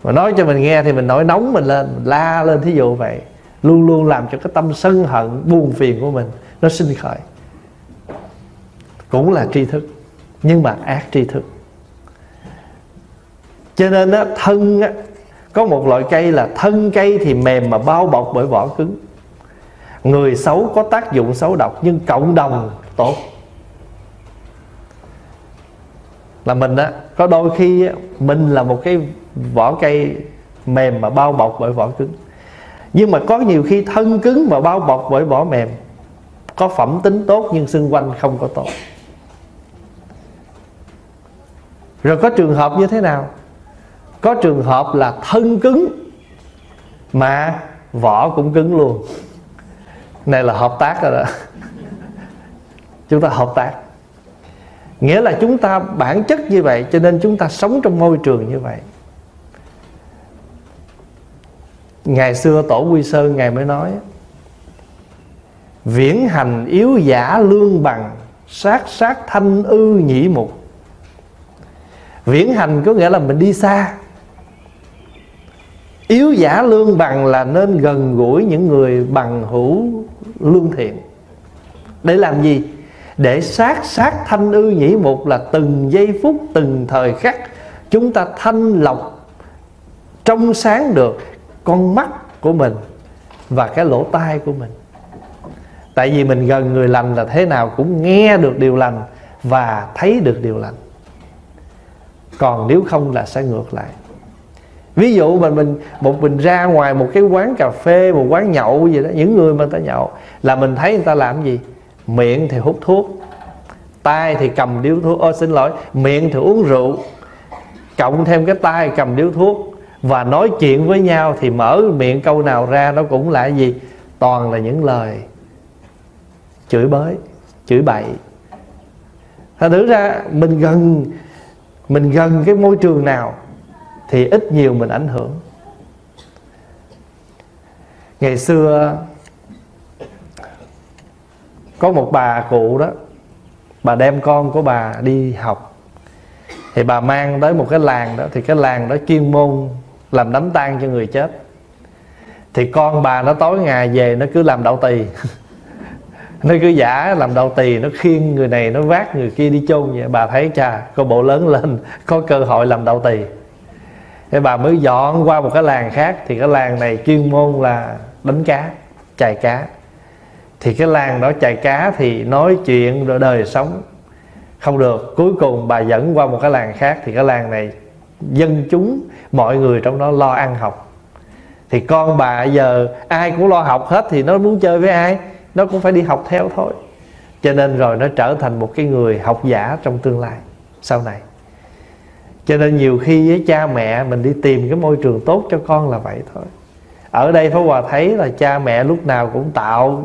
Mà nói cho mình nghe thì mình nổi nóng mình lên, mình la lên thí dụ vậy. Luôn luôn làm cho cái tâm sân hận, buồn phiền của mình nó sinh khởi. Cũng là tri thức, nhưng mà ác tri thức cho nên á, thân á, có một loại cây là thân cây thì mềm mà bao bọc bởi vỏ cứng. Người xấu có tác dụng xấu độc nhưng cộng đồng tốt. Là mình á có đôi khi á, mình là một cái vỏ cây mềm mà bao bọc bởi vỏ cứng. Nhưng mà có nhiều khi thân cứng mà bao bọc bởi vỏ mềm có phẩm tính tốt nhưng xung quanh không có tốt. Rồi có trường hợp như thế nào? Có trường hợp là thân cứng, mà vỏ cũng cứng luôn. Này là hợp tác rồi đó. Chúng ta hợp tác. Nghĩa là chúng ta bản chất như vậy, cho nên chúng ta sống trong môi trường như vậy. Ngày xưa tổ quy sơn ngài mới nói, viễn hành yếu giả lương bằng, sát sát thanh ư nhĩ mục. Viễn hành có nghĩa là mình đi xa yếu giả lương bằng là nên gần gũi những người bằng hữu lương thiện. Để làm gì? Để sát sát thanh ư nhĩ mục là từng giây phút, từng thời khắc chúng ta thanh lọc trong sáng được con mắt của mình và cái lỗ tai của mình. Tại vì mình gần người lành là thế nào cũng nghe được điều lành và thấy được điều lành. Còn nếu không là sẽ ngược lại ví dụ mà mình, một mình ra ngoài một cái quán cà phê, một quán nhậu gì đó, những người mà người ta nhậu, là mình thấy người ta làm gì? Miệng thì hút thuốc tay thì cầm điếu thuốc. Ôi, xin lỗi, miệng thì uống rượu, cộng thêm cái tay cầm điếu thuốc và nói chuyện với nhau thì mở miệng câu nào ra nó cũng là gì? Toàn là những lời chửi bới, chửi bậy. Thành thử ra mình gần mình gần cái môi trường nào thì ít nhiều mình ảnh hưởng. Ngày xưa có một bà cụ đó, bà đem con của bà đi học. Thì bà mang tới một cái làng đó, thì cái làng đó chuyên môn làm đám tang cho người chết. Thì con bà nó tối ngày về nó cứ làm đậu tỳ. Nó cứ giả làm đậu tỳ, nó khiêng người này, nó vác người kia đi chôn vậy. Bà thấy cha có bộ lớn lên, có cơ hội làm đậu tỳ thế bà mới dọn qua một cái làng khác, thì cái làng này chuyên môn là đánh cá, chài cá. Thì cái làng đó chài cá thì nói chuyện rồi đời sống không được. Cuối cùng bà dẫn qua một cái làng khác, thì cái làng này dân chúng, mọi người trong đó lo ăn học. Thì con bà giờ ai cũng lo học hết, thì nó muốn chơi với ai? Nó cũng phải đi học theo thôi. Cho nên rồi nó trở thành một cái người học giả trong tương lai sau này cho nên nhiều khi với cha mẹ mình đi tìm cái môi trường tốt cho con là vậy thôi. Ở đây Pháp Hòa thấy là cha mẹ lúc nào cũng tạo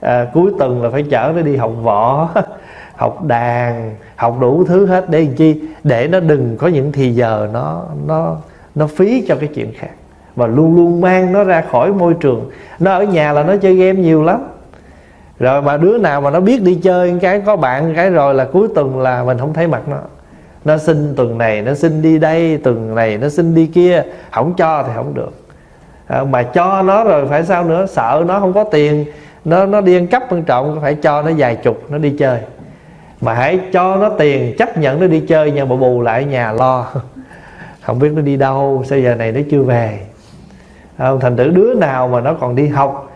à, cuối tuần là phải chở nó đi học võ học đàn học đủ thứ hết. Để làm chi? Để nó đừng có những thì giờ nó nó nó phí cho cái chuyện khác. Và luôn luôn mang nó ra khỏi môi trường. Nó ở nhà là nó chơi game nhiều lắm. Rồi mà đứa nào mà nó biết đi chơi cái có bạn cái rồi là cuối tuần là mình không thấy mặt nó nó xin tuần này nó xin đi đây tuần này nó xin đi kia. Không cho thì không được. À, mà cho nó rồi phải sao nữa? Sợ nó không có tiền. Nó nó đi ăn cắp quan trọng phải cho nó vài chục nó đi chơi. Mà hãy cho nó tiền chấp nhận nó đi chơi nhưng mà bù lại nhà lo. Không biết nó đi đâu sao giờ này nó chưa về. À, thành thử đứa nào mà nó còn đi học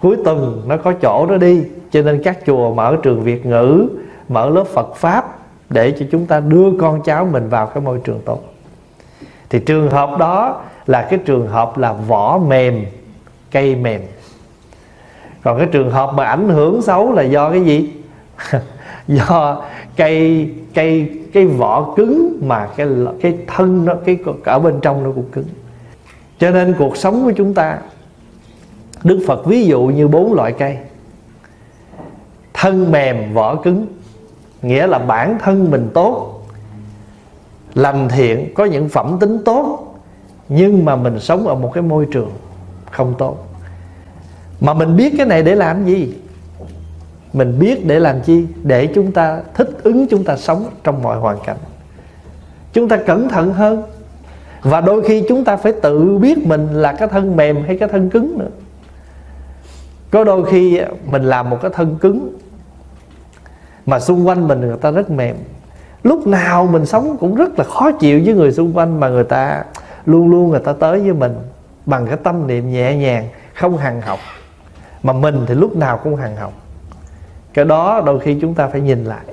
cuối tuần nó có chỗ nó đi. Cho nên các chùa mở trường việt ngữ mở lớp phật pháp để cho chúng ta đưa con cháu mình vào cái môi trường tốt. Thì trường hợp đó là cái trường hợp là vỏ mềm, cây mềm. Còn cái trường hợp mà ảnh hưởng xấu là do cái gì? Do cây cây, cái vỏ cứng mà cái cái thân nó, cái ở bên trong nó cũng cứng. Cho nên cuộc sống của chúng ta, đức phật ví dụ như bốn loại cây. Thân mềm, vỏ cứng nghĩa là bản thân mình tốt. Lành thiện, có những phẩm tính tốt, nhưng mà mình sống ở một cái môi trường không tốt. Mà mình biết cái này để làm gì? Mình biết để làm chi? Để chúng ta thích ứng chúng ta sống trong mọi hoàn cảnh. Chúng ta cẩn thận hơn. Và đôi khi chúng ta phải tự biết mình là cái thân mềm hay cái thân cứng nữa. Có đôi khi mình làm một cái thân cứng mà xung quanh mình người ta rất mềm. Lúc nào mình sống cũng rất là khó chịu với người xung quanh mà người ta luôn luôn người ta tới với mình bằng cái tâm niệm nhẹ nhàng, không hằng học. Mà mình thì lúc nào cũng hằng học. Cái đó đôi khi chúng ta phải nhìn lại.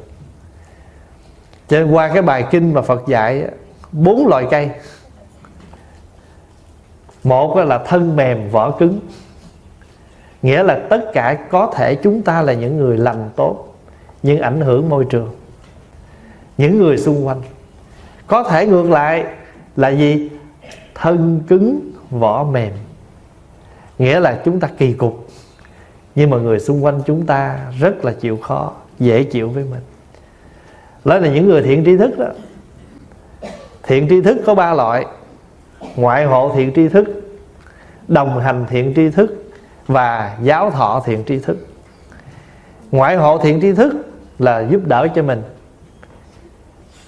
Cho nên qua cái bài kinh mà Phật dạy bốn loại cây. Một là thân mềm, vỏ cứng. Nghĩa là tất cả có thể chúng ta là những người lành tốt nhưng ảnh hưởng môi trường. Những người xung quanh có thể ngược lại là gì? Thân cứng, vỏ mềm. Nghĩa là chúng ta kỳ cục. Nhưng mà người xung quanh chúng ta rất là chịu khó, dễ chịu với mình. Đó là những người thiện tri thức đó. Thiện tri thức có ba loại. Ngoại hộ thiện tri thức, đồng hành thiện tri thức và giáo thọ thiện tri thức. Ngoại hộ thiện tri thức là giúp đỡ cho mình.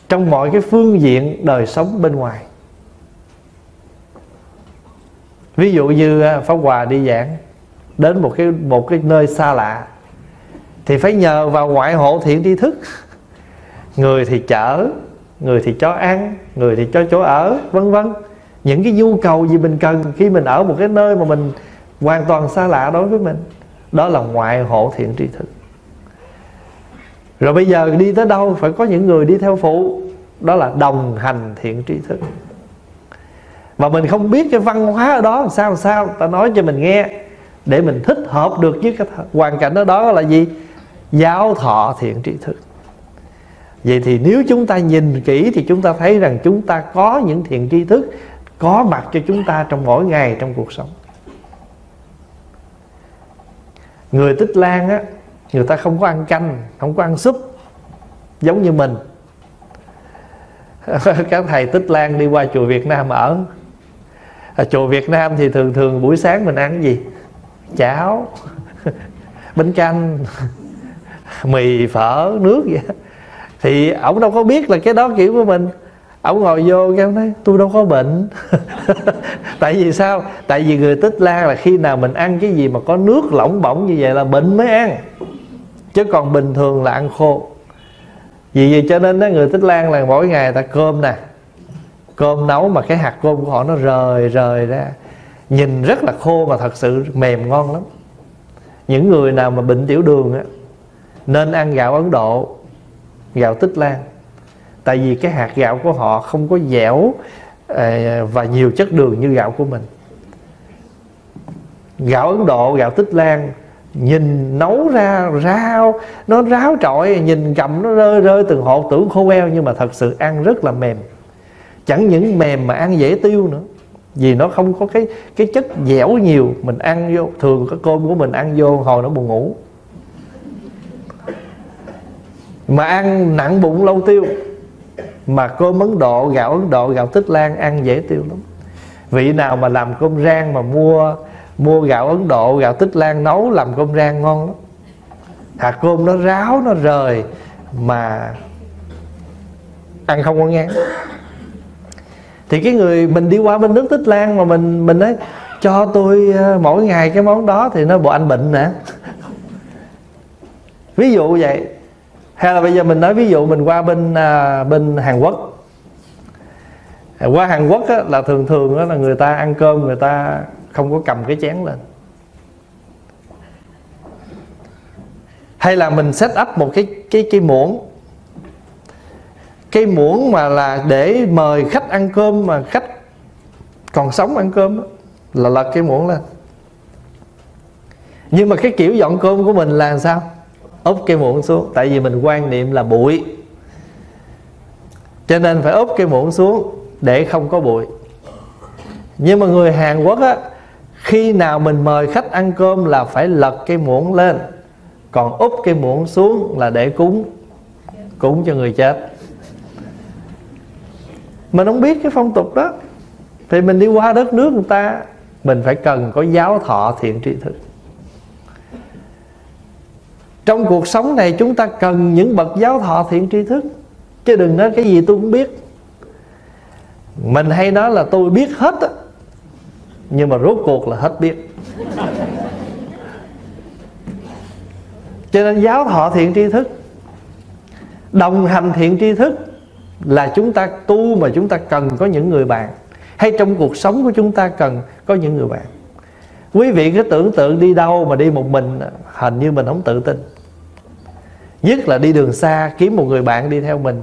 Trong mọi cái phương diện đời sống bên ngoài. Ví dụ như à, pháp hòa đi giảng, đến một cái một cái nơi xa lạ, thì phải nhờ vào ngoại hộ thiện tri thức. Người thì chở, người thì cho ăn, người thì cho chỗ ở, vân vân. Những cái nhu cầu gì mình cần khi mình ở một cái nơi mà mình hoàn toàn xa lạ đối với mình, đó là ngoại hộ thiện tri thức rồi bây giờ đi tới đâu phải có những người đi theo phụ. Đó là đồng hành thiện tri thức. Và mình không biết cái văn hóa ở đó làm sao làm sao. Ta nói cho mình nghe, để mình thích hợp được với cái hoàn cảnh ở đó là gì? Giáo thọ thiện tri thức. Vậy thì nếu chúng ta nhìn kỹ thì chúng ta thấy rằng chúng ta có những thiện tri thức có mặt cho chúng ta trong mỗi ngày trong cuộc sống. Người tích lan á người ta không có ăn canh, không có ăn súp, giống như mình. Các thầy tích lan đi qua chùa việt nam ở. Ở chùa việt nam thì thường thường buổi sáng mình ăn gì? Cháo, bánh canh, mì phở, nước vậy thì ổng đâu có biết là cái đó kiểu của mình. Ổng ngồi vô cái nói, tôi đâu có bệnh. Tại vì sao? Tại vì người tích Lan là khi nào mình ăn cái gì mà có nước lỏng bỏng như vậy là bệnh mới ăn chứ còn bình thường là ăn khô. Vì vậy cho nên đó, người tích lan là mỗi ngày ta cơm nè. Cơm nấu mà cái hạt cơm của họ nó rời rời ra. Nhìn rất là khô mà thật sự mềm ngon lắm. Những người nào mà bệnh tiểu đường á nên ăn gạo ấn độ gạo tích lan. Tại vì cái hạt gạo của họ không có dẻo à, và nhiều chất đường như gạo của mình. Gạo ấn độ gạo tích lan nhìn nấu ra rau, nó ráo trọi, nhìn cầm nó rơi rơi từng hột, tưởng khô queo, nhưng mà thật sự ăn rất là mềm. Chẳng những mềm mà ăn dễ tiêu nữa. Vì nó không có cái cái chất dẻo nhiều, mình ăn vô, thường cái cơm của mình ăn vô, hồi nó buồn ngủ. Mà ăn nặng bụng lâu tiêu. Mà cơm ấn độ, gạo ấn độ, gạo tích lan ăn dễ tiêu lắm. Vị nào mà làm cơm rang mà mua mua gạo ấn độ gạo tích lan nấu làm cơm rang ngon lắm. Hạt cơm nó ráo nó rời mà ăn không có ngán thì cái người mình đi qua bên nước tích lan mà mình mình nói cho tôi ờ, mỗi ngày cái món đó thì nó bộ anh bệnh nè. Ví dụ vậy. Hay là bây giờ mình nói ví dụ mình qua bên à, bên Hàn Quốc. Qua Hàn Quốc á, là thường thường á, là người ta ăn cơm người ta không có cầm cái chén lên. Hay là mình set up một cái cái cái muỗng. Cái muỗng mà là để mời khách ăn cơm mà khách còn sống ăn cơm đó, là lật cái muỗng lên. Nhưng mà cái kiểu dọn cơm của mình là sao? Úp cái muỗng xuống tại vì mình quan niệm là bụi. Cho nên phải úp cái muỗng xuống để không có bụi. Nhưng mà người Hàn Quốc á khi nào mình mời khách ăn cơm là phải lật cái muỗng lên, còn úp cái muỗng xuống là để cúng cúng cho người chết. Mình không biết cái phong tục đó. Thì mình đi qua đất nước người ta, mình phải cần có giáo thọ thiện tri thức. Trong cuộc sống này chúng ta cần những bậc giáo thọ thiện tri thức, chứ đừng nói cái gì tôi cũng biết. Mình hay nói là tôi biết hết á nhưng mà rốt cuộc là hết biết. Cho nên giáo thọ thiện tri thức, đồng hành thiện tri thức là chúng ta tu mà chúng ta cần có những người bạn. Hay trong cuộc sống của chúng ta cần có những người bạn. Quý vị cứ tưởng tượng đi đâu mà đi một mình, hình như mình không tự tin. Nhất là đi đường xa, kiếm một người bạn đi theo mình.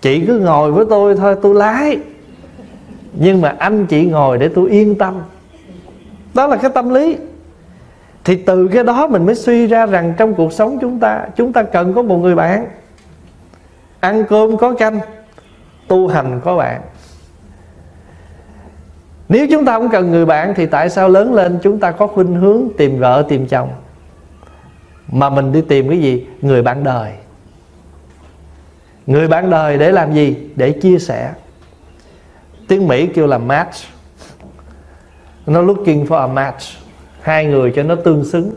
Chị cứ ngồi với tôi thôi, tôi lái. Nhưng mà anh chị ngồi để tôi yên tâm đó là cái tâm lý. Thì từ cái đó mình mới suy ra rằng trong cuộc sống chúng ta chúng ta cần có một người bạn. Ăn cơm có canh, tu hành có bạn. Nếu chúng ta không cần người bạn thì tại sao lớn lên chúng ta có khuynh hướng tìm vợ, tìm chồng? Mà mình đi tìm cái gì? Người bạn đời. Người bạn đời để làm gì? Để chia sẻ. Tiếng mỹ kêu là match nó looking for a match. Hai người cho nó tương xứng.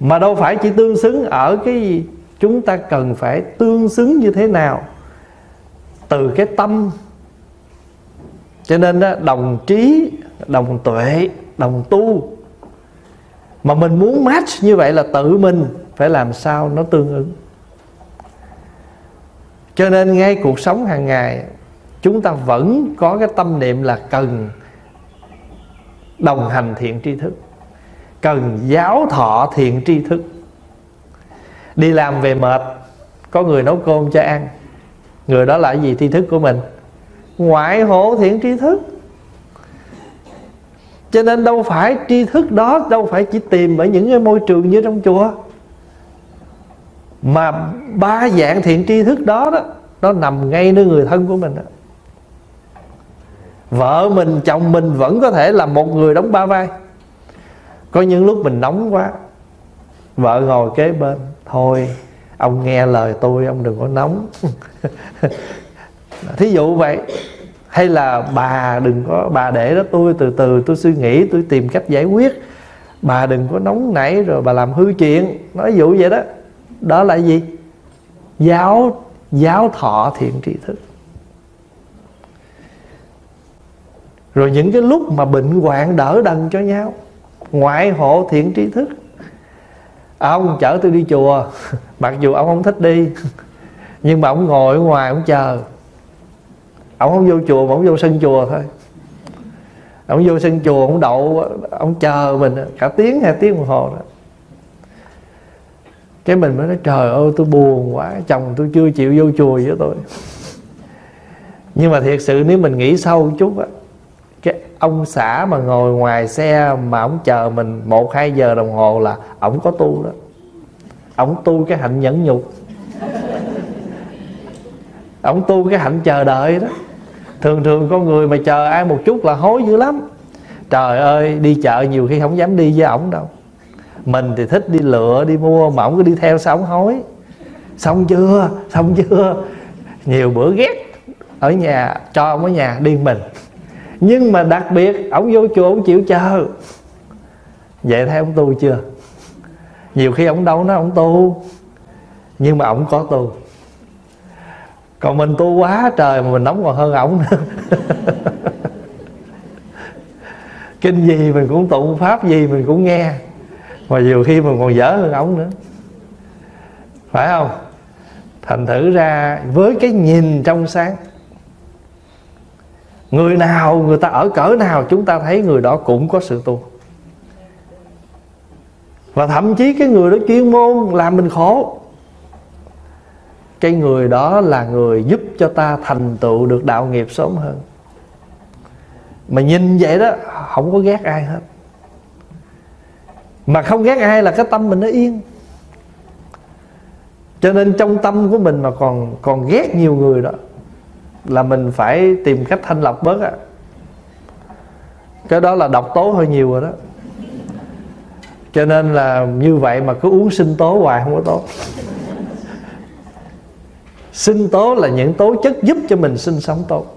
Mà đâu phải chỉ tương xứng ở cái gì. Chúng ta cần phải tương xứng như thế nào? Từ cái tâm. Cho nên đó, đồng trí đồng tuệ đồng tu. Mà mình muốn match như vậy là tự mình phải làm sao nó tương ứng. Cho nên ngay cuộc sống hàng ngày chúng ta vẫn có cái tâm niệm là cần đồng hành thiện tri thức. Cần giáo thọ thiện tri thức. Đi làm về mệt, có người nấu cơm cho ăn. Người đó là gì tri thức của mình? Ngoại hộ thiện tri thức. Cho nên đâu phải tri thức đó, đâu phải chỉ tìm ở những cái môi trường như trong chùa. Mà ba dạng thiện tri thức đó đó, nó nằm ngay nơi người thân của mình đó vợ mình, chồng mình vẫn có thể là một người đóng ba vai. Có những lúc mình nóng quá, vợ ngồi kế bên, thôi, ông nghe lời tôi, ông đừng có nóng. Thí dụ vậy. Hay là bà đừng có, bà để đó tôi, từ từ tôi suy nghĩ, tôi tìm cách giải quyết. Bà đừng có nóng nảy rồi bà làm hư chuyện. Nói dụ vậy đó. Đó là gì? Giáo giáo thọ thiện tri thức. Rồi những cái lúc mà bệnh hoạn đỡ đần cho nhau, ngoại hộ thiện tri thức. Ông chở tôi đi chùa, mặc dù ông không thích đi, nhưng mà ông ngồi ở ngoài ông chờ. Ông không vô chùa mà ông vô sân chùa thôi. Ông vô sân chùa, ông đậu, ông chờ mình, cả tiếng hai tiếng đồng hồ đó. Cái mình mới nói, trời ơi, tôi buồn quá, chồng tôi chưa chịu vô chùa với tôi. Nhưng mà thiệt sự nếu mình nghĩ sâu một chút á ông xã mà ngồi ngoài xe mà ông chờ mình một, hai giờ đồng hồ là ổng có tu đó. Ổng tu cái hạnh nhẫn nhục. Ổng tu cái hạnh chờ đợi đó. Thường thường con người mà chờ ai một chút là hối dữ lắm. Trời ơi, đi chợ nhiều khi không dám đi với ổng đâu. Mình thì thích đi lựa, đi mua, mà ổng cứ đi theo sao ổng hối. Xong chưa? Xong chưa? Nhiều bữa ghét ở nhà, cho ông ở nhà, điên mình nhưng mà đặc biệt ổng vô chùa ổng chịu chờ. Vậy thấy ông tu chưa? Nhiều khi ổng đâu nói ổng tu, nhưng mà ổng có tu. Còn mình tu quá trời mà mình nóng còn hơn ổng nữa. Kinh gì mình cũng tụng, pháp gì mình cũng nghe, mà nhiều khi mình còn dở hơn ổng nữa. Phải không? Thành thử ra với cái nhìn trong sáng người nào, người ta ở cỡ nào, chúng ta thấy người đó cũng có sự tu. Và thậm chí cái người đó chuyên môn làm mình khổ. Cái người đó là người giúp cho ta thành tựu được đạo nghiệp sớm hơn. Mà nhìn vậy đó, không có ghét ai hết. Mà không ghét ai là cái tâm mình nó yên. Cho nên trong tâm của mình mà còn còn ghét nhiều người đó là mình phải tìm cách thanh lọc bớt á. Cái đó là độc tố hơi nhiều rồi đó. Cho nên là như vậy mà cứ uống sinh tố hoài không có tốt sinh tố là những tố chất giúp cho mình sinh sống tốt.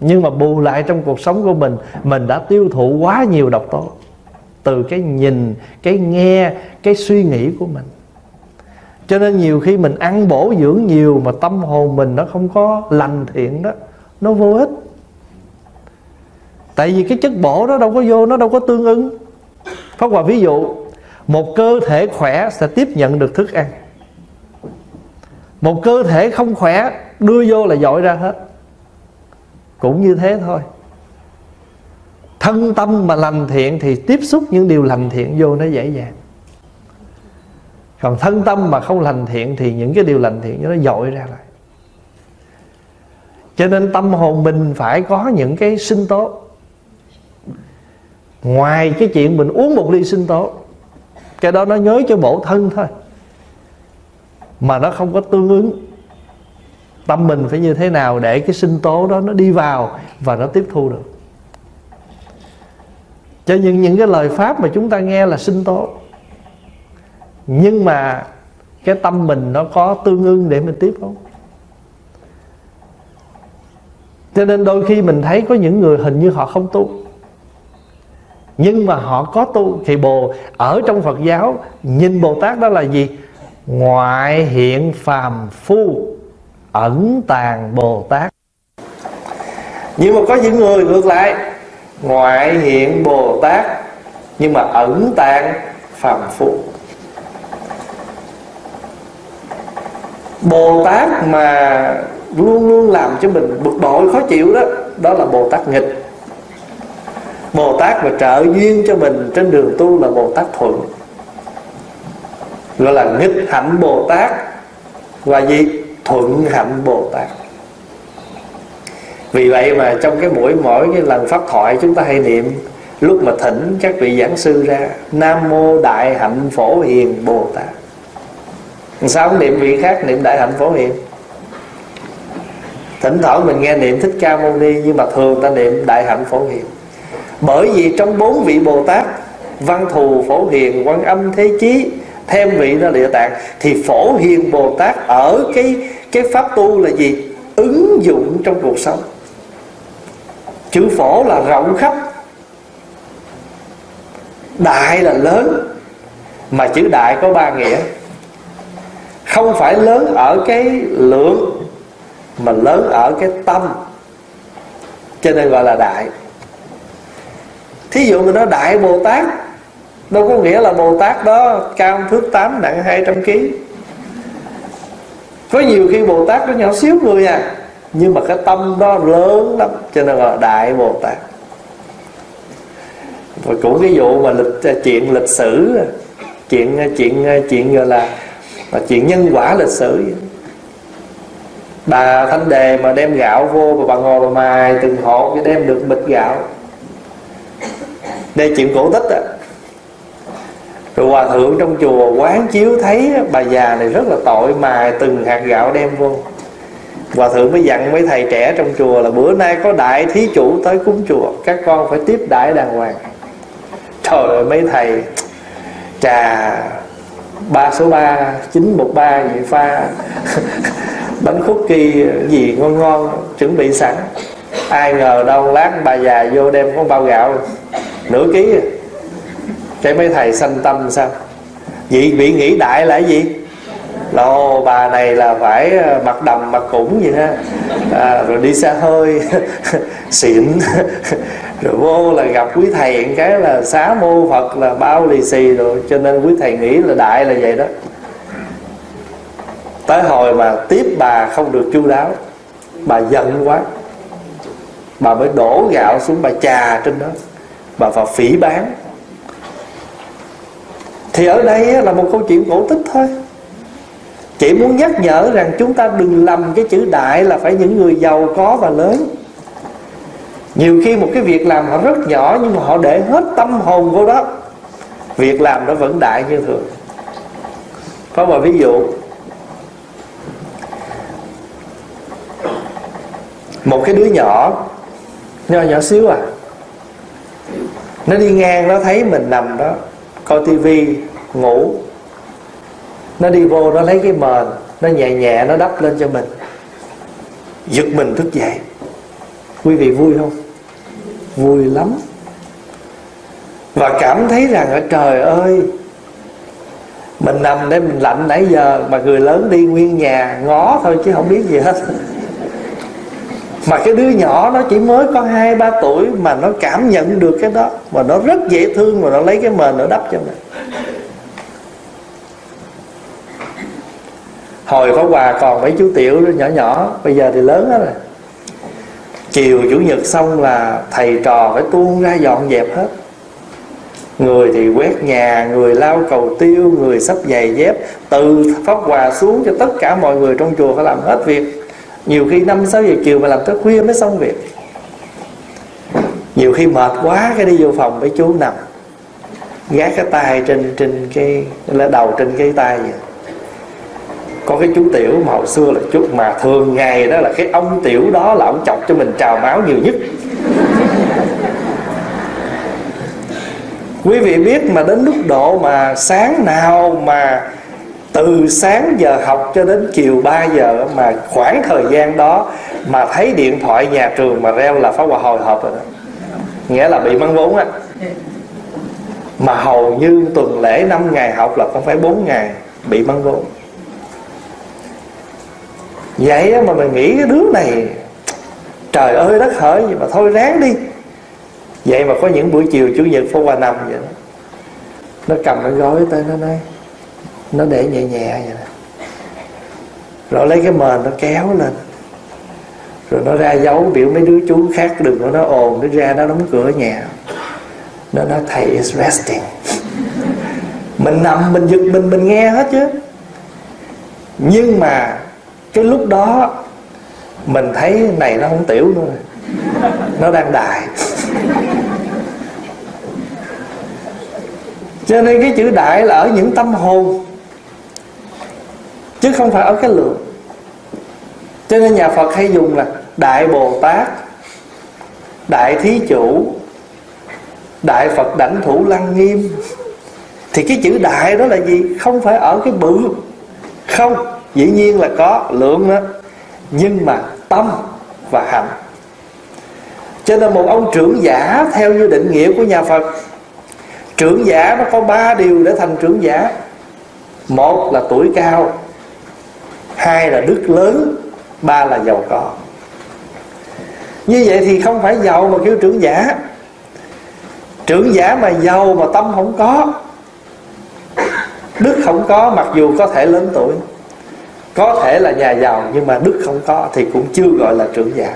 Nhưng mà bù lại trong cuộc sống của mình mình đã tiêu thụ quá nhiều độc tố. Từ cái nhìn, cái nghe, cái suy nghĩ của mình cho nên nhiều khi mình ăn bổ dưỡng nhiều mà tâm hồn mình nó không có lành thiện đó, nó vô ích. Tại vì cái chất bổ đó đâu có vô, nó đâu có tương ứng. Phát hòa ví dụ, một cơ thể khỏe sẽ tiếp nhận được thức ăn. Một cơ thể không khỏe, đưa vô là dội ra hết. Cũng như thế thôi. Thân tâm mà lành thiện thì tiếp xúc những điều lành thiện vô nó dễ dàng còn thân tâm mà không lành thiện thì những cái điều lành thiện nó dội ra lại. Cho nên tâm hồn mình phải có những cái sinh tố. Ngoài cái chuyện mình uống một ly sinh tố, cái đó nó nhớ cho bổ thân thôi. Mà nó không có tương ứng. Tâm mình phải như thế nào để cái sinh tố đó nó đi vào và nó tiếp thu được? Cho những những cái lời pháp mà chúng ta nghe là sinh tố nhưng mà cái tâm mình nó có tương ưng để mình tiếp không? Cho nên đôi khi mình thấy có những người hình như họ không tu. Nhưng mà họ có tu thì bồ ở trong phật giáo nhìn bồ tát đó là gì? Ngoại hiện phàm phu, ẩn tàng bồ tát. Nhưng mà có những người ngược lại, ngoại hiện bồ tát, nhưng mà ẩn tàng phàm phu. Bồ tát mà luôn luôn làm cho mình bực bội, khó chịu đó đó là bồ tát nghịch. Bồ tát mà trợ duyên cho mình trên đường tu là bồ tát thuận, gọi là nghịch hạnh bồ tát và gì? Thuận hạnh bồ tát vì vậy mà trong cái mỗi mỗi cái lần pháp thoại chúng ta hay niệm, lúc mà thỉnh các vị giảng sư ra, nam mô đại hạnh phổ hiền bồ tát sao không niệm vị khác niệm đại hạnh phổ hiền. Thỉnh thoảng mình nghe niệm thích ca mâu ni, nhưng mà thường ta niệm đại hạnh phổ hiền. Bởi vì trong bốn vị bồ tát, văn thù, phổ hiền, quan âm, thế chí, thêm vị đó địa tạng, thì phổ hiền bồ tát ở cái cái pháp tu là gì? Ứng dụng trong cuộc sống. Chữ phổ là rộng khắp. Đại là lớn. Mà chữ đại có ba nghĩa không phải lớn ở cái lượng, mà lớn ở cái tâm. Cho nên gọi là đại. Thí dụ mình nói đại bồ tát, đâu có nghĩa là bồ tát đó cao thước 8 nặng 200 kg có nhiều khi bồ tát nó nhỏ xíu người à nhưng mà cái tâm đó lớn lắm, cho nên là đại bồ tát. Và cũng ví dụ mà lịch, chuyện lịch sử, chuyện chuyện chuyện gọi là chuyện nhân quả lịch sử. Bà thanh đề mà đem gạo vô và bà ngồi bà mài từng hộ để đem được bịch gạo. Đây chuyện cổ tích à rồi hòa thượng trong chùa quán chiếu thấy bà già này rất là tội mài từng hạt gạo đem vô. Hòa thượng mới dặn mấy thầy trẻ trong chùa là bữa nay có đại thí chủ tới cúng chùa, các con phải tiếp đãi đàng hoàng. Trời ơi, mấy thầy trà ba số ba chín một ba vậy pha. Bánh khúc kỳ gì ngon ngon chuẩn bị sẵn. Ai ngờ đâu lát bà già vô đem có bao gạo nửa ký. Cái mấy thầy sanh tâm sao? Vị bị nghĩ đại là gì? Lô bà này là phải ờ, mặt mặc đầm mặc cũng vậy ha à, rồi đi xa hơi xịn rồi vô là gặp quý thầy cái là xá mô phật là bao lì xì rồi, cho nên quý thầy nghĩ là đại là vậy đó. Tới hồi mà tiếp bà không được chu đáo, bà giận quá. Bà mới đổ gạo xuống, bà trà trên đó, bà vào phỉ bán. Thì ở đây là một câu chuyện cổ tích thôi. Chỉ muốn nhắc nhở rằng chúng ta đừng lầm cái chữ đại là phải những người giàu có và lớn nhiều khi một cái việc làm họ rất nhỏ nhưng mà họ để hết tâm hồn vô đó. Việc làm nó vẫn đại như thường. Có một ví dụ. Một cái đứa nhỏ nhỏ nhỏ xíu à. Nó đi ngang nó thấy mình nằm đó, coi tivi ngủ. Nó đi vô nó lấy cái mền, nó nhẹ nhẹ nó đắp lên cho mình. Giật mình thức dậy. Quý vị vui không? Vui lắm. Và cảm thấy rằng, ở trời ơi, mình nằm đây mình lạnh nãy giờ, mà người lớn đi nguyên nhà ngó thôi chứ không biết gì hết. Mà cái đứa nhỏ nó chỉ mới có hai, ba tuổi mà nó cảm nhận được cái đó, mà nó rất dễ thương mà nó lấy cái mền nó đắp cho mình. Hồi có quà còn mấy chú tiểu nhỏ nhỏ, bây giờ thì lớn hết rồi chiều chủ nhật xong là thầy trò phải tuôn ra dọn dẹp hết. Người thì quét nhà, người lau cầu tiêu, người sắp giày dép, từ pháp quà xuống cho tất cả mọi người trong chùa phải làm hết việc. Nhiều khi năm sáu giờ chiều mà làm tới khuya mới xong việc. Nhiều khi mệt quá cái đi vô phòng với chú nằm, gác cái tay trên trên cái là đầu trên cái tay vậy có cái chú tiểu mà hồi xưa là chút mà thường ngày đó là cái ông tiểu đó là ông chọc cho mình trào máu nhiều nhất. Quý vị biết mà đến mức độ mà sáng nào mà từ sáng giờ học cho đến chiều 3 giờ mà khoảng thời gian đó mà thấy điện thoại nhà trường mà reo là phá hòa hồi hộp rồi đó. Nghĩa là bị mắng vốn á. Mà hầu như tuần lễ 5 ngày học là không phải 4 ngày, bị mắng vốn vậy mà mình nghĩ cái đứa này, trời ơi, đất hỡi gì mà thôi ráng đi. Vậy mà có những buổi chiều chủ nhật phố hòa nằm vậy đó, nó cầm cái gói tới, nó nói, nó để nhẹ nhẹ vậy đó rồi lấy cái mền nó kéo lên. Rồi nó ra dấu biểu mấy đứa chú khác, đừng có nó ồn, nó ra nó đóng cửa nhà. Nó nói, thầy is resting. Mình nằm, mình giật mình mình nghe hết chứ. Nhưng mà cái lúc đó, mình thấy này nó không tiểu nữa. Nó đang đại cho nên cái chữ đại là ở những tâm hồn, chứ không phải ở cái lượng. Cho nên nhà phật hay dùng là đại bồ tát, đại thí chủ, đại phật đảnh thủ lăng nghiêm. Thì cái chữ đại đó là gì? Không phải ở cái bự. Không dĩ nhiên là có, lượng đó nhưng mà tâm và hành cho nên một ông trưởng giả theo như định nghĩa của nhà phật, trưởng giả nó có ba điều để thành trưởng giả. Một là tuổi cao, hai là đức lớn, ba là giàu có. Như vậy thì không phải giàu mà kêu trưởng giả. Trưởng giả mà giàu mà tâm không có, đức không có, mặc dù có thể lớn tuổi có thể là nhà giàu, nhưng mà đức không có, thì cũng chưa gọi là trưởng giả.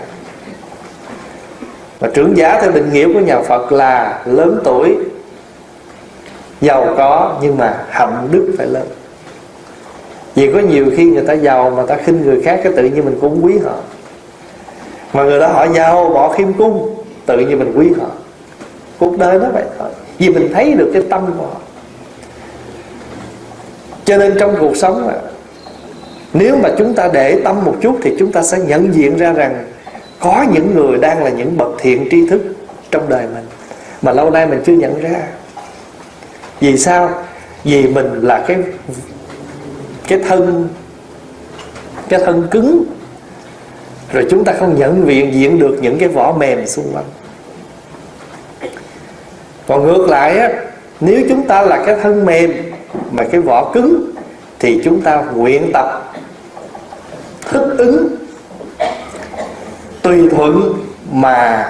Và trưởng giả theo định nghĩa của nhà Phật là lớn tuổi, giàu có, nhưng mà hạnh đức phải lớn. Vì có nhiều khi người ta giàu mà ta khinh người khác, cái tự nhiên mình cũng quý họ. Mà người đó họ giàu, bỏ khiêm cung, tự nhiên mình quý họ. Cuộc đời nó vậy thôi, vì mình thấy được cái tâm của họ. Cho nên trong cuộc sống nếu mà chúng ta để tâm một chút thì chúng ta sẽ nhận diện ra rằng có những người đang là những bậc thiện tri thức trong đời mình, mà lâu nay mình chưa nhận ra. Vì sao? Vì mình là cái cái thân cái thân cứng. Rồi chúng ta không nhận viện, diện được những cái vỏ mềm xung quanh. Còn ngược lại á, nếu chúng ta là cái thân mềm mà cái vỏ cứng, thì chúng ta nguyện tập thích ứng tùy thuận mà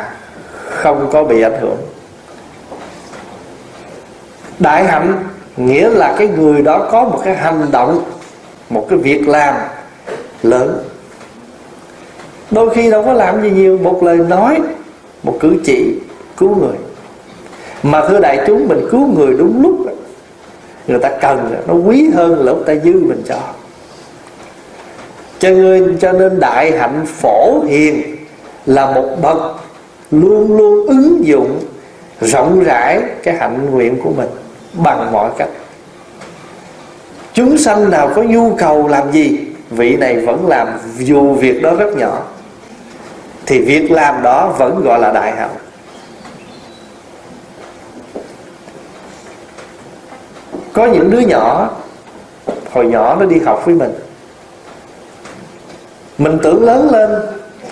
không có bị ảnh hưởng. Đại hạnh nghĩa là cái người đó có một cái hành động, một cái việc làm lớn. Đôi khi đâu có làm gì nhiều, một lời nói, một cử chỉ cứu người. Mà thưa đại chúng, mình cứu người đúng lúc người ta cần, nó quý hơn là lúc ta dư mình cho cho nên cho nên đại hạnh phổ hiền là một bậc luôn luôn ứng dụng rộng rãi cái hạnh nguyện của mình bằng mọi cách. Chúng sanh nào có nhu cầu làm gì, vị này vẫn làm, dù việc đó rất nhỏ, thì việc làm đó vẫn gọi là đại hạnh. Có những đứa nhỏ, hồi nhỏ nó đi học với mình mình tưởng lớn lên,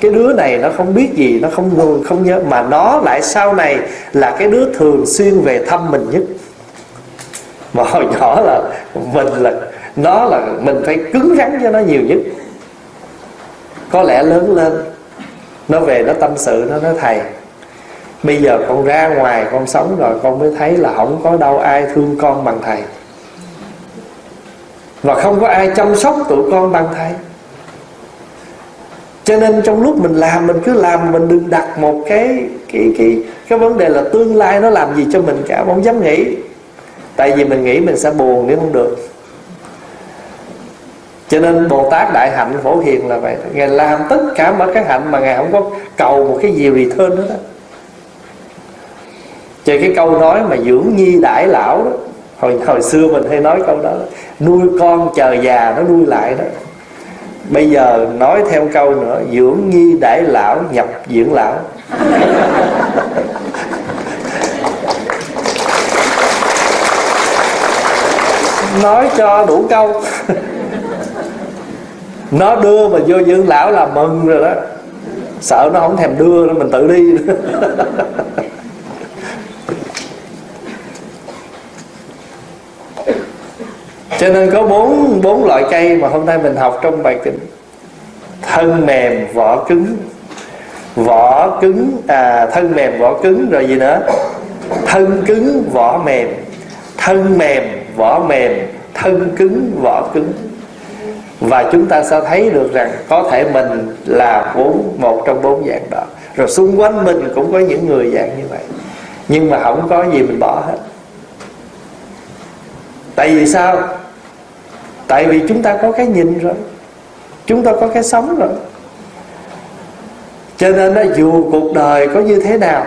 cái đứa này nó không biết gì, nó không ngu không nhớ. Mà nó lại sau này là cái đứa thường xuyên về thăm mình nhất. Mà hồi nhỏ là mình là, nó là mình phải cứng rắn cho nó nhiều nhất. Có lẽ lớn lên, nó về nó tâm sự, nó nói, thầy, bây giờ con ra ngoài con sống rồi, con mới thấy là không có đâu ai thương con bằng thầy. Và không có ai chăm sóc tụi con bằng thầy cho nên trong lúc mình làm mình cứ làm mình đừng đặt một cái cái cái cái vấn đề là tương lai nó làm gì cho mình cả. Không dám nghĩ. Tại vì mình nghĩ mình sẽ buồn nếu không được. Cho nên Bồ Tát Đại Hạnh Phổ Hiền là vậy. Ngài làm tất cả mọi cái hạnh mà Ngài không có cầu một cái gì return nữa đó Cho cái câu nói mà dưỡng nhi đãi lão đó. Hồi, hồi xưa mình hay nói câu đó Nuôi con chờ già nó nuôi lại đó. Bây giờ nói theo câu nữa, Dưỡng nhi đại lão nhập dưỡng lão. Nói cho đủ câu. Nó đưa mà vô dưỡng lão là mừng rồi đó. Sợ nó không thèm đưa nữa mình tự đi. Cho nên có bốn bốn loại cây mà hôm nay mình học trong bài kinh. Thân mềm, vỏ cứng. Vỏ cứng à thân mềm, vỏ cứng, rồi gì nữa? Thân cứng, vỏ mềm. Thân mềm, vỏ mềm. Thân cứng, vỏ cứng. Và chúng ta sẽ thấy được rằng có thể mình là bốn, một trong bốn dạng đó. Rồi xung quanh mình cũng có những người dạng như vậy. Nhưng mà không có gì mình bỏ hết. Tại vì sao? Tại vì chúng ta có cái nhìn rồi. Chúng ta có cái sống rồi. Cho nên là dù cuộc đời có như thế nào,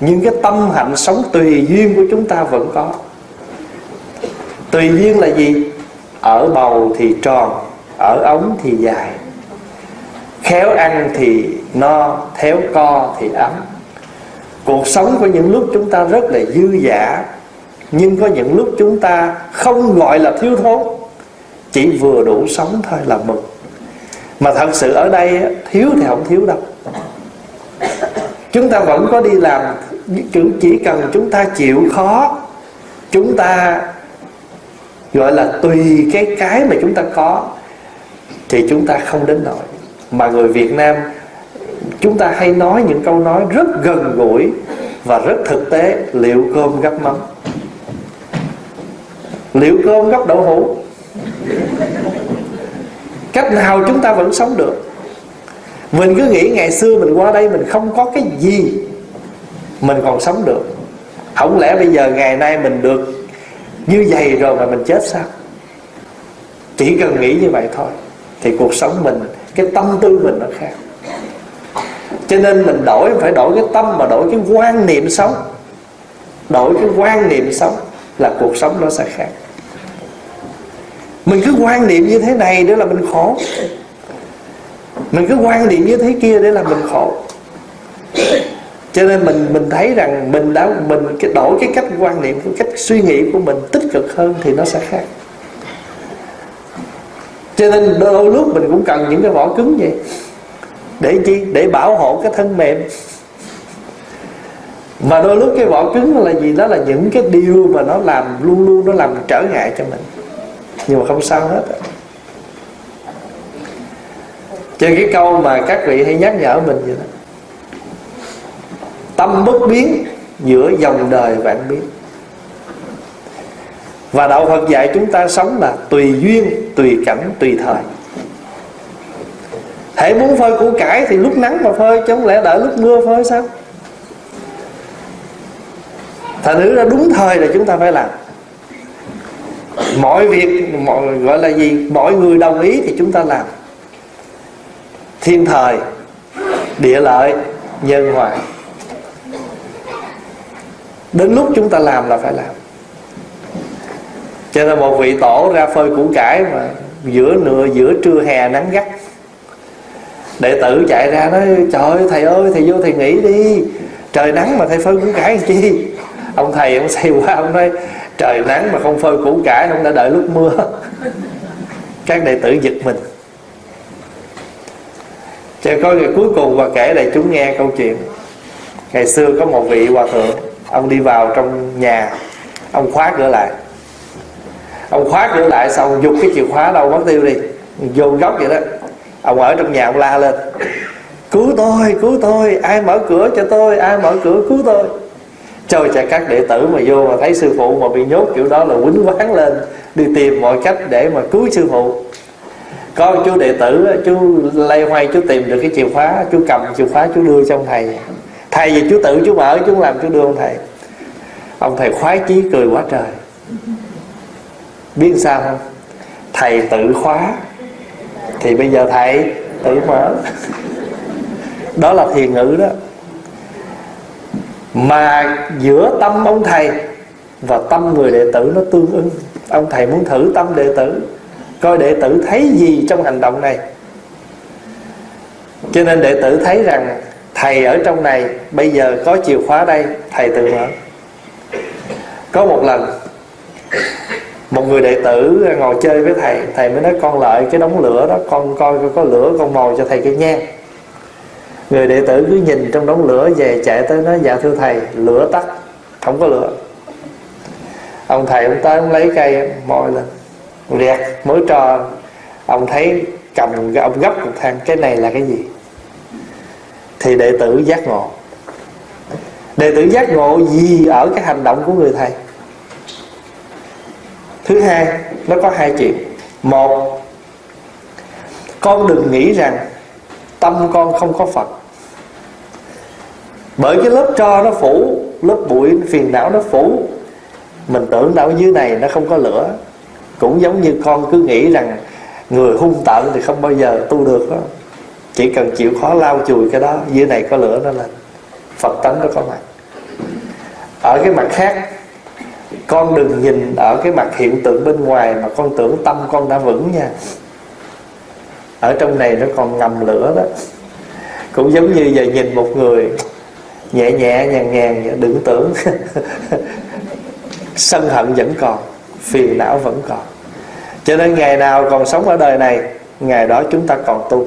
nhưng cái tâm hạnh sống tùy duyên của chúng ta vẫn có. Tùy duyên là gì? Ở bầu thì tròn, ở ống thì dài. Khéo ăn thì no, khéo co thì ấm. Cuộc sống có những lúc chúng ta rất là dư giả nhưng có những lúc chúng ta không gọi là thiếu thốn chỉ vừa đủ sống thôi là mừng. Mà thật sự ở đây thiếu thì không thiếu đâu. Chúng ta vẫn có đi làm chỉ cần chúng ta chịu khó, chúng ta gọi là tùy cái cái mà chúng ta có, thì chúng ta không đến nổi mà người Việt Nam, chúng ta hay nói những câu nói rất gần gũi và rất thực tế, liệu cơm gấp mắm? Liệu cơm gấp đậu hũ? Cách nào chúng ta vẫn sống được? Mình cứ nghĩ ngày xưa mình qua đây mình không có cái gì mình còn sống được. Không lẽ bây giờ ngày nay mình được như vậy rồi mà mình chết sao? Chỉ cần nghĩ như vậy thôi, thì cuộc sống mình, cái tâm tư mình nó khác. Cho nên mình đổi, phải đổi cái tâm mà đổi cái quan niệm sống. Đổi cái quan niệm sống là cuộc sống nó sẽ khác mình cứ quan niệm như thế này để là mình khổ. Mình cứ quan niệm như thế kia để là mình khổ. Cho nên mình mình thấy rằng mình đã, mình, cái đổi cái cách quan niệm, cái cách suy nghĩ của mình tích cực hơn thì nó sẽ khác. Cho nên đôi lúc mình cũng cần những cái vỏ cứng vậy. Để chi? Để bảo hộ cái thân mềm. Mà đôi lúc cái vỏ cứng là gì? Đó là những cái điều mà nó làm, luôn luôn nó làm trở ngại cho mình nhưng mà không sao hết. Trên cái câu mà các vị hay nhắc nhở mình vậy đó, tâm bất biến giữa dòng đời vạn biến. Và đạo Phật dạy chúng ta sống là tùy duyên, tùy cảnh, tùy thời. Hãy muốn phơi củ cải thì lúc nắng mà phơi, Chứ không lẽ đợi lúc mưa phơi sao? Thành nữ ra đúng thời là chúng ta phải làm. Mọi việc mọi, gọi là gì? Mọi người đồng ý thì chúng ta làm. Thiên thời Địa lợi Nhân hòa. Đến lúc chúng ta làm là phải làm. Cho nên một vị tổ ra phơi củ cải mà Giữa nửa giữa trưa hè nắng gắt. Đệ tử chạy ra nói trời ơi thầy ơi thầy vô thầy nghỉ đi. Trời nắng mà thầy phơi củ cải làm chi? Ông thầy ông say quá ông nói trời nắng mà không phơi củ cải ông đã đợi lúc mưa. Các đệ tử giật mình. Cho có người cuối cùng và kể lại chúng nghe câu chuyện. Ngày xưa có một vị hòa thượng, ông đi vào trong nhà. Ông khóa cửa lại. Ông khóa cửa lại xong dục cái chìa khóa đâu mất tiêu đi. Vô góc vậy đó. Ông ở trong nhà, ông la lên. Cứu tôi cứu tôi, ai mở cửa cho tôi, ai mở cửa cứu tôi trời chạy các đệ tử mà vô mà thấy sư phụ mà bị nhốt kiểu đó là quýnh quán lên. Đi tìm mọi cách để mà cứu sư phụ. Có chú đệ tử chú lay hoay, chú tìm được cái chìa khóa, chú cầm chìa khóa, chú đưa cho ông thầy. Thầy vì chú tự chú mở, chú làm, chú đưa ông thầy. Ông thầy khoái chí cười quá trời. Biết sao không? Thầy tự khóa, thì bây giờ thầy tự mở. Đó là thiền ngữ đó mà giữa tâm ông thầy và tâm người đệ tử nó tương ứng. Ông thầy muốn thử tâm đệ tử, coi đệ tử thấy gì trong hành động này. Cho nên đệ tử thấy rằng thầy ở trong này bây giờ có chìa khóa đây, thầy tự mở. Có một lần, một người đệ tử ngồi chơi với thầy thầy mới nói, con lợi cái đống lửa đó, con coi có lửa, con mồi cho thầy cái nhang người đệ tử cứ nhìn trong đống lửa về chạy tới nói dạ thưa thầy, lửa tắt. Không có lửa. Ông thầy ông tới ông lấy cây mồi lên. Rẹt mới trò. Ông thấy cầm ông gấp cục than, cái này là cái gì? Thì đệ tử giác ngộ. Đệ tử giác ngộ gì ở cái hành động của người thầy? Thứ hai, nó có hai chuyện. Một, con đừng nghĩ rằng tâm con không có phật. Bởi cái lớp tro nó phủ, lớp bụi, phiền não nó phủ. Mình tưởng đâu dưới này nó không có lửa. Cũng giống như con cứ nghĩ rằng người hung tợn thì không bao giờ tu được đó. Chỉ cần chịu khó lau chùi cái đó, dưới này có lửa nó lên. Phật tánh nó có mặt. Ở cái mặt khác, con đừng nhìn ở cái mặt hiện tượng bên ngoài mà con tưởng tâm con đã vững nha ở trong này nó còn ngầm lửa đó. Cũng giống như giờ nhìn một người, nhẹ nhẹ, nhàng nhàng, đừng tưởng. Sân hận vẫn còn, phiền não vẫn còn. Cho nên ngày nào còn sống ở đời này, ngày đó chúng ta còn tu.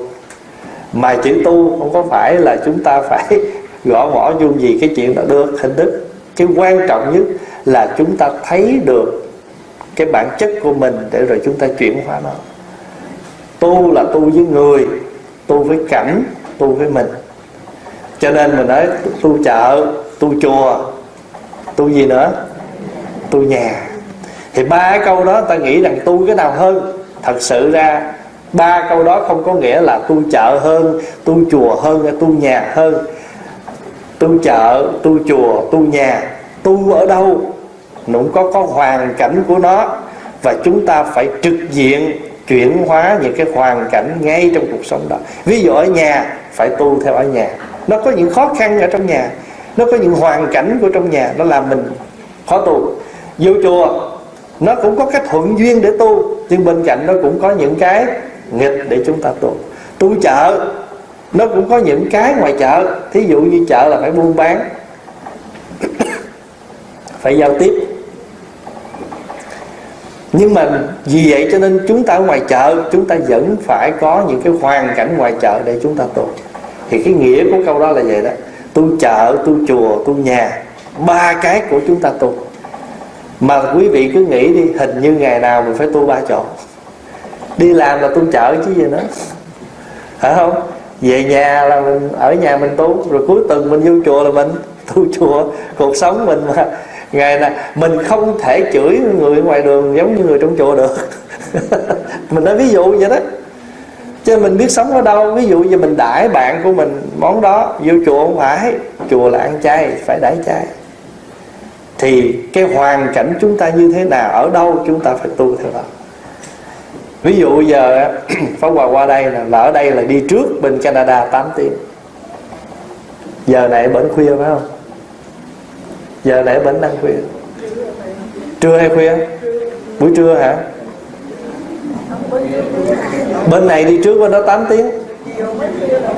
Mà chữ tu không có phải là chúng ta phải gõ mỏ vô gì cái chuyện đó được, hình thức. Cái quan trọng nhất là chúng ta thấy được cái bản chất của mình để rồi chúng ta chuyển hóa nó tu là tu với người, tu với cảnh, tu với mình. Cho nên mình nói, tu chợ, tu chùa, tu gì nữa? Tu nhà. Thì ba cái câu đó ta nghĩ rằng tu cái nào hơn? Thật sự ra, ba câu đó không có nghĩa là tu chợ hơn, tu chùa hơn hay tu nhà hơn. Tu chợ, tu chùa, tu nhà. Tu ở đâu? Nó cũng có có hoàn cảnh của nó. Và chúng ta phải trực diện chuyển hóa những cái hoàn cảnh ngay trong cuộc sống đó. Ví dụ ở nhà, phải tu theo ở nhà. Nó có những khó khăn ở trong nhà. Nó có những hoàn cảnh của trong nhà, nó làm mình khó tu. Vô chùa, nó cũng có cái thuận duyên để tu, nhưng bên cạnh nó cũng có những cái nghịch để chúng ta tu. Tu chợ, nó cũng có những cái ngoài chợ. Thí dụ như chợ là phải buôn bán, phải giao tiếp nhưng mà vì vậy cho nên chúng ta ở ngoài chợ, chúng ta vẫn phải có những cái hoàn cảnh ngoài chợ để chúng ta tu. Thì cái nghĩa của câu đó là vậy đó. Tu chợ, tu chùa, tu nhà, ba cái của chúng ta tu. Mà quý vị cứ nghĩ đi, hình như ngày nào mình phải tu ba chỗ. Đi làm là tu chợ chứ gì nữa. Phải không? Về nhà là mình, ở nhà mình tu, rồi cuối tuần mình vô chùa là mình tu chùa. Cuộc sống mình mà ngày là mình không thể chửi người ngoài đường giống như người trong chùa được. Mình nói ví dụ vậy đó. Cho mình biết sống ở đâu ví dụ như mình đãi bạn của mình món đó vô chùa không phải chùa là ăn chay phải đãi chay. Thì cái hoàn cảnh chúng ta như thế nào ở đâu chúng ta phải tu theo đó. Ví dụ giờ Pháp Hòa qua đây là, là ở đây là đi trước bên Canada 8 tiếng. Giờ này bển khuya phải không? Giờ này bệnh ăn khuya. Trưa hay khuya? Buổi trưa hả? Bên này đi trước bên đó 8 tiếng.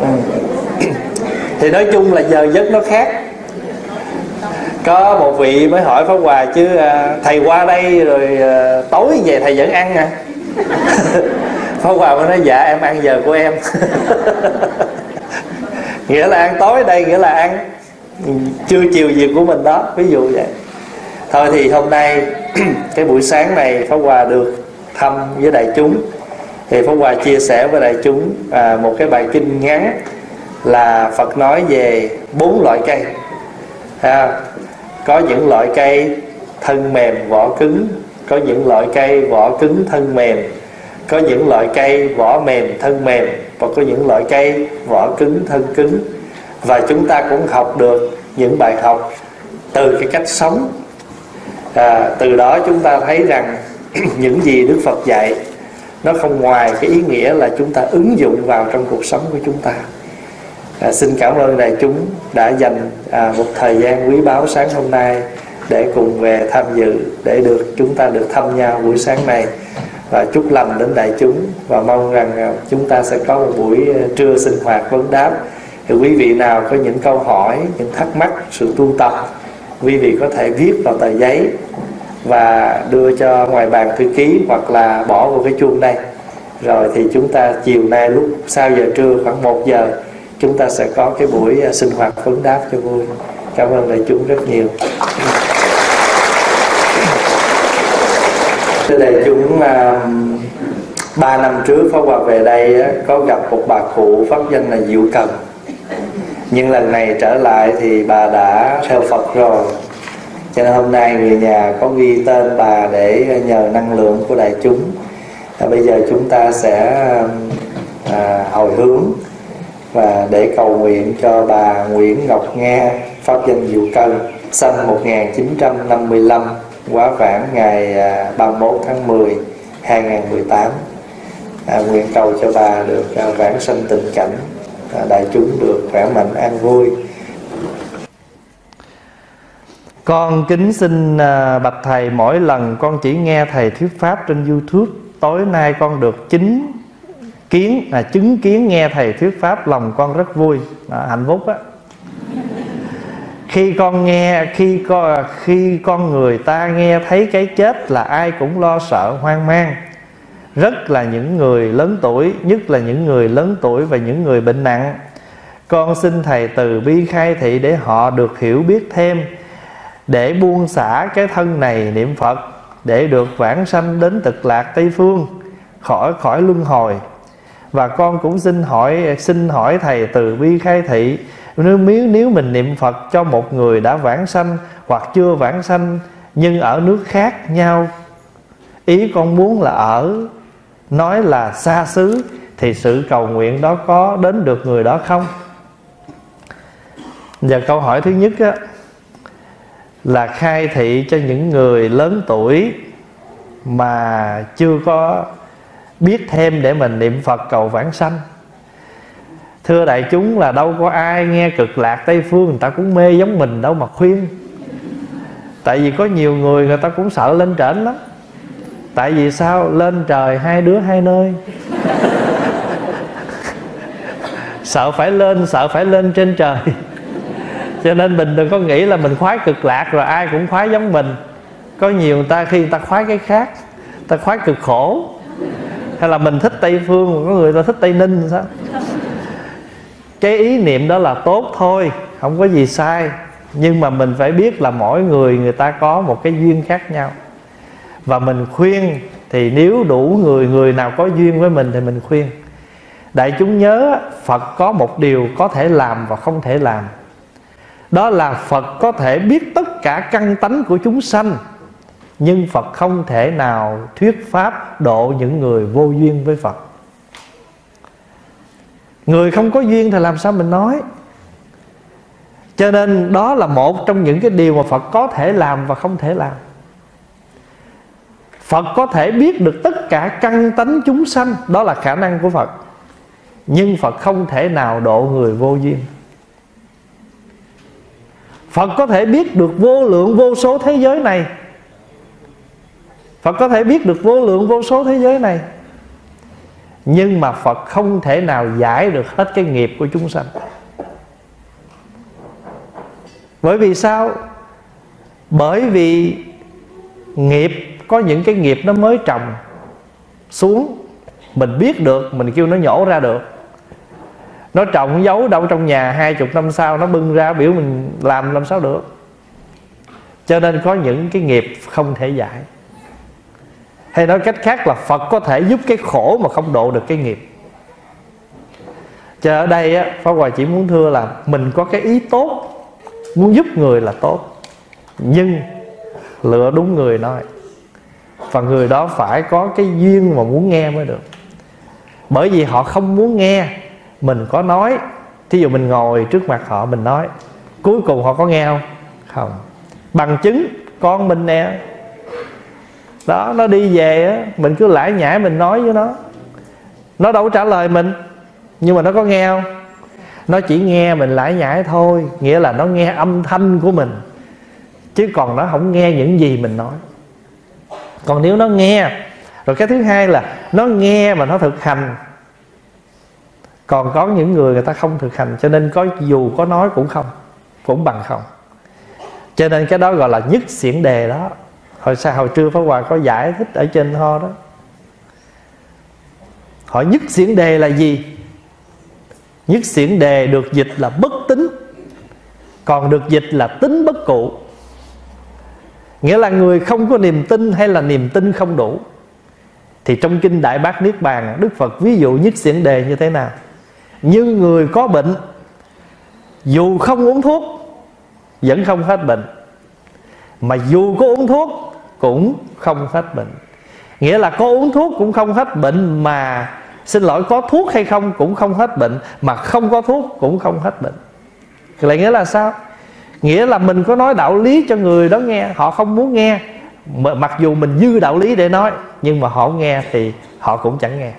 Ừ. thì nói chung là giờ giấc nó khác. Có một vị mới hỏi pháp hòa chứ à, thầy qua đây rồi à, tối về thầy vẫn ăn à pháp hòa mới nói dạ em ăn giờ của em. Nghĩa là ăn tối đây, nghĩa là ăn chưa chiều việc của mình đó ví dụ vậy. Thôi thì hôm nay cái buổi sáng này pháp hòa được thăm với đại chúng. Thì pháp hòa chia sẻ với đại chúng à, một cái bài kinh ngắn là phật nói về bốn loại cây. Ha có những loại cây thân mềm vỏ cứng. Có những loại cây vỏ cứng thân mềm. Có những loại cây vỏ mềm thân mềm. Và có những loại cây vỏ cứng thân cứng và chúng ta cũng học được những bài học từ cái cách sống. À, từ đó chúng ta thấy rằng những gì đức phật dạy nó không ngoài cái ý nghĩa là chúng ta ứng dụng vào trong cuộc sống của chúng ta. À, xin cảm ơn đại chúng đã dành à, một thời gian quý báu sáng hôm nay để cùng về tham dự để được chúng ta được thăm nhau buổi sáng này. Và chúc lành đến đại chúng và mong rằng à, chúng ta sẽ có một buổi à, trưa sinh hoạt vấn đáp thì quý vị nào có những câu hỏi những thắc mắc sự tu tập quý vị có thể viết vào tờ giấy và đưa cho ngoài bàn thư ký hoặc là bỏ vào cái chuông đây. Rồi thì chúng ta chiều nay lúc sau giờ trưa khoảng 1 giờ chúng ta sẽ có cái buổi à, sinh hoạt vấn đáp cho vui. Cảm ơn đại chúng rất nhiều. Thưa đại chúng à, ba năm trước Pháp Hòa về đây có gặp một bà cụ pháp danh là Diệu Cần nhưng lần này trở lại thì bà đã theo Phật rồi. Cho nên hôm nay người nhà có ghi tên bà để nhờ năng lượng của đại chúng. À, bây giờ chúng ta sẽ à, hồi hướng và để cầu nguyện cho bà Nguyễn Ngọc Nga pháp danh Diệu Cân sinh 1955 quá vãng ngày à, 31 tháng 10 2018 à, nguyện cầu cho bà được à, vãng sanh tình cảnh đại chúng được khỏe mạnh an vui. Con kính xin à, bạch thầy mỗi lần con chỉ nghe thầy thuyết pháp trên youtube tối nay con được chính kiến là chứng kiến nghe thầy thuyết pháp lòng con rất vui à, hạnh phúc á. Khi con nghe khi con khi con người ta nghe thấy cái chết là ai cũng lo sợ hoang mang rất là những người lớn tuổi, nhất là những người lớn tuổi và những người bệnh nặng. Con xin thầy từ bi khai thị để họ được hiểu biết thêm, để buông xả cái thân này niệm phật, để được vãng sanh đến cực lạc tây phương, khỏi khỏi luân hồi. Và con cũng xin hỏi xin hỏi thầy từ bi khai thị, nếu nếu mình niệm phật cho một người đã vãng sanh hoặc chưa vãng sanh, nhưng ở nước khác nhau, ý con muốn là ở nói là xa xứ thì sự cầu nguyện đó có đến được người đó không? Và câu hỏi thứ nhất á, là khai thị cho những người lớn tuổi mà chưa có biết thêm để mình niệm Phật cầu vãng sanh. Thưa đại chúng là đâu có ai nghe cực lạc Tây Phương Người ta cũng mê giống mình đâu mà khuyên. Tại vì có nhiều người người ta cũng sợ lên trển lắm. Tại vì sao? Lên trời hai đứa hai nơi. Sợ phải lên, Sợ phải lên trên trời. Cho nên mình đừng có nghĩ là mình khoái cực lạc Rồi ai cũng khoái giống mình. Có nhiều người ta khi người ta khoái cái khác Ta khoái cực khổ. Hay là mình thích Tây Phương Có người ta thích Tây Ninh sao? Cái ý niệm đó là tốt thôi, Không có gì sai. Nhưng mà mình phải biết là mỗi người Người ta có một cái duyên khác nhau và mình khuyên, thì nếu đủ người người nào có duyên với mình thì mình khuyên. Đại chúng nhớ, phật có một điều có thể làm và không thể làm. Đó là phật có thể biết tất cả căn tánh của chúng sanh, nhưng phật không thể nào thuyết pháp độ những người vô duyên với phật. Người không có duyên thì làm sao mình nói? Cho nên đó là một trong những cái điều mà phật có thể làm và không thể làm. Phật có thể biết được tất cả căn tánh chúng sanh, Đó là khả năng của Phật. Nhưng Phật không thể nào độ người vô duyên. Phật có thể biết được vô lượng vô số thế giới này. Phật có thể biết được vô lượng vô số thế giới này. Nhưng mà Phật không thể nào giải được hết cái nghiệp của chúng sanh. Bởi vì sao? Bởi vì nghiệp có những cái nghiệp nó mới trồng xuống, mình biết được, mình kêu nó nhổ ra được. Nó trồng giấu đâu trong nhà hai chục năm sau, nó bưng ra biểu mình làm làm sao được. Cho nên có những cái nghiệp không thể giải. Hay nói cách khác là phật có thể giúp cái khổ mà không độ được cái nghiệp. Cho ở đây á, pháp hòa chỉ muốn thưa là mình có cái ý tốt, muốn giúp người là tốt. Nhưng lựa đúng người nói và người đó phải có cái duyên mà muốn nghe mới được. Bởi vì họ không muốn nghe, mình có nói. Thí dụ mình ngồi trước mặt họ, mình nói, cuối cùng họ có nghe không? Không. Bằng chứng, con mình nè. Đó, nó đi về á, mình cứ lải nhải mình nói với nó. Nó đâu có trả lời mình, nhưng mà nó có nghe không? Nó chỉ nghe mình lải nhải thôi, nghĩa là nó nghe âm thanh của mình. Chứ còn nó không nghe những gì mình nói còn nếu nó nghe, rồi cái thứ hai là nó nghe mà nó thực hành. Còn có những người người ta không thực hành, cho nên có dù có nói cũng không, cũng bằng không. Cho nên cái đó gọi là nhất xiển đề đó. Hồi sao hồi trưa pháp hòa có giải thích ở trên ho đó. Hỏi nhất xiển đề là gì? Nhất xiển đề được dịch là bất tính. Còn được dịch là tính bất cụ nghĩa là người không có niềm tin hay là niềm tin không đủ. Thì trong kinh đại bác niết bàn, đức phật ví dụ nhất xiển đề như thế nào? Như người có bệnh, dù không uống thuốc, vẫn không hết bệnh. Mà dù có uống thuốc, cũng không hết bệnh. Nghĩa là có uống thuốc cũng không hết bệnh, mà xin lỗi, có thuốc hay không cũng không hết bệnh, mà không có thuốc cũng không hết bệnh. Lại nghĩa là sao? Nghĩa là mình có nói đạo lý cho người đó nghe, họ không muốn nghe. Mặc dù mình dư đạo lý để nói, nhưng mà họ nghe thì họ cũng chẳng nghe.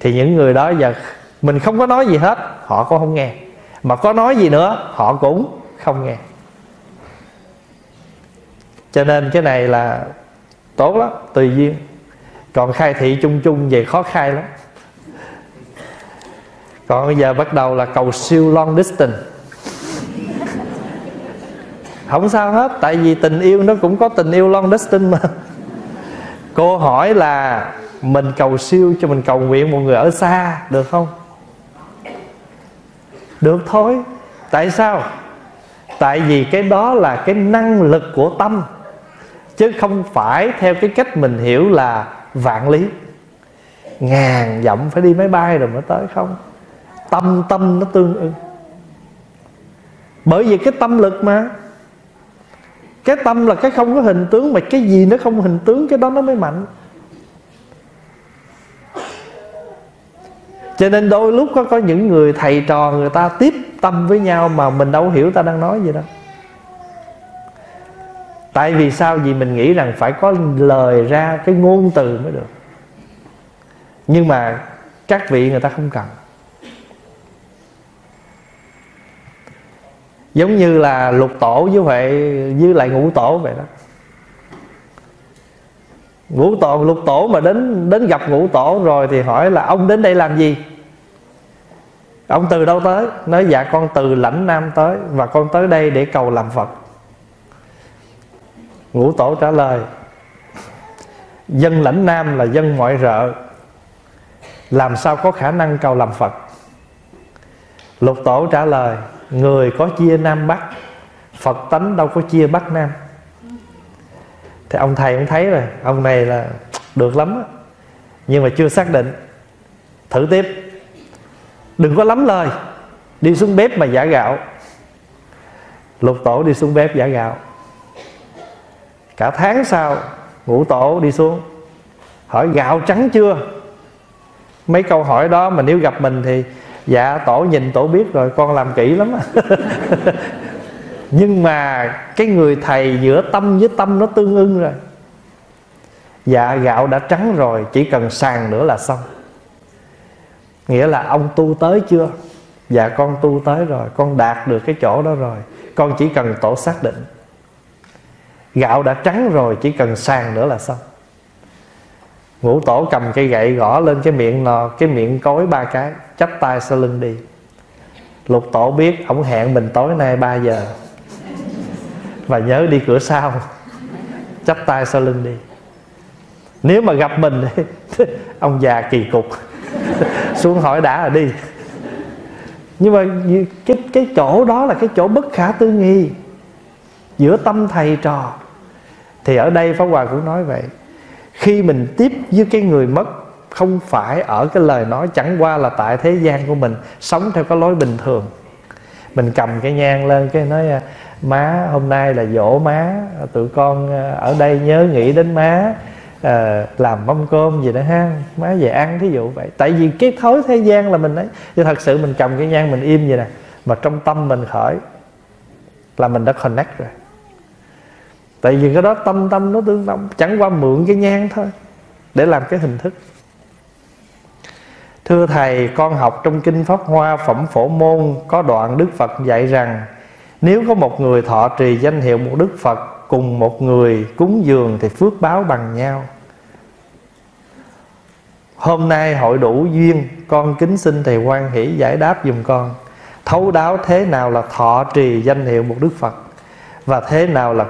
Thì những người đó giờ, mình không có nói gì hết, họ cũng không nghe. Mà có nói gì nữa, họ cũng không nghe. Cho nên cái này là tốt lắm, tùy duyên. Còn khai thị chung chung về khó khai lắm. Còn bây giờ bắt đầu là cầu siêu long distance không sao hết, tại vì tình yêu nó cũng có tình yêu long distance mà. Cô hỏi là mình cầu siêu cho mình cầu nguyện một người ở xa, được không? Được thôi. Tại sao? Tại vì cái đó là cái năng lực của tâm, chứ không phải theo cái cách mình hiểu là vạn lý. Ngàn dặm phải đi máy bay rồi mới tới, không? Tâm tâm nó tương ưng. Bởi vì cái tâm lực mà cái tâm là cái không có hình tướng, mà cái gì nó không hình tướng, cái đó nó mới mạnh. Cho nên đôi lúc có có những người thầy trò người ta tiếp tâm với nhau mà mình đâu hiểu ta đang nói gì đâu. Tại vì sao? Vì mình nghĩ rằng phải có lời ra cái ngôn từ mới được. Nhưng mà các vị người ta không cần. Giống như là lục tổ với vậy với lại ngũ tổ vậy đó. Ngũ tổ, lục tổ mà đến đến gặp ngũ tổ rồi thì hỏi là ông đến đây làm gì? Ông từ đâu tới? Nói dạ con từ lãnh nam tới và con tới đây để cầu làm phật. Ngũ tổ trả lời, dân lãnh nam là dân ngoại rợ, làm sao có khả năng cầu làm phật? Lục tổ trả lời người có chia nam bắc, phật tánh đâu có chia bắc nam. Thì ông thầy cũng thấy rồi, ông này là được lắm nhưng mà chưa xác định. Thử tiếp. Đừng có lắm lời, đi xuống bếp mà giả gạo. Lục tổ đi xuống bếp giả gạo. Cả tháng sau, ngũ tổ đi xuống. Hỏi, gạo trắng chưa? Mấy câu hỏi đó mà nếu gặp mình thì dạ tổ nhìn tổ biết rồi, con làm kỹ lắm nhưng mà cái người thầy giữa tâm với tâm nó tương ưng rồi. Dạ gạo đã trắng rồi, chỉ cần sàn nữa là xong. Nghĩa là ông tu tới chưa? Dạ con tu tới rồi, con đạt được cái chỗ đó rồi. Con chỉ cần tổ xác định. Gạo đã trắng rồi, chỉ cần sàn nữa là xong ngũ tổ cầm cây gậy gõ lên cái miệng nò cái miệng cối ba cái chắp tay sau lưng đi. Lục tổ biết ổng hẹn mình tối nay 3 giờ. Và nhớ đi cửa sau chắp tay sau lưng đi. Nếu mà gặp mình ông già kỳ cục xuống hỏi đã là đi. Nhưng mà cái cái chỗ đó là cái chỗ bất khả tư nghi, giữa tâm thầy trò. Thì ở đây pháp hòa cũng nói vậy khi mình tiếp với cái người mất không phải ở cái lời nói chẳng qua là tại thế gian của mình sống theo cái lối bình thường. Mình cầm cái nhang lên cái nói à, má hôm nay là dỗ má tụi con à, ở đây nhớ nghĩ đến má à, làm mâm cơm gì đó ha má về ăn thí dụ vậy. Tại vì cái thói thế gian là mình ấy thì thật sự mình cầm cái nhang mình im vậy nè mà trong tâm mình khởi là mình đã connect rồi tại vì cái đó tâm tâm nó tương tâm, chẳng qua mượn cái nhang thôi, để làm cái hình thức. Thưa thầy, con học trong kinh pháp hoa phẩm phổ môn có đoạn đức phật dạy rằng, nếu có một người thọ trì danh hiệu một đức phật cùng một người cúng dường thì phước báo bằng nhau. Hôm nay hội đủ duyên, con kính xin thầy quan hỷ giải đáp dùm con. Thấu đáo thế nào là thọ trì danh hiệu một đức phật? Và thế nào là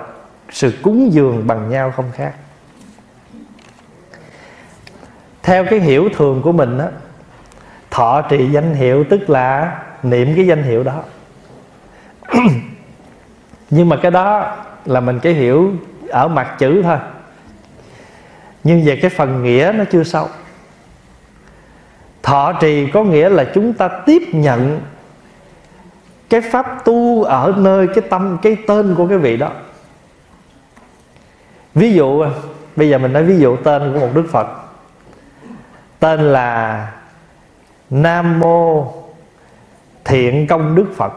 sự cúng dường bằng nhau không khác. Theo cái hiểu thường của mình á, thọ trì danh hiệu tức là niệm cái danh hiệu đó. Nhưng mà cái đó là mình cái hiểu ở mặt chữ thôi. Nhưng về cái phần nghĩa nó chưa sâu. Thọ trì có nghĩa là chúng ta tiếp nhận cái pháp tu ở nơi cái tâm, cái tên của cái vị đó ví dụ, bây giờ mình nói ví dụ tên của một đức phật. Tên là nam mô thiện công đức phật.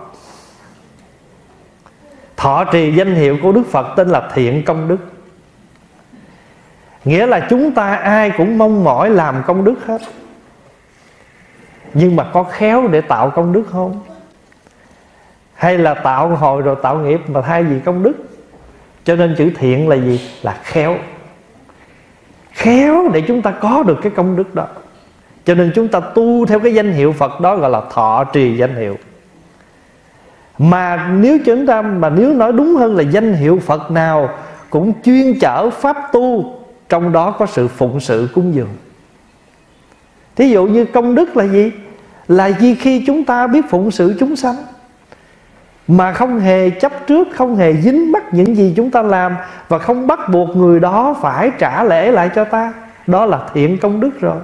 Thọ trì danh hiệu của đức phật tên là thiện công đức. Nghĩa là chúng ta ai cũng mong mỏi làm công đức hết. Nhưng mà có khéo để tạo công đức không? Hay là tạo hồi rồi tạo nghiệp mà thay vì công đức? Cho nên chữ thiện là gì? Là khéo. Khéo để chúng ta có được cái công đức đó. Cho nên chúng ta tu theo cái danh hiệu phật đó gọi là thọ trì danh hiệu. Mà nếu chúng ta, mà nếu nói đúng hơn là danh hiệu phật nào cũng chuyên chở pháp tu, trong đó có sự phụng sự cúng dường. Thí dụ như công đức là gì? Là gì khi chúng ta biết phụng sự chúng sanh? Mà không hề chấp trước, không hề dính mắc những gì chúng ta làm và không bắt buộc người đó phải trả lễ lại cho ta. Đó là thiện công đức rồi.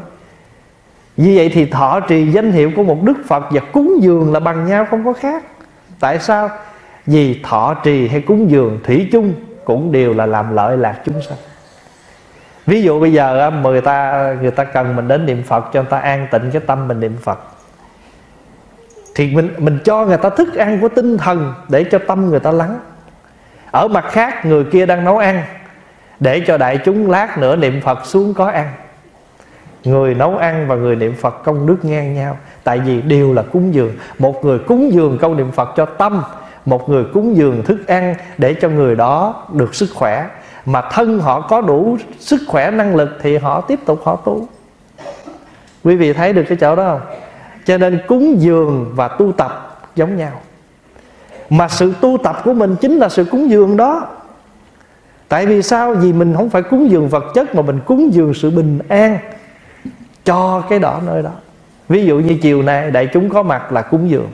Vì vậy thì thọ trì danh hiệu của một đức phật và cúng dường là bằng nhau không có khác. Tại sao? Vì thọ trì hay cúng dường thủy chung cũng đều là làm lợi lạc chúng sanh. Ví dụ bây giờ người ta người ta cần mình đến niệm phật cho người ta an tịnh cái tâm mình niệm phật thì mình mình cho người ta thức ăn của tinh thần để cho tâm người ta lắng. Ở mặt khác, người kia đang nấu ăn, để cho đại chúng lát nữa niệm phật xuống có ăn. Người nấu ăn và người niệm phật công đức ngang nhau. Tại vì đều là cúng dường. Một người cúng dường câu niệm phật cho tâm, một người cúng dường thức ăn để cho người đó được sức khỏe. Mà thân họ có đủ sức khỏe, năng lực thì họ tiếp tục họ tu. Quý vị thấy được cái chỗ đó không? Cho nên cúng dường và tu tập giống nhau. Mà sự tu tập của mình chính là sự cúng dường đó. Tại vì sao? Vì mình không phải cúng dường vật chất mà mình cúng dường sự bình an cho cái đó nơi đó. Ví dụ như chiều nay, đại chúng có mặt là cúng dường.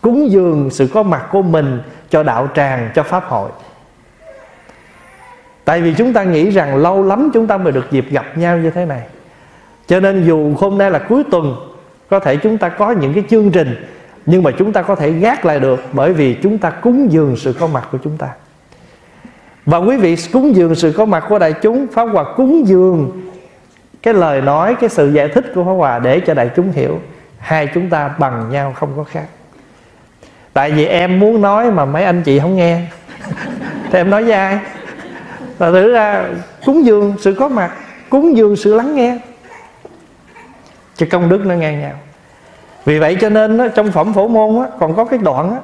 Cúng dường sự có mặt của mình cho đạo tràng, cho pháp hội. Tại vì chúng ta nghĩ rằng lâu lắm chúng ta mới được dịp gặp nhau như thế này. Cho nên dù hôm nay là cuối tuần có thể chúng ta có những cái chương trình, nhưng mà chúng ta có thể gác lại được bởi vì chúng ta cúng dường sự có mặt của chúng ta. Và quý vị cúng dường sự có mặt của đại chúng, pháp hòa cúng dường cái lời nói, cái sự giải thích của pháp hòa để cho đại chúng hiểu. Hai chúng ta bằng nhau không có khác. Tại vì em muốn nói mà mấy anh chị không nghe. Thì em nói với ai? Là thử ra, cúng dường sự có mặt, cúng dường sự lắng nghe cho công đức nó ngang nhau. Vì vậy cho nên đó, trong phẩm phổ môn đó, còn có cái đoạn đó,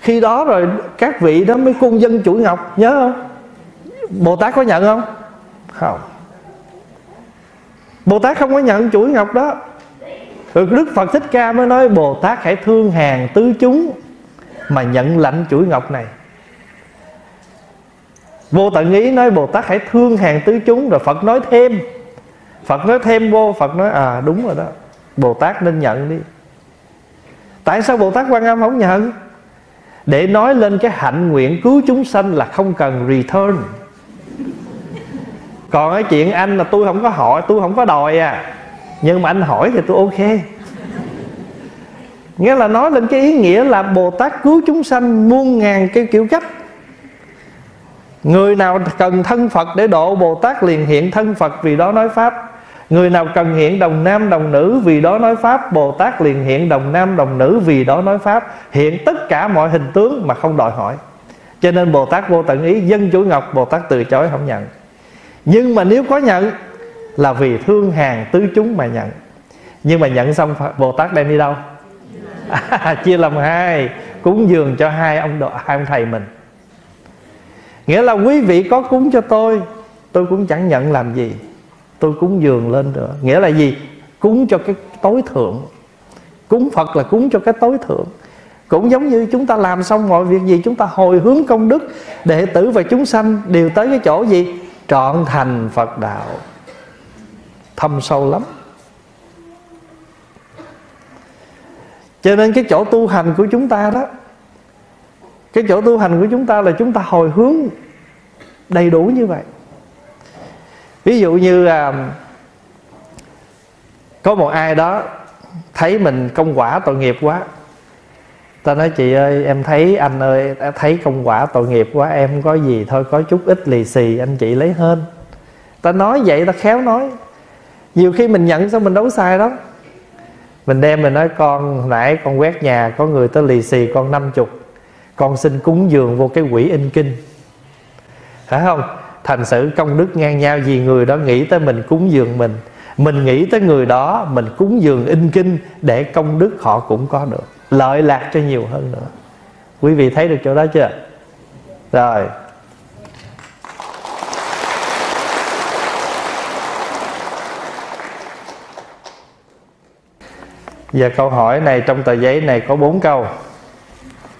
khi đó rồi các vị đó mới cung dân chuỗi ngọc nhớ không? Bồ tát có nhận không? Không. Bồ tát không có nhận chuỗi ngọc đó. Rồi đức phật thích ca mới nói bồ tát hãy thương hàng tứ chúng mà nhận lãnh chuỗi ngọc này. Vô tận ý nói bồ tát hãy thương hàng tứ chúng rồi phật nói thêm phật nói thêm vô, phật nói à đúng rồi đó. Bồ tát nên nhận đi. Tại sao bồ tát quan âm không nhận? Để nói lên cái hạnh nguyện cứu chúng sanh là không cần return. Còn cái chuyện anh là tôi không có hỏi, tôi không có đòi à. Nhưng mà anh hỏi thì tôi ok. Nghĩa là nói lên cái ý nghĩa là bồ tát cứu chúng sanh muôn ngàn cái kiểu cách. Người nào cần thân phật để độ bồ tát liền hiện thân phật vì đó nói pháp. Người nào cần hiện đồng nam đồng nữ Vì đó nói Pháp Bồ Tát liền hiện đồng nam đồng nữ Vì đó nói Pháp. Hiện tất cả mọi hình tướng mà không đòi hỏi. Cho nên Bồ Tát vô tận ý Dân chủ ngọc Bồ Tát từ chối không nhận. Nhưng mà nếu có nhận Là vì thương hàng tứ chúng mà nhận. Nhưng mà nhận xong Bồ Tát đem đi đâu? À, Chia làm hai Cúng dường cho hai ông đồ, hai ông thầy mình. Nghĩa là quý vị có cúng cho tôi Tôi cũng chẳng nhận làm gì tôi cúng dường lên nữa nghĩa là gì? Cúng cho cái tối thượng. Cúng phật là cúng cho cái tối thượng. Cũng giống như chúng ta làm xong mọi việc gì, chúng ta hồi hướng công đức, đệ tử và chúng sanh đều tới cái chỗ gì? Trọn thành phật đạo. Thâm sâu lắm. Cho nên cái chỗ tu hành của chúng ta đó, cái chỗ tu hành của chúng ta là chúng ta hồi hướng đầy đủ như vậy ví dụ như à, có một ai đó thấy mình công quả tội nghiệp quá ta nói chị ơi em thấy anh ơi thấy công quả tội nghiệp quá em có gì thôi có chút ít lì xì anh chị lấy hơn ta nói vậy ta khéo nói. Nhiều khi mình nhận xong mình đấu sai đó mình đem mình nói con nãy con quét nhà có người tới lì xì con năm chục con xin cúng dường vô cái quỹ in kinh. Phải không? Thành sự công đức ngang nhau, vì người đó nghĩ tới mình cúng dường mình. Mình nghĩ tới người đó, mình cúng dường in kinh để công đức họ cũng có được. Lợi lạc cho nhiều hơn nữa. Quý vị thấy được chỗ đó chưa? Rồi. Giờ câu hỏi này trong tờ giấy này có bốn câu.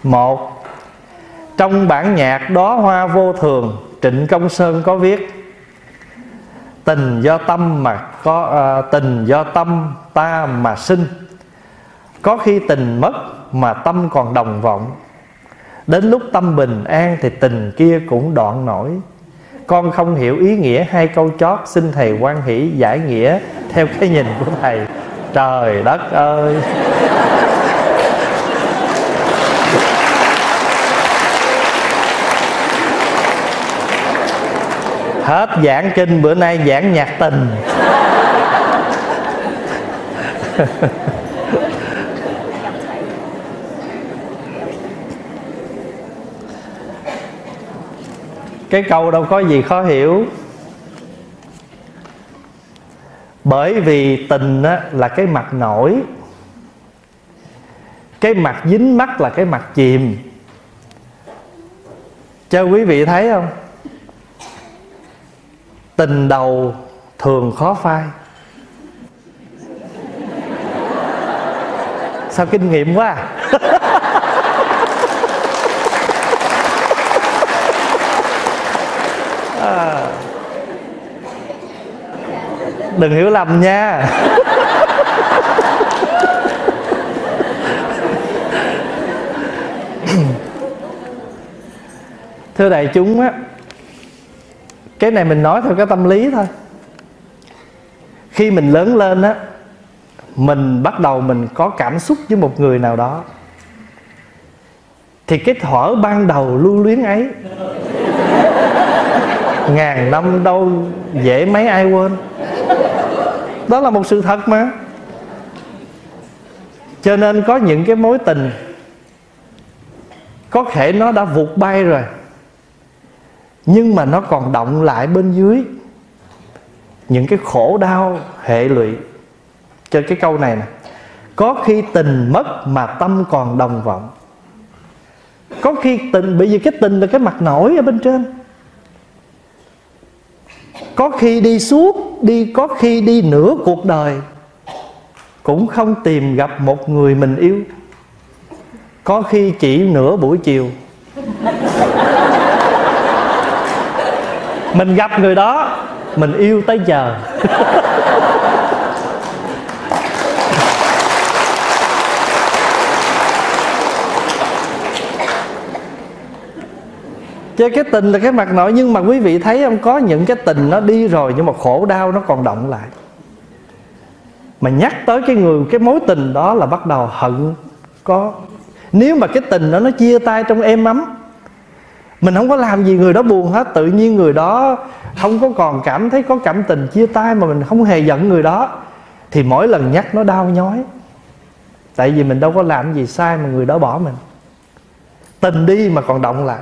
Một, Trong bản nhạc đó hoa vô thường Trịnh Công Sơn có viết Tình do tâm mà có à, Tình do tâm ta mà sinh. Có khi tình mất mà tâm còn đồng vọng. Đến lúc tâm bình an thì tình kia cũng đoạn nổi. Con không hiểu ý nghĩa hai câu chót Xin Thầy quan hỷ giải nghĩa Theo cái nhìn của Thầy. Trời đất ơi! Hết giảng kinh bữa nay giảng nhạc tình. Cái câu đâu có gì khó hiểu. Bởi vì tình á, là cái mặt nổi. Cái mặt dính mắt là cái mặt chìm. Cho quý vị thấy không? Tình đầu thường khó phai. Sao kinh nghiệm quá à? à. Đừng hiểu lầm nha. Thưa đại chúng á cái này mình nói theo cái tâm lý thôi. Khi mình lớn lên á, mình bắt đầu mình có cảm xúc với một người nào đó, thì cái thở ban đầu lưu luyến ấy, ngàn năm đâu dễ mấy ai quên. Đó là một sự thật mà. Cho nên có những cái mối tình, có thể nó đã vụt bay rồi nhưng mà nó còn động lại bên dưới. Những cái khổ đau hệ lụy. Cho cái câu này nè. Có khi tình mất mà tâm còn đồng vọng. Có khi tình, bởi vì cái tình là cái mặt nổi ở bên trên. Có khi đi suốt, đi, có khi đi nửa cuộc đời. Cũng không tìm gặp một người mình yêu. Có khi chỉ nửa buổi chiều mình gặp người đó, mình yêu tới giờ. Chứ cái tình là cái mặt nội Nhưng mà quý vị thấy không, Có những cái tình nó đi rồi Nhưng mà khổ đau nó còn động lại. Mà nhắc tới cái người, Cái mối tình đó là bắt đầu hận Có. Nếu mà cái tình đó nó chia tay trong êm ấm mình không có làm gì người đó buồn hết, Tự nhiên người đó Không có còn cảm thấy có cảm tình chia tay Mà mình không hề giận người đó. Thì mỗi lần nhắc nó đau nhói. Tại vì mình đâu có làm gì sai Mà người đó bỏ mình. Tình đi mà còn động lại.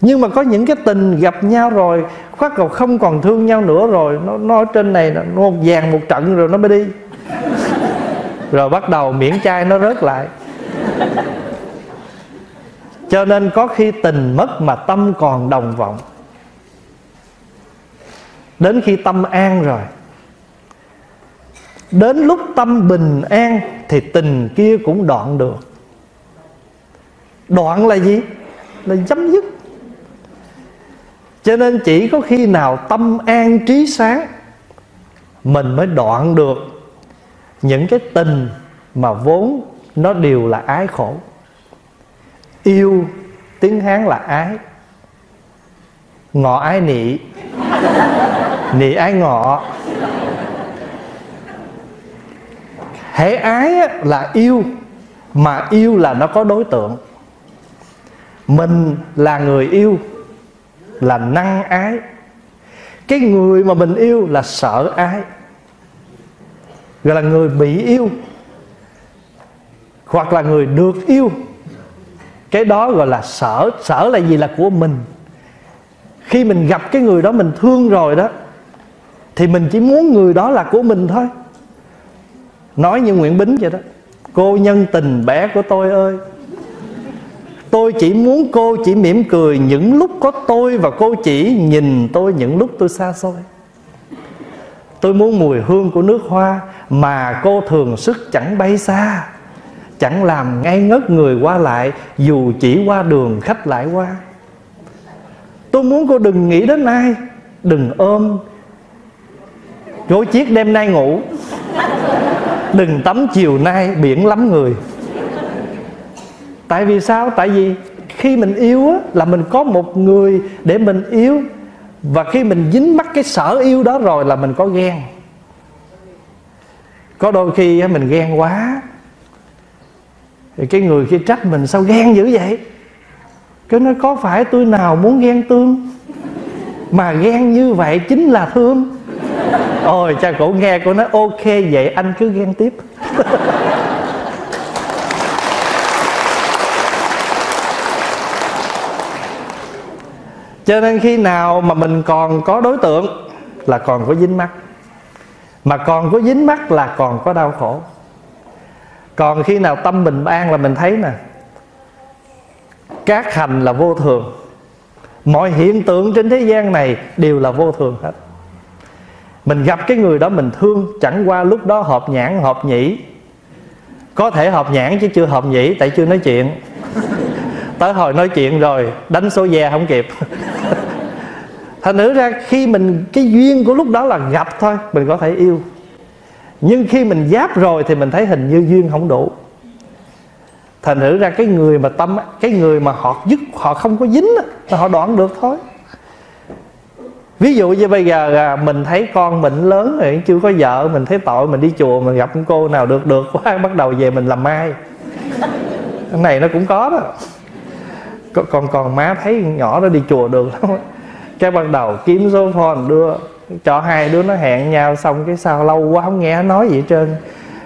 Nhưng mà có những cái tình gặp nhau rồi, khoác cầu không còn thương nhau nữa rồi, nó nó ở trên này, nó một vàng một trận rồi nó mới đi. Rồi bắt đầu miễn chai nó rớt lại cho nên có khi tình mất mà tâm còn đồng vọng. Đến khi tâm an rồi. Đến lúc tâm bình an thì tình kia cũng đoạn được. Đoạn là gì? Là chấm dứt. Cho nên chỉ có khi nào tâm an trí sáng, mình mới đoạn được những cái tình mà vốn nó đều là ái khổ yêu, tiếng hán là ái. Ngọ ái nị. Nị ái ngọ. Hễ ái là yêu, mà yêu là nó có đối tượng. Mình là người yêu, là năng ái. Cái người mà mình yêu là sợ ái, gọi là người bị yêu, hoặc là người được yêu cái đó gọi là sở. Sở là gì? Là của mình. Khi mình gặp cái người đó, mình thương rồi đó, thì mình chỉ muốn người đó là của mình thôi. Nói như nguyễn bính vậy đó, cô nhân tình bé của tôi ơi. Tôi chỉ muốn cô chỉ mỉm cười những lúc có tôi và cô chỉ nhìn tôi những lúc tôi xa xôi. Tôi muốn mùi hương của nước hoa mà cô thường sức chẳng bay xa chẳng làm ngay ngất người qua lại dù chỉ qua đường khách lại qua. Tôi muốn cô đừng nghĩ đến ai đừng ôm. Gối chiếc đêm nay ngủ. Đừng tắm chiều nay biển lắm người. Tại vì sao? Tại vì khi mình yêu á, là mình có một người để mình yêu. Và khi mình dính mắc cái sở yêu đó rồi là mình có ghen. Có đôi khi mình ghen quá thì cái người kia trách mình sao ghen dữ vậy? Cái nói, có phải tôi nào muốn ghen tương? Mà ghen như vậy chính là thương. Ôi, cha cổ nghe cô nói, ok, vậy anh cứ ghen tiếp. Cho nên khi nào mà mình còn có đối tượng là còn có dính mắt. Mà còn có dính mắt là còn có đau khổ còn khi nào tâm bình an là mình thấy nè, các hành là vô thường. Mọi hiện tượng trên thế gian này đều là vô thường hết. Mình gặp cái người đó mình thương, chẳng qua lúc đó hợp nhãn hợp nhĩ. Có thể hợp nhãn chứ chưa hợp nhĩ, tại chưa nói chuyện. Tới hồi nói chuyện rồi, đánh số ve không kịp. Thành nữ ra khi mình, cái duyên của lúc đó là gặp thôi, mình có thể yêu nhưng khi mình giáp rồi thì mình thấy hình như duyên không đủ. Thành thử ra cái người mà tâm, cái người mà họ dứt, họ không có dính là họ đoạn được thôi. Ví dụ như bây giờ à, mình thấy con mình lớn rồi, chưa có vợ, mình thấy tội, mình đi chùa, mình gặp cô nào được được quá, bắt đầu về mình làm mai cái này nó cũng có đó. Còn còn má thấy nhỏ nó đi chùa được lắm cái bắt đầu kiếm số phone đưa cho hai đứa nó hẹn nhau xong cái sao lâu quá không nghe nói gì hết trơn.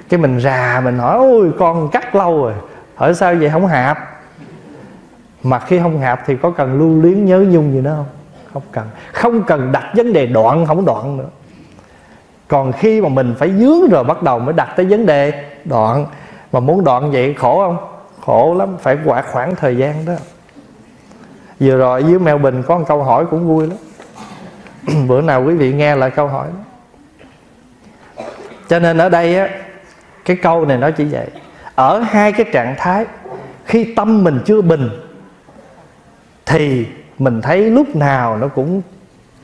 Cái mình rà, mình hỏi, ôi, con cắt lâu rồi, hỏi sao vậy không hạp? Mà khi không hạp thì có cần lưu luyến nhớ nhung gì nữa không? Không cần. Không cần đặt vấn đề đoạn, không đoạn nữa. Còn khi mà mình phải dướng rồi bắt đầu mới đặt tới vấn đề đoạn. Mà muốn đoạn vậy khổ không? Khổ lắm, phải quả khoảng thời gian đó. Vừa rồi dưới mèo bình có một câu hỏi cũng vui lắm. bữa nào quý vị nghe lại câu hỏi đó. Cho nên ở đây á cái câu này nó chỉ vậy. Ở hai cái trạng thái khi tâm mình chưa bình thì mình thấy lúc nào nó cũng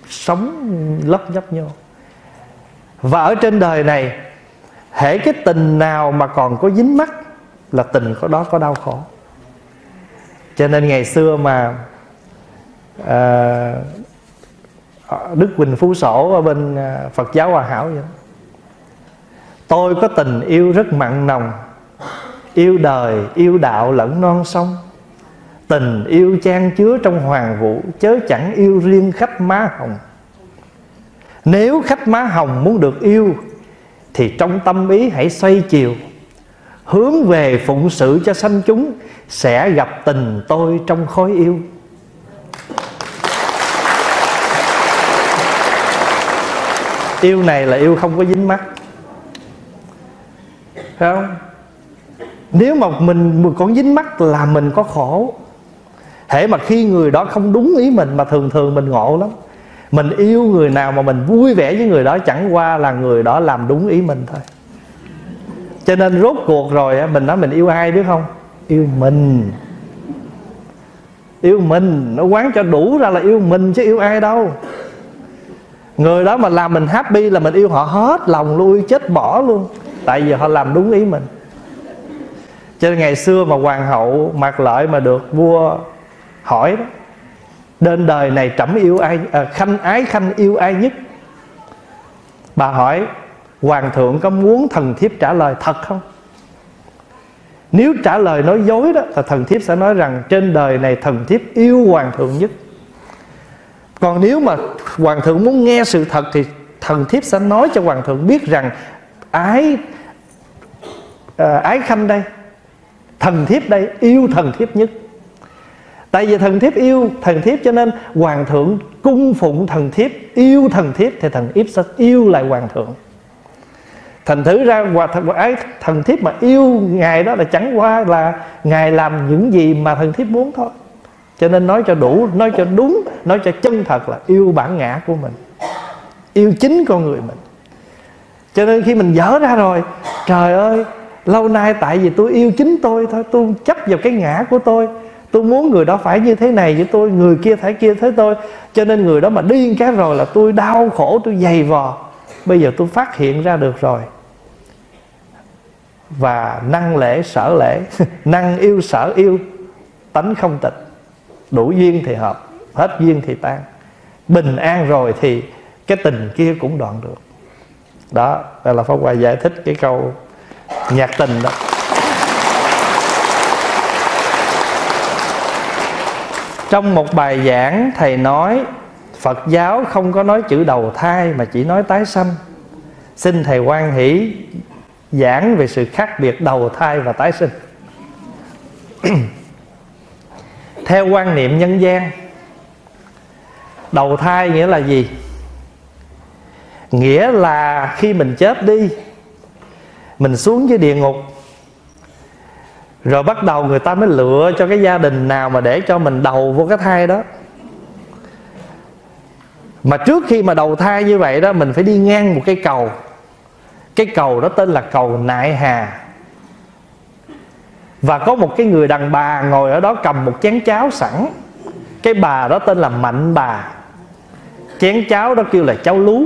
sống lấp nhấp nhô. Và ở trên đời này hễ cái tình nào mà còn có dính mắt là tình có đó có đau khổ. Cho nên ngày xưa mà à, Ờ, đức quỳnh phú sổ ở bên ờ, phật giáo hòa hảo vậy tôi có tình yêu rất mặn nồng, yêu đời, yêu đạo lẫn non sông. Tình yêu chan chứa trong hoàng vũ, chớ chẳng yêu riêng khách má hồng. Nếu khách má hồng muốn được yêu, thì trong tâm ý hãy xoay chiều. Hướng về phụng sự cho sanh chúng, sẽ gặp tình tôi trong khối yêu. Yêu này là yêu không có dính mắt. Phải không? Nếu mà mình còn dính mắt là mình có khổ. Hễ mà khi người đó không đúng ý mình Mà thường thường mình ngộ lắm. Mình yêu người nào mà mình vui vẻ với người đó Chẳng qua là người đó làm đúng ý mình thôi. Cho nên rốt cuộc rồi Mình nói mình yêu ai biết không? Yêu mình. Yêu mình. Nó quán cho đủ ra là yêu mình chứ yêu ai đâu. Người đó mà làm mình happy là mình yêu họ hết lòng luôn chết bỏ luôn. Tại vì họ làm đúng ý mình. Cho nên ngày xưa mà hoàng hậu mặc Lợi mà được vua hỏi đó Đến đời này trẫm yêu ai à, Khanh ái khanh yêu ai nhất? Bà hỏi Hoàng thượng có muốn thần thiếp trả lời thật không? Nếu trả lời nói dối đó Thì thần thiếp sẽ nói rằng Trên đời này thần thiếp yêu hoàng thượng nhất. Còn nếu mà Hoàng thượng muốn nghe sự thật Thì thần thiếp sẽ nói cho hoàng thượng biết rằng Ái à, Ái khanh đây Thần thiếp đây yêu thần thiếp nhất Tại vì thần thiếp yêu thần thiếp cho nên hoàng thượng cung phụng thần thiếp yêu thần thiếp thì thần thiếp sẽ yêu lại hoàng thượng. Thành thử ra hòa thần ái thần thiếp mà yêu ngài đó là chẳng qua là ngài làm những gì mà thần thiếp muốn thôi. Cho nên nói cho đủ, nói cho đúng, nói cho chân thật là yêu bản ngã của mình. Yêu chính con người mình. Cho nên khi mình dở ra rồi, trời ơi, lâu nay tại vì tôi yêu chính tôi thôi, tôi chấp vào cái ngã của tôi tôi muốn người đó phải như thế này với tôi người kia phải kia thế tôi cho nên người đó mà điên cái rồi là tôi đau khổ tôi dày vò bây giờ tôi phát hiện ra được rồi và năng lễ sở lễ năng yêu sở yêu tánh không tịch đủ duyên thì hợp, hết duyên thì tan. Bình an rồi thì cái tình kia cũng đoạn được. Đó đây là pháp hòa giải thích cái câu nhạc tình đó. Trong một bài giảng, thầy nói, phật giáo không có nói chữ đầu thai mà chỉ nói tái sanh. Xin thầy quan hỷ giảng về sự khác biệt đầu thai và tái sinh. theo quan niệm nhân gian, đầu thai nghĩa là gì? Nghĩa là khi mình chết đi, mình xuống dưới địa ngục, rồi bắt đầu người ta mới lựa cho cái gia đình nào mà để cho mình đầu vô cái thai đó. Mà trước khi mà đầu thai như vậy đó, mình phải đi ngang một cái cầu. Cái cầu đó tên là cầu nại hà và có một cái người đàn bà ngồi ở đó cầm một chén cháo sẵn. Cái bà đó tên là mạnh bà. Chén cháo đó kêu là cháo lú.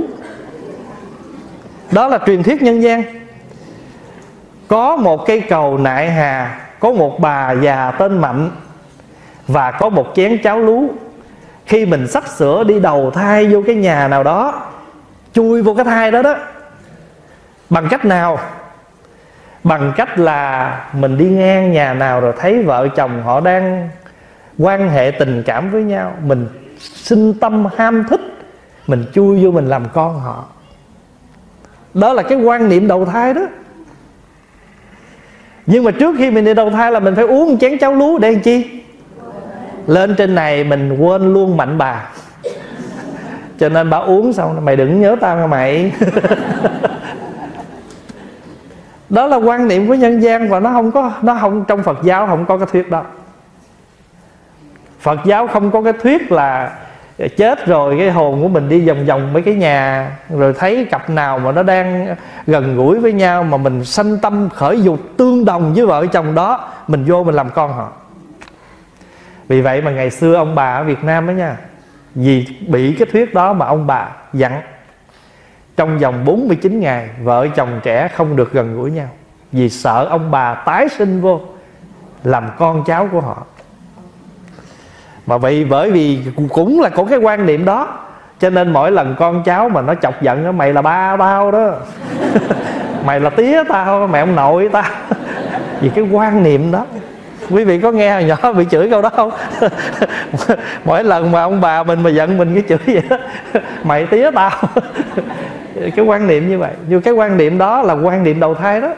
Đó là truyền thuyết nhân gian. Có một cây cầu nại hà, có một bà già tên mạnh, và có một chén cháo lú. Khi mình sắp sửa đi đầu thai vô cái nhà nào đó, chui vô cái thai đó đó, bằng cách nào? Bằng cách là mình đi ngang nhà nào rồi thấy vợ chồng họ đang quan hệ tình cảm với nhau, mình sinh tâm ham thích, mình chui vô mình làm con họ. Đó là cái quan niệm đầu thai đó. Nhưng mà trước khi mình đi đầu thai là mình phải uống một chén cháo lúa để làm chi? Lên trên này mình quên luôn mạnh bà. Cho nên bà uống xong, mày đừng nhớ tao nha mày. đó là quan niệm của nhân gian và nó không có, nó không, trong Phật giáo không có cái thuyết đó. Phật giáo không có cái thuyết là chết rồi cái hồn của mình đi vòng vòng mấy cái nhà, rồi thấy cặp nào mà nó đang gần gũi với nhau mà mình sanh tâm khởi dục tương đồng với vợ chồng đó, mình vô mình làm con họ. Vì vậy mà ngày xưa ông bà ở Việt Nam đó nha, vì bị cái thuyết đó mà ông bà dặn trong vòng 49 ngày vợ chồng trẻ không được gần gũi nhau. Vì sợ ông bà tái sinh vô làm con cháu của họ. Mà vì bởi vì cũng là có cái quan niệm đó cho nên mỗi lần con cháu mà nó chọc giận đó, mày là ba tao đó. Mày là tía tao mẹ ông nội tao. Vì cái quan niệm đó. Quý vị có nghe hồi nhỏ bị chửi câu đó không? Mỗi lần mà ông bà mình mà giận mình cái chửi vậy đó mày tía tao cái quan niệm như vậy. Nhưng cái quan niệm đó là quan niệm đầu thai đó.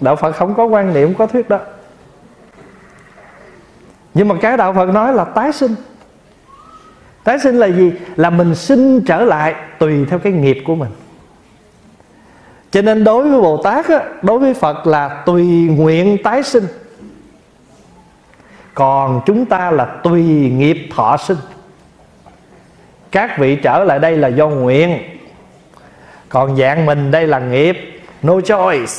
Đạo phật không có quan niệm có thuyết đó. Nhưng mà cái đạo phật nói là tái sinh. Tái sinh là gì? Là mình sinh trở lại tùy theo cái nghiệp của mình. Cho nên đối với bồ tát á, đối với phật là tùy nguyện tái sinh. Còn chúng ta là tùy nghiệp thọ sinh. Các vị trở lại đây là do nguyện còn dạng mình đây là nghiệp. No choice.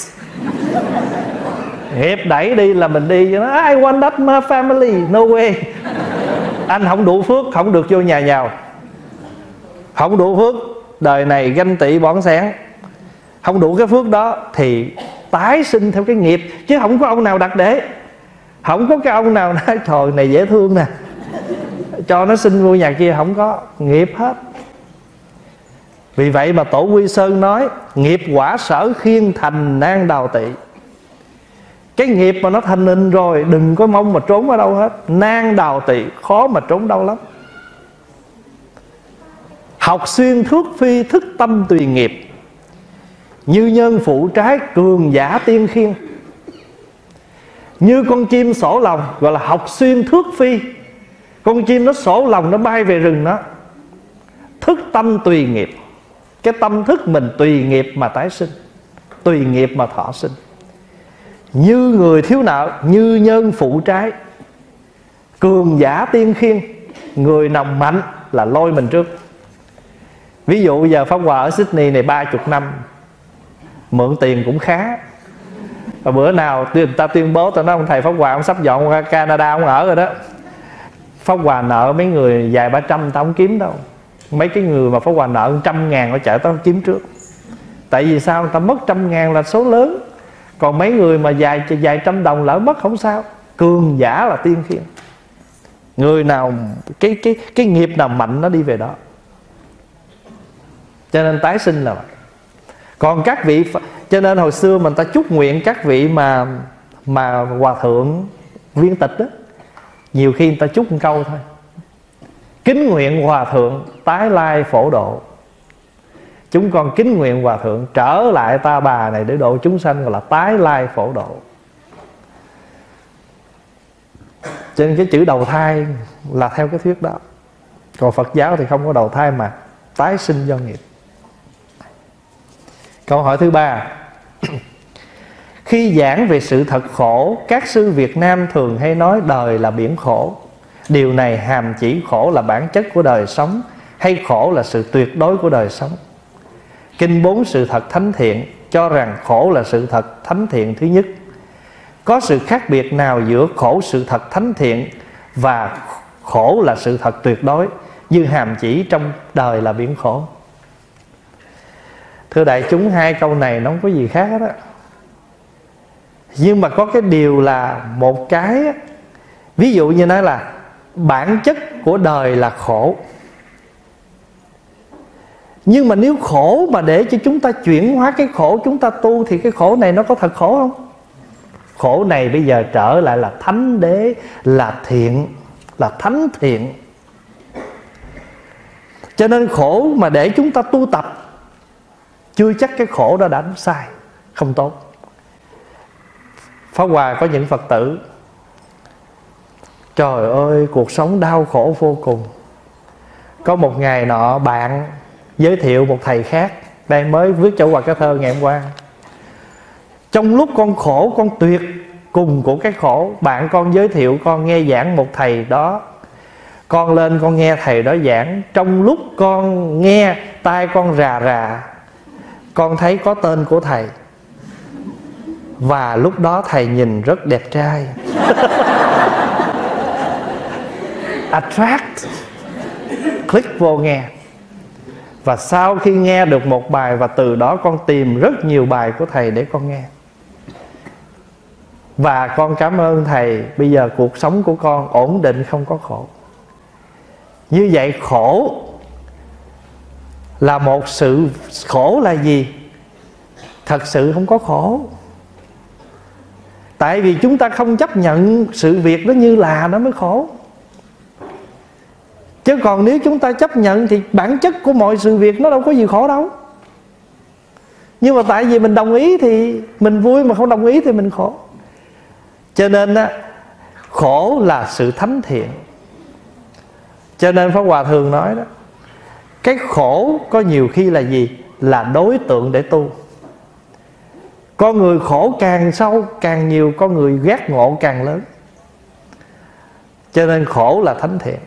Nghiệp đẩy đi là mình đi. Nó I want that my family. No way. Anh không đủ phước, không được vô nhà giàu không đủ phước, đời này ganh tị bỏng sáng không đủ cái phước đó thì tái sinh theo cái nghiệp. Chứ không có ông nào đặt để. Không có cái ông nào nói, trời, này dễ thương nè. Cho nó sinh vô nhà kia. Không có. Nghiệp hết vì vậy mà tổ quy sơn nói, nghiệp quả sở khiên thành nan đào tị cái nghiệp mà nó thành nên rồi, đừng có mong mà trốn ở đâu hết. Nan đào tị khó mà trốn đâu lắm. Học xuyên thước phi thức tâm tùy nghiệp. Như nhân phụ trái cường giả tiên khiên. Như con chim sổ lòng, gọi là học xuyên thước phi. Con chim nó sổ lòng, nó bay về rừng nó thức tâm tùy nghiệp cái tâm thức mình tùy nghiệp mà tái sinh, tùy nghiệp mà thọ sinh. Như người thiếu nợ, như nhân phụ trái, cường giả tiên khiên, người nồng mạnh là lôi mình trước. Ví dụ giờ pháp hòa ở sydney này ba chục năm, mượn tiền cũng khá. Và bữa nào người ta tuyên bố, tao nói ông thầy pháp hòa ông sắp dọn qua canada, ông ở rồi đó. Pháp hòa nợ mấy người vài ba trăm, tao không kiếm đâu mấy cái người mà phải hòa nợ trăm ngàn nó chạy tao kiếm trước. Tại vì sao? Người ta mất trăm ngàn là số lớn. Còn mấy người mà dài dài trăm đồng lỡ mất không sao. Cường giả là tiên khiên người nào, cái cái cái nghiệp nào mạnh nó đi về đó. Cho nên tái sinh là vậy. Còn các vị cho nên hồi xưa mình ta chúc nguyện các vị mà mà hòa thượng viên tịch đó, nhiều khi người ta chúc một câu thôi kính nguyện hòa thượng tái lai phổ độ. Chúng con kính nguyện hòa thượng trở lại ta bà này để độ chúng sanh gọi là tái lai phổ độ. Trên cái chữ đầu thai là theo cái thuyết đó. Còn phật giáo thì không có đầu thai mà tái sinh do nghiệp. Câu hỏi thứ ba. Khi giảng về sự thật khổ, các sư việt nam thường hay nói đời là biển khổ điều này hàm chỉ khổ là bản chất của đời sống, hay khổ là sự tuyệt đối của đời sống? Kinh bốn sự thật thánh thiện cho rằng khổ là sự thật thánh thiện thứ nhất. Có sự khác biệt nào giữa khổ sự thật thánh thiện và khổ là sự thật tuyệt đối, như hàm chỉ trong đời là biển khổ? Thưa đại chúng, hai câu này nó không có gì khác đó nhưng mà có cái điều là một cái ví dụ như nói là bản chất của đời là khổ. Nhưng mà nếu khổ mà để cho chúng ta chuyển hóa cái khổ chúng ta tu thì cái khổ này nó có thật khổ không? Khổ này bây giờ trở lại là thánh đế, là thiện, là thánh thiện. Cho nên khổ mà để chúng ta tu tập, chưa chắc cái khổ đó đã sai, không tốt. Pháp Hòa có những Phật tử Trời ơi, cuộc sống đau khổ vô cùng. Có một ngày nọ, bạn giới thiệu một thầy khác Đang mới viết cho qua cái thơ ngày hôm qua. Trong lúc con khổ, con tuyệt cùng của cái khổ, Bạn con giới thiệu con nghe giảng một thầy đó. Con lên, con nghe thầy đó giảng. Trong lúc con nghe, tai con rà rà, Con thấy có tên của thầy. Và lúc đó thầy nhìn rất đẹp trai. Attract. Click vô nghe. Và sau khi nghe được một bài và từ đó con tìm rất nhiều bài của thầy để con nghe. Và con cảm ơn thầy, bây giờ cuộc sống của con ổn định, không có khổ. Như vậy khổ là một sự, khổ là gì? Thật sự không có khổ. Tại vì chúng ta không chấp nhận sự việc đó như là nó mới khổ chứ còn nếu chúng ta chấp nhận thì bản chất của mọi sự việc nó đâu có gì khổ đâu. Nhưng mà tại vì mình đồng ý thì mình vui, mà không đồng ý thì mình khổ. Cho nên á, khổ là sự thánh thiện. Cho nên pháp hòa thường nói đó, cái khổ có nhiều khi là gì? Là đối tượng để tu. Con người khổ càng sâu, càng nhiều con người ghét ngộ càng lớn. Cho nên khổ là thánh thiện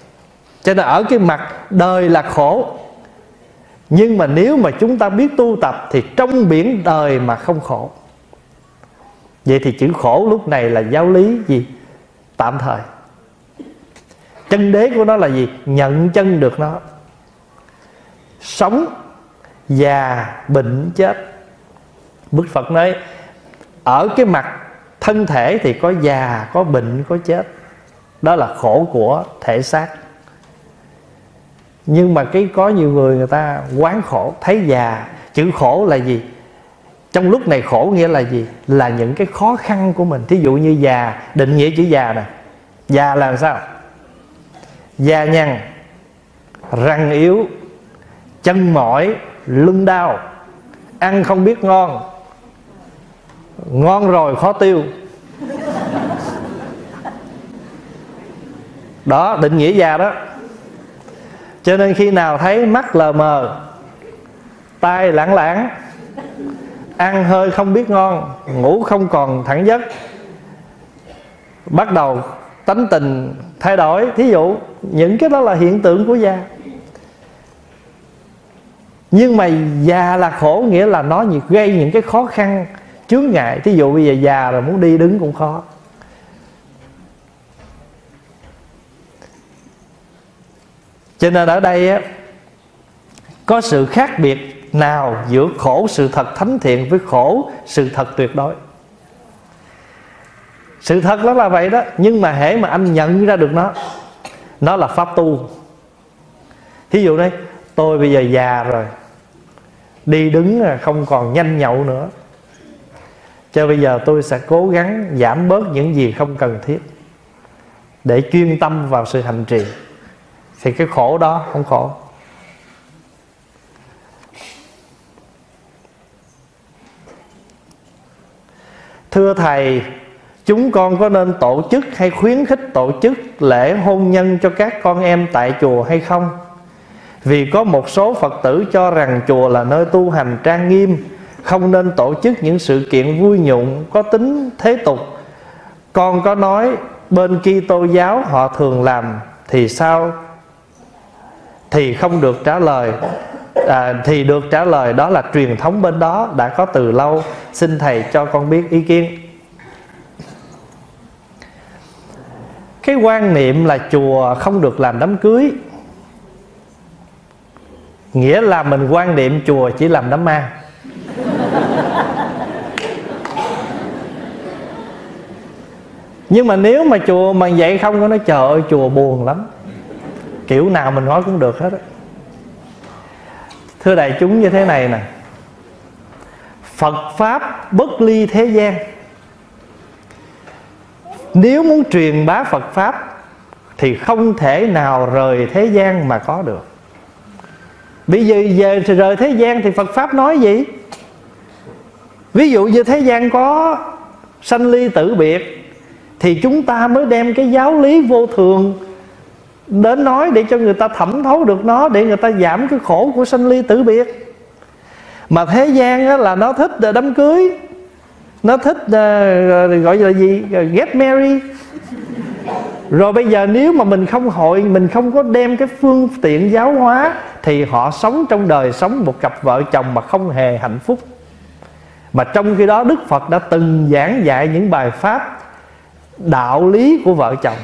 cho nên ở cái mặt đời là khổ. Nhưng mà nếu mà chúng ta biết tu tập thì trong biển đời mà không khổ. Vậy thì chữ khổ lúc này là giáo lý gì? Tạm thời. Chân đế của nó là gì? Nhận chân được nó. Sống già bệnh chết. Đức Phật nói, ở cái mặt thân thể thì có già, có bệnh, có chết. Đó là khổ của thể xác nhưng mà cái có nhiều người người ta quán khổ, thấy già. Chữ khổ là gì? Trong lúc này khổ nghĩa là gì? Là những cái khó khăn của mình. Thí dụ như già, định nghĩa chữ già nè. Già là sao? Da nhăn, răng yếu, chân mỏi, lưng đau, ăn không biết ngon ngon rồi khó tiêu. Đó, định nghĩa già đó cho nên khi nào thấy mắt lờ mờ, tai lãng lãng, ăn hơi không biết ngon, ngủ không còn thẳng giấc, bắt đầu tánh tình thay đổi. Thí dụ, những cái đó là hiện tượng của già nhưng mà già là khổ, nghĩa là nó gây những cái khó khăn chướng ngại. Thí dụ bây giờ già rồi muốn đi đứng cũng khó. Cho nên ở đây á, có sự khác biệt nào giữa khổ sự thật thánh thiện với khổ sự thật tuyệt đối? Sự thật đó là vậy đó, nhưng mà hễ mà anh nhận ra được nó nó là pháp tu. Thí dụ đây, tôi bây giờ già rồi, đi đứng không còn nhanh nhậu nữa. Cho bây giờ tôi sẽ cố gắng giảm bớt những gì không cần thiết để chuyên tâm vào sự hành trì thì cái khổ đó không khổ. Thưa thầy, chúng con có nên tổ chức hay khuyến khích tổ chức lễ hôn nhân cho các con em tại chùa hay không? Vì có một số phật tử cho rằng chùa là nơi tu hành trang nghiêm, không nên tổ chức những sự kiện vui nhộn có tính thế tục. Con có nói, bên Kitô giáo họ thường làm, thì sao? Thì không được trả lời. À, thì được trả lời đó là truyền thống bên đó đã có từ lâu. Xin thầy cho con biết ý kiến. Cái quan niệm là chùa không được làm đám cưới. Nghĩa là mình quan niệm chùa chỉ làm đám ma. Nhưng mà nếu mà chùa mà vậy không có nói trời ơi chùa buồn lắm kiểu nào mình nói cũng được hết thưa đại chúng, như thế này nè. Phật pháp bất ly thế gian. Nếu muốn truyền bá phật pháp thì không thể nào rời thế gian mà có được. Bây giờ về rời thế gian thì phật pháp nói gì? Ví dụ như thế gian có sanh ly tử biệt thì chúng ta mới đem cái giáo lý vô thường đến nói để cho người ta thẩm thấu được nó để người ta giảm cái khổ của sanh ly tử biệt. Mà thế gian á, là nó thích ờ, đám cưới nó thích uh, gọi là gì? Get married. Rồi bây giờ nếu mà mình không hội mình không có đem cái phương tiện giáo hóa thì họ sống trong đời sống một cặp vợ chồng mà không hề hạnh phúc. Mà trong khi đó đức phật đã từng giảng dạy những bài pháp đạo lý của vợ chồng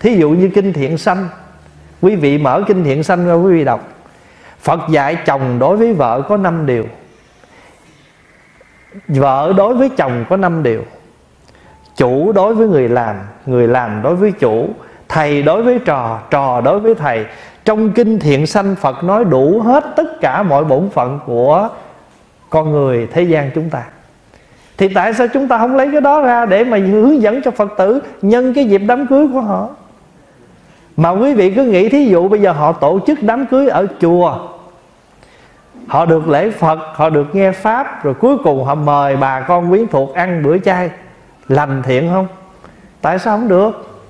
thí dụ như kinh thiện sanh. Quý vị mở kinh thiện sanh ra, quý vị đọc. Phật dạy chồng đối với vợ có năm điều. Vợ đối với chồng có năm điều. Chủ đối với người làm người làm đối với chủ. Thầy đối với trò trò đối với thầy. Trong kinh thiện sanh, phật nói đủ hết tất cả mọi bổn phận của con người, thế gian chúng ta. Thì tại sao chúng ta không lấy cái đó ra để mà hướng dẫn cho phật tử nhân cái dịp đám cưới của họ? Mà quý vị cứ nghĩ thí dụ bây giờ họ tổ chức đám cưới ở chùa, họ được lễ phật, họ được nghe pháp, rồi cuối cùng họ mời bà con quyến thuộc ăn bữa chay, lành thiện không? Tại sao không được?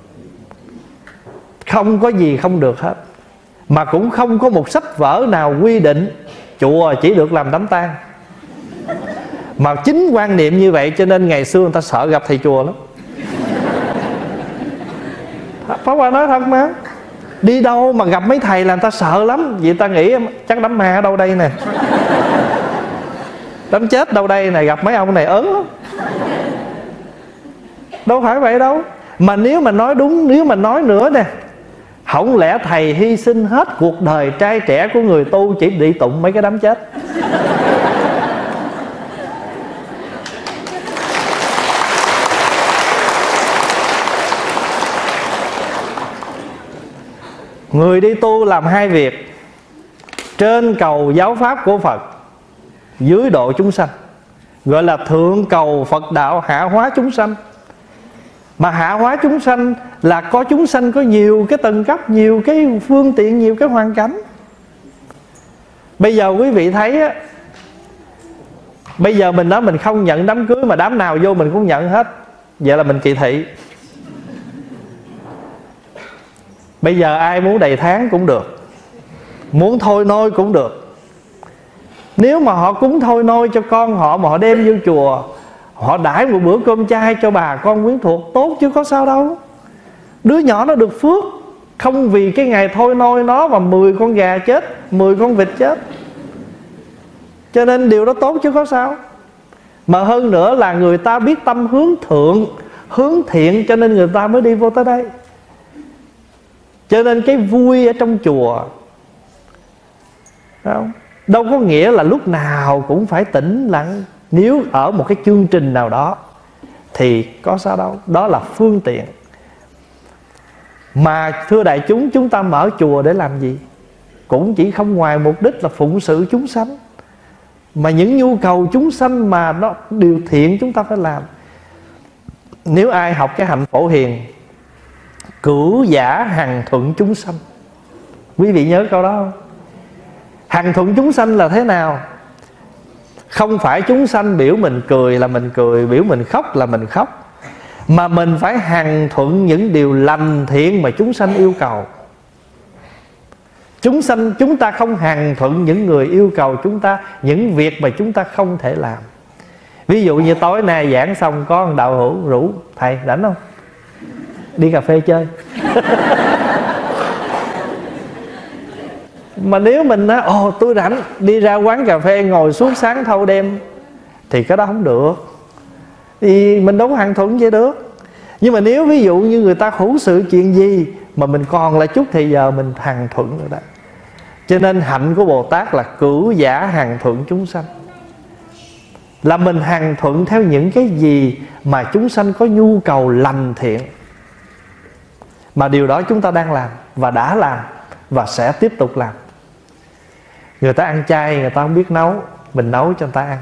Không có gì không được hết. Mà cũng không có một sách vở nào quy định chùa chỉ được làm đám tang. Mà chính quan niệm như vậy cho nên ngày xưa người ta sợ gặp thầy chùa lắm. Pháp Hòa nói thật mà. Đi đâu mà gặp mấy thầy là người ta sợ lắm. Vì ta nghĩ chắc đám ma ở đâu đây nè. Đám chết đâu đây nè, Gặp mấy ông này ớn lắm. Đâu phải vậy đâu. Mà nếu mà nói đúng, Nếu mà nói nữa nè, Không lẽ thầy hy sinh hết cuộc đời trai trẻ của người tu Chỉ đi tụng mấy cái đám chết? Người đi tu làm hai việc, trên cầu giáo pháp của phật, dưới độ chúng sanh, gọi là thượng cầu phật đạo hạ hóa chúng sanh. Mà hạ hóa chúng sanh là có chúng sanh có nhiều cái tầng cấp, nhiều cái phương tiện, nhiều cái hoàn cảnh. Bây giờ quý vị thấy á, bây giờ mình nói mình không nhận đám cưới mà đám nào vô mình cũng nhận hết. Vậy là mình kỳ thị. Bây giờ ai muốn đầy tháng cũng được. Muốn thôi nôi cũng được. Nếu mà họ cúng thôi nôi cho con họ mà họ đem vô chùa, họ đãi một bữa cơm chay cho bà con quyến thuộc, tốt chứ có sao đâu. Đứa nhỏ nó được phước, không vì cái ngày thôi nôi nó mà 10 con gà chết 10 con vịt chết. Cho nên điều đó tốt chứ có sao. Mà hơn nữa là người ta biết tâm hướng thượng, hướng thiện cho nên người ta mới đi vô tới đây cho nên cái vui ở trong chùa không? đâu có nghĩa là lúc nào cũng phải tĩnh lặng. Nếu ở một cái chương trình nào đó, thì có sao đâu. Đó là phương tiện. Mà thưa đại chúng chúng ta mở chùa để làm gì? Cũng chỉ không ngoài mục đích là phụng sự chúng sanh. Mà những nhu cầu chúng sanh mà nó điều thiện chúng ta phải làm. Nếu ai học cái hạnh phổ hiền cửu giả hằng thuận chúng sanh. Quý vị nhớ câu đó không? Hằng thuận chúng sanh là thế nào? Không phải chúng sanh biểu mình cười là mình cười, biểu mình khóc là mình khóc. Mà mình phải hằng thuận những điều lành thiện mà chúng sanh yêu cầu. Chúng sanh, chúng ta không hằng thuận những người yêu cầu chúng ta, những việc mà chúng ta không thể làm. Ví dụ như tối nay giảng xong có một đạo hữu rủ, thầy rảnh không? Đi cà phê chơi. Mà nếu mình nói, ồ, tôi rảnh, đi ra quán cà phê ngồi suốt sáng thâu đêm, thì cái đó không được. Thì mình đâu có hàng thuận vậy được. Nhưng mà nếu ví dụ như người ta hữu sự chuyện gì mà mình còn lại chút thì giờ mình hằng thuận rồi đó. Cho nên hạnh của bồ tát là cử giả hằng thuận chúng sanh. Là mình hằng thuận theo những cái gì mà chúng sanh có nhu cầu lành thiện mà điều đó chúng ta đang làm và đã làm và sẽ tiếp tục làm. Người ta ăn chay, người ta không biết nấu, mình nấu cho người ta ăn.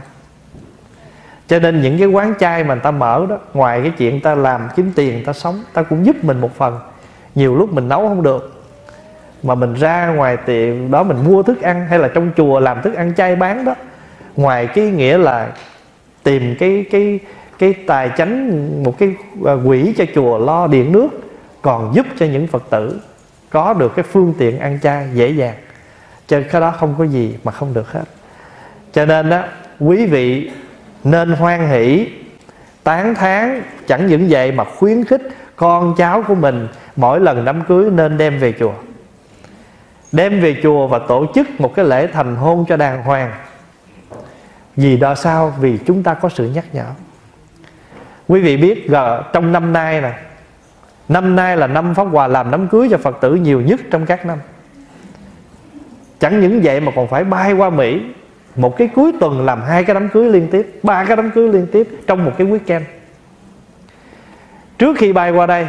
Cho nên những cái quán chay mà người ta mở đó, ngoài cái chuyện ta làm kiếm tiền, người ta sống ta cũng giúp mình một phần. Nhiều lúc mình nấu không được, mà mình ra ngoài tiệm đó mình mua thức ăn hay là trong chùa làm thức ăn chay bán đó, ngoài cái nghĩa là tìm cái cái cái tài chánh, một cái à, quỹ cho chùa lo điện nước còn giúp cho những phật tử có được cái phương tiện ăn chay dễ dàng. Cho cái đó không có gì mà không được hết. Cho nên đó quý vị nên hoan hỷ, tán thán, chẳng những vậy mà khuyến khích con cháu của mình mỗi lần đám cưới nên đem về chùa. Đem về chùa và tổ chức một cái lễ thành hôn cho đàng hoàng. Vì đó sao? Vì chúng ta có sự nhắc nhở. Quý vị biết trong năm nay này năm nay là năm pháp hòa làm đám cưới cho phật tử nhiều nhất trong các năm. Chẳng những vậy mà còn phải bay qua mỹ. Một cái cuối tuần làm hai cái đám cưới liên tiếp, ba cái đám cưới liên tiếp trong một cái weekend. Trước khi bay qua đây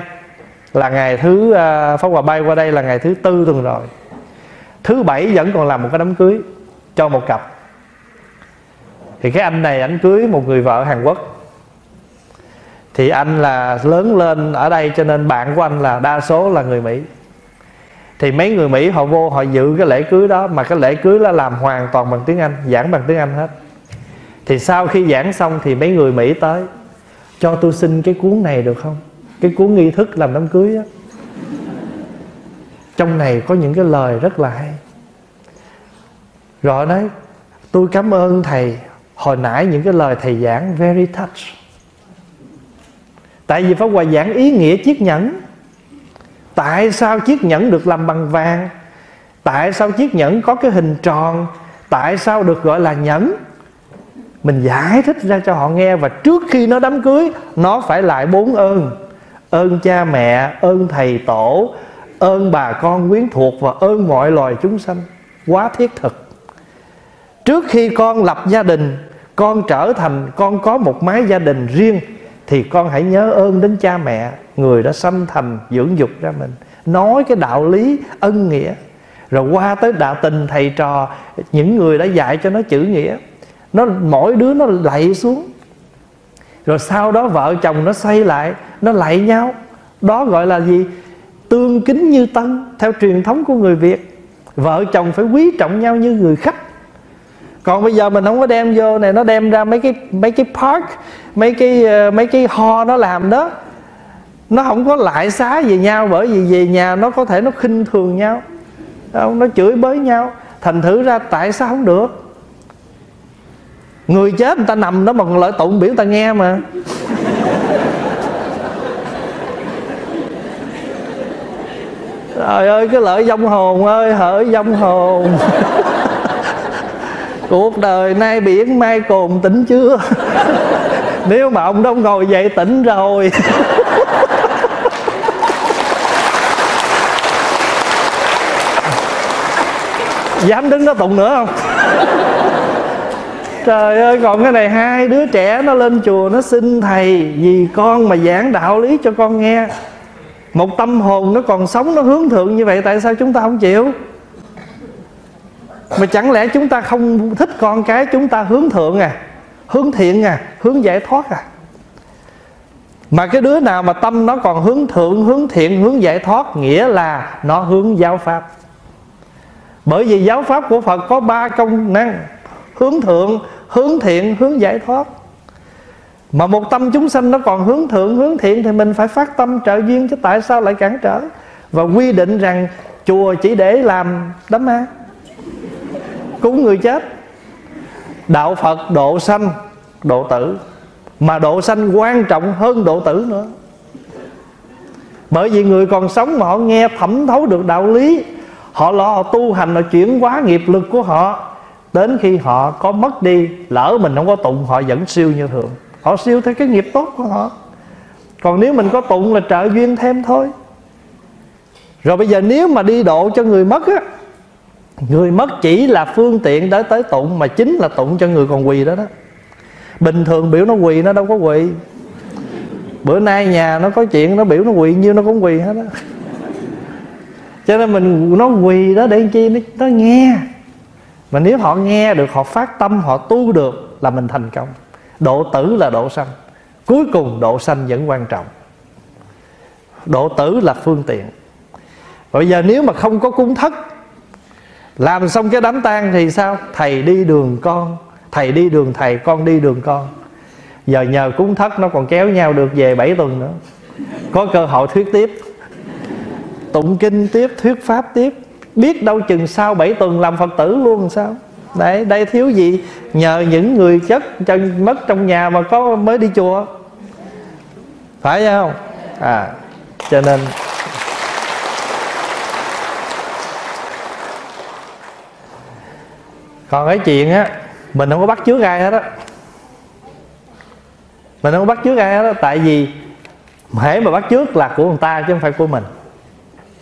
là ngày thứ à, pháp hòa bay qua đây là ngày thứ tư tuần rồi. Thứ bảy vẫn còn làm một cái đám cưới cho một cặp. Thì cái anh này anh cưới một người vợ hàn quốc thì anh là lớn lên ở đây cho nên bạn của anh là đa số là người mỹ. Thì mấy người mỹ họ vô họ dự cái lễ cưới đó, mà cái lễ cưới là làm hoàn toàn bằng tiếng anh, giảng bằng tiếng anh hết. Thì sau khi giảng xong thì mấy người mỹ tới, cho tôi xin cái cuốn này được không? Cái cuốn nghi thức làm đám cưới á. Trong này có những cái lời rất là hay. Rồi nói, tôi cảm ơn thầy, hồi nãy những cái lời thầy giảng, very touch tại vì pháp hòa giảng ý nghĩa chiếc nhẫn. Tại sao chiếc nhẫn được làm bằng vàng? Tại sao chiếc nhẫn có cái hình tròn? Tại sao được gọi là nhẫn? Mình giải thích ra cho họ nghe và trước khi nó đám cưới, nó phải lại bốn ơn. Ơn cha mẹ, ơn thầy tổ, ơn bà con quyến thuộc và ơn mọi loài chúng sanh. Quá thiết thực. Trước khi con lập gia đình, con trở thành, con có một mái gia đình riêng thì con hãy nhớ ơn đến cha mẹ, người đã sanh thành dưỡng dục ra mình. Nói cái đạo lý ân nghĩa. Rồi qua tới đạo tình thầy trò, những người đã dạy cho nó chữ nghĩa. Nó, mỗi đứa nó lạy xuống. Rồi sau đó vợ chồng nó xây lại, nó lạy nhau. Đó gọi là gì? Tương kính như tân, theo truyền thống của người việt. Vợ chồng phải quý trọng nhau như người khách còn bây giờ mình không có đem vô này, nó đem ra mấy cái mấy cái park, mấy cái ờ, mấy cái ho nó làm đó. Nó không có lại xá về nhau bởi vì về nhà nó có thể nó khinh thường nhau. Không nó chửi bới nhau. Thành thử ra tại sao không được? Người chết người ta nằm đó mà còn lợi tụng biểu ta nghe mà. Trời ơi, cái lợi dông hồn ơi, hỡi dông hồn cuộc đời nay biển mai cồn tỉnh chưa? Nếu mà ông đó ngồi dậy tỉnh rồi. Dám đứng đó tụng nữa không? Trời ơi, còn cái này hai đứa trẻ nó lên chùa nó xin thầy vì con mà giảng đạo lý cho con nghe. Một tâm hồn nó còn sống, nó hướng thượng như vậy, tại sao chúng ta không chịu? Mà chẳng lẽ chúng ta không thích con cái chúng ta hướng thượng à? Hướng thiện à? Hướng giải thoát à? Mà cái đứa nào mà tâm nó còn hướng thượng, hướng thiện, hướng giải thoát, nghĩa là nó hướng giáo pháp. Bởi vì giáo pháp của phật có ba công năng. Hướng thượng, hướng thiện, hướng giải thoát. Mà một tâm chúng sanh nó còn hướng thượng, hướng thiện thì mình phải phát tâm trợ duyên chứ tại sao lại cản trở? Và quy định rằng chùa chỉ để làm đám ma cúng người chết. Đạo phật độ sanh, độ tử, mà độ sanh quan trọng hơn độ tử nữa. Bởi vì người còn sống mà họ nghe thẩm thấu được đạo lý, họ lo họ tu hành họ chuyển hóa nghiệp lực của họ, đến khi họ có mất đi, lỡ mình không có tụng, họ vẫn siêu như thường. Họ siêu theo cái nghiệp tốt của họ. Còn nếu mình có tụng là trợ duyên thêm thôi. Rồi bây giờ nếu mà đi độ cho người mất á người mất chỉ là phương tiện để tới tụng mà chính là tụng cho người còn quỳ đó đó. Bình thường biểu nó quỳ nó đâu có quỳ. Bữa nay nhà nó có chuyện nó biểu nó quỳ nhiêu nó cũng quỳ hết đó cho nên mình nó quỳ đó để chi? Nó, nó nghe. Mà nếu họ nghe được họ phát tâm họ tu được là mình thành công. Độ tử là độ sanh. Cuối cùng độ sanh vẫn quan trọng. Độ tử là phương tiện. Bây giờ nếu mà không có cúng thất làm xong cái đám tang thì sao? Thầy đi đường con. Thầy đi đường thầy, con đi đường con. Giờ nhờ cúng thất nó còn kéo nhau được về 7 tuần nữa. Có cơ hội thuyết tiếp. Tụng kinh tiếp, thuyết pháp tiếp. Biết đâu chừng sau 7 tuần làm phật tử luôn sao? Đấy, đây thiếu gì? Nhờ những người chất chân mất trong nhà mà có mới đi chùa. Phải không? À cho nên còn cái chuyện á, mình không có bắt chước ai hết á. Mình không có bắt chước ai hết á, tại vì hễ mà bắt chước là của người ta chứ không phải của mình.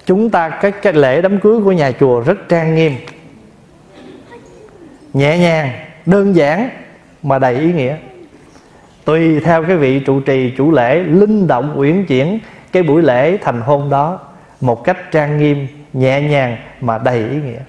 Chúng ta, cái cái lễ đám cưới của nhà chùa rất trang nghiêm. Nhẹ nhàng, đơn giản, mà đầy ý nghĩa. Tùy theo cái vị trụ trì, chủ lễ, linh động, uyển chuyển cái buổi lễ thành hôn đó một cách trang nghiêm, nhẹ nhàng mà đầy ý nghĩa.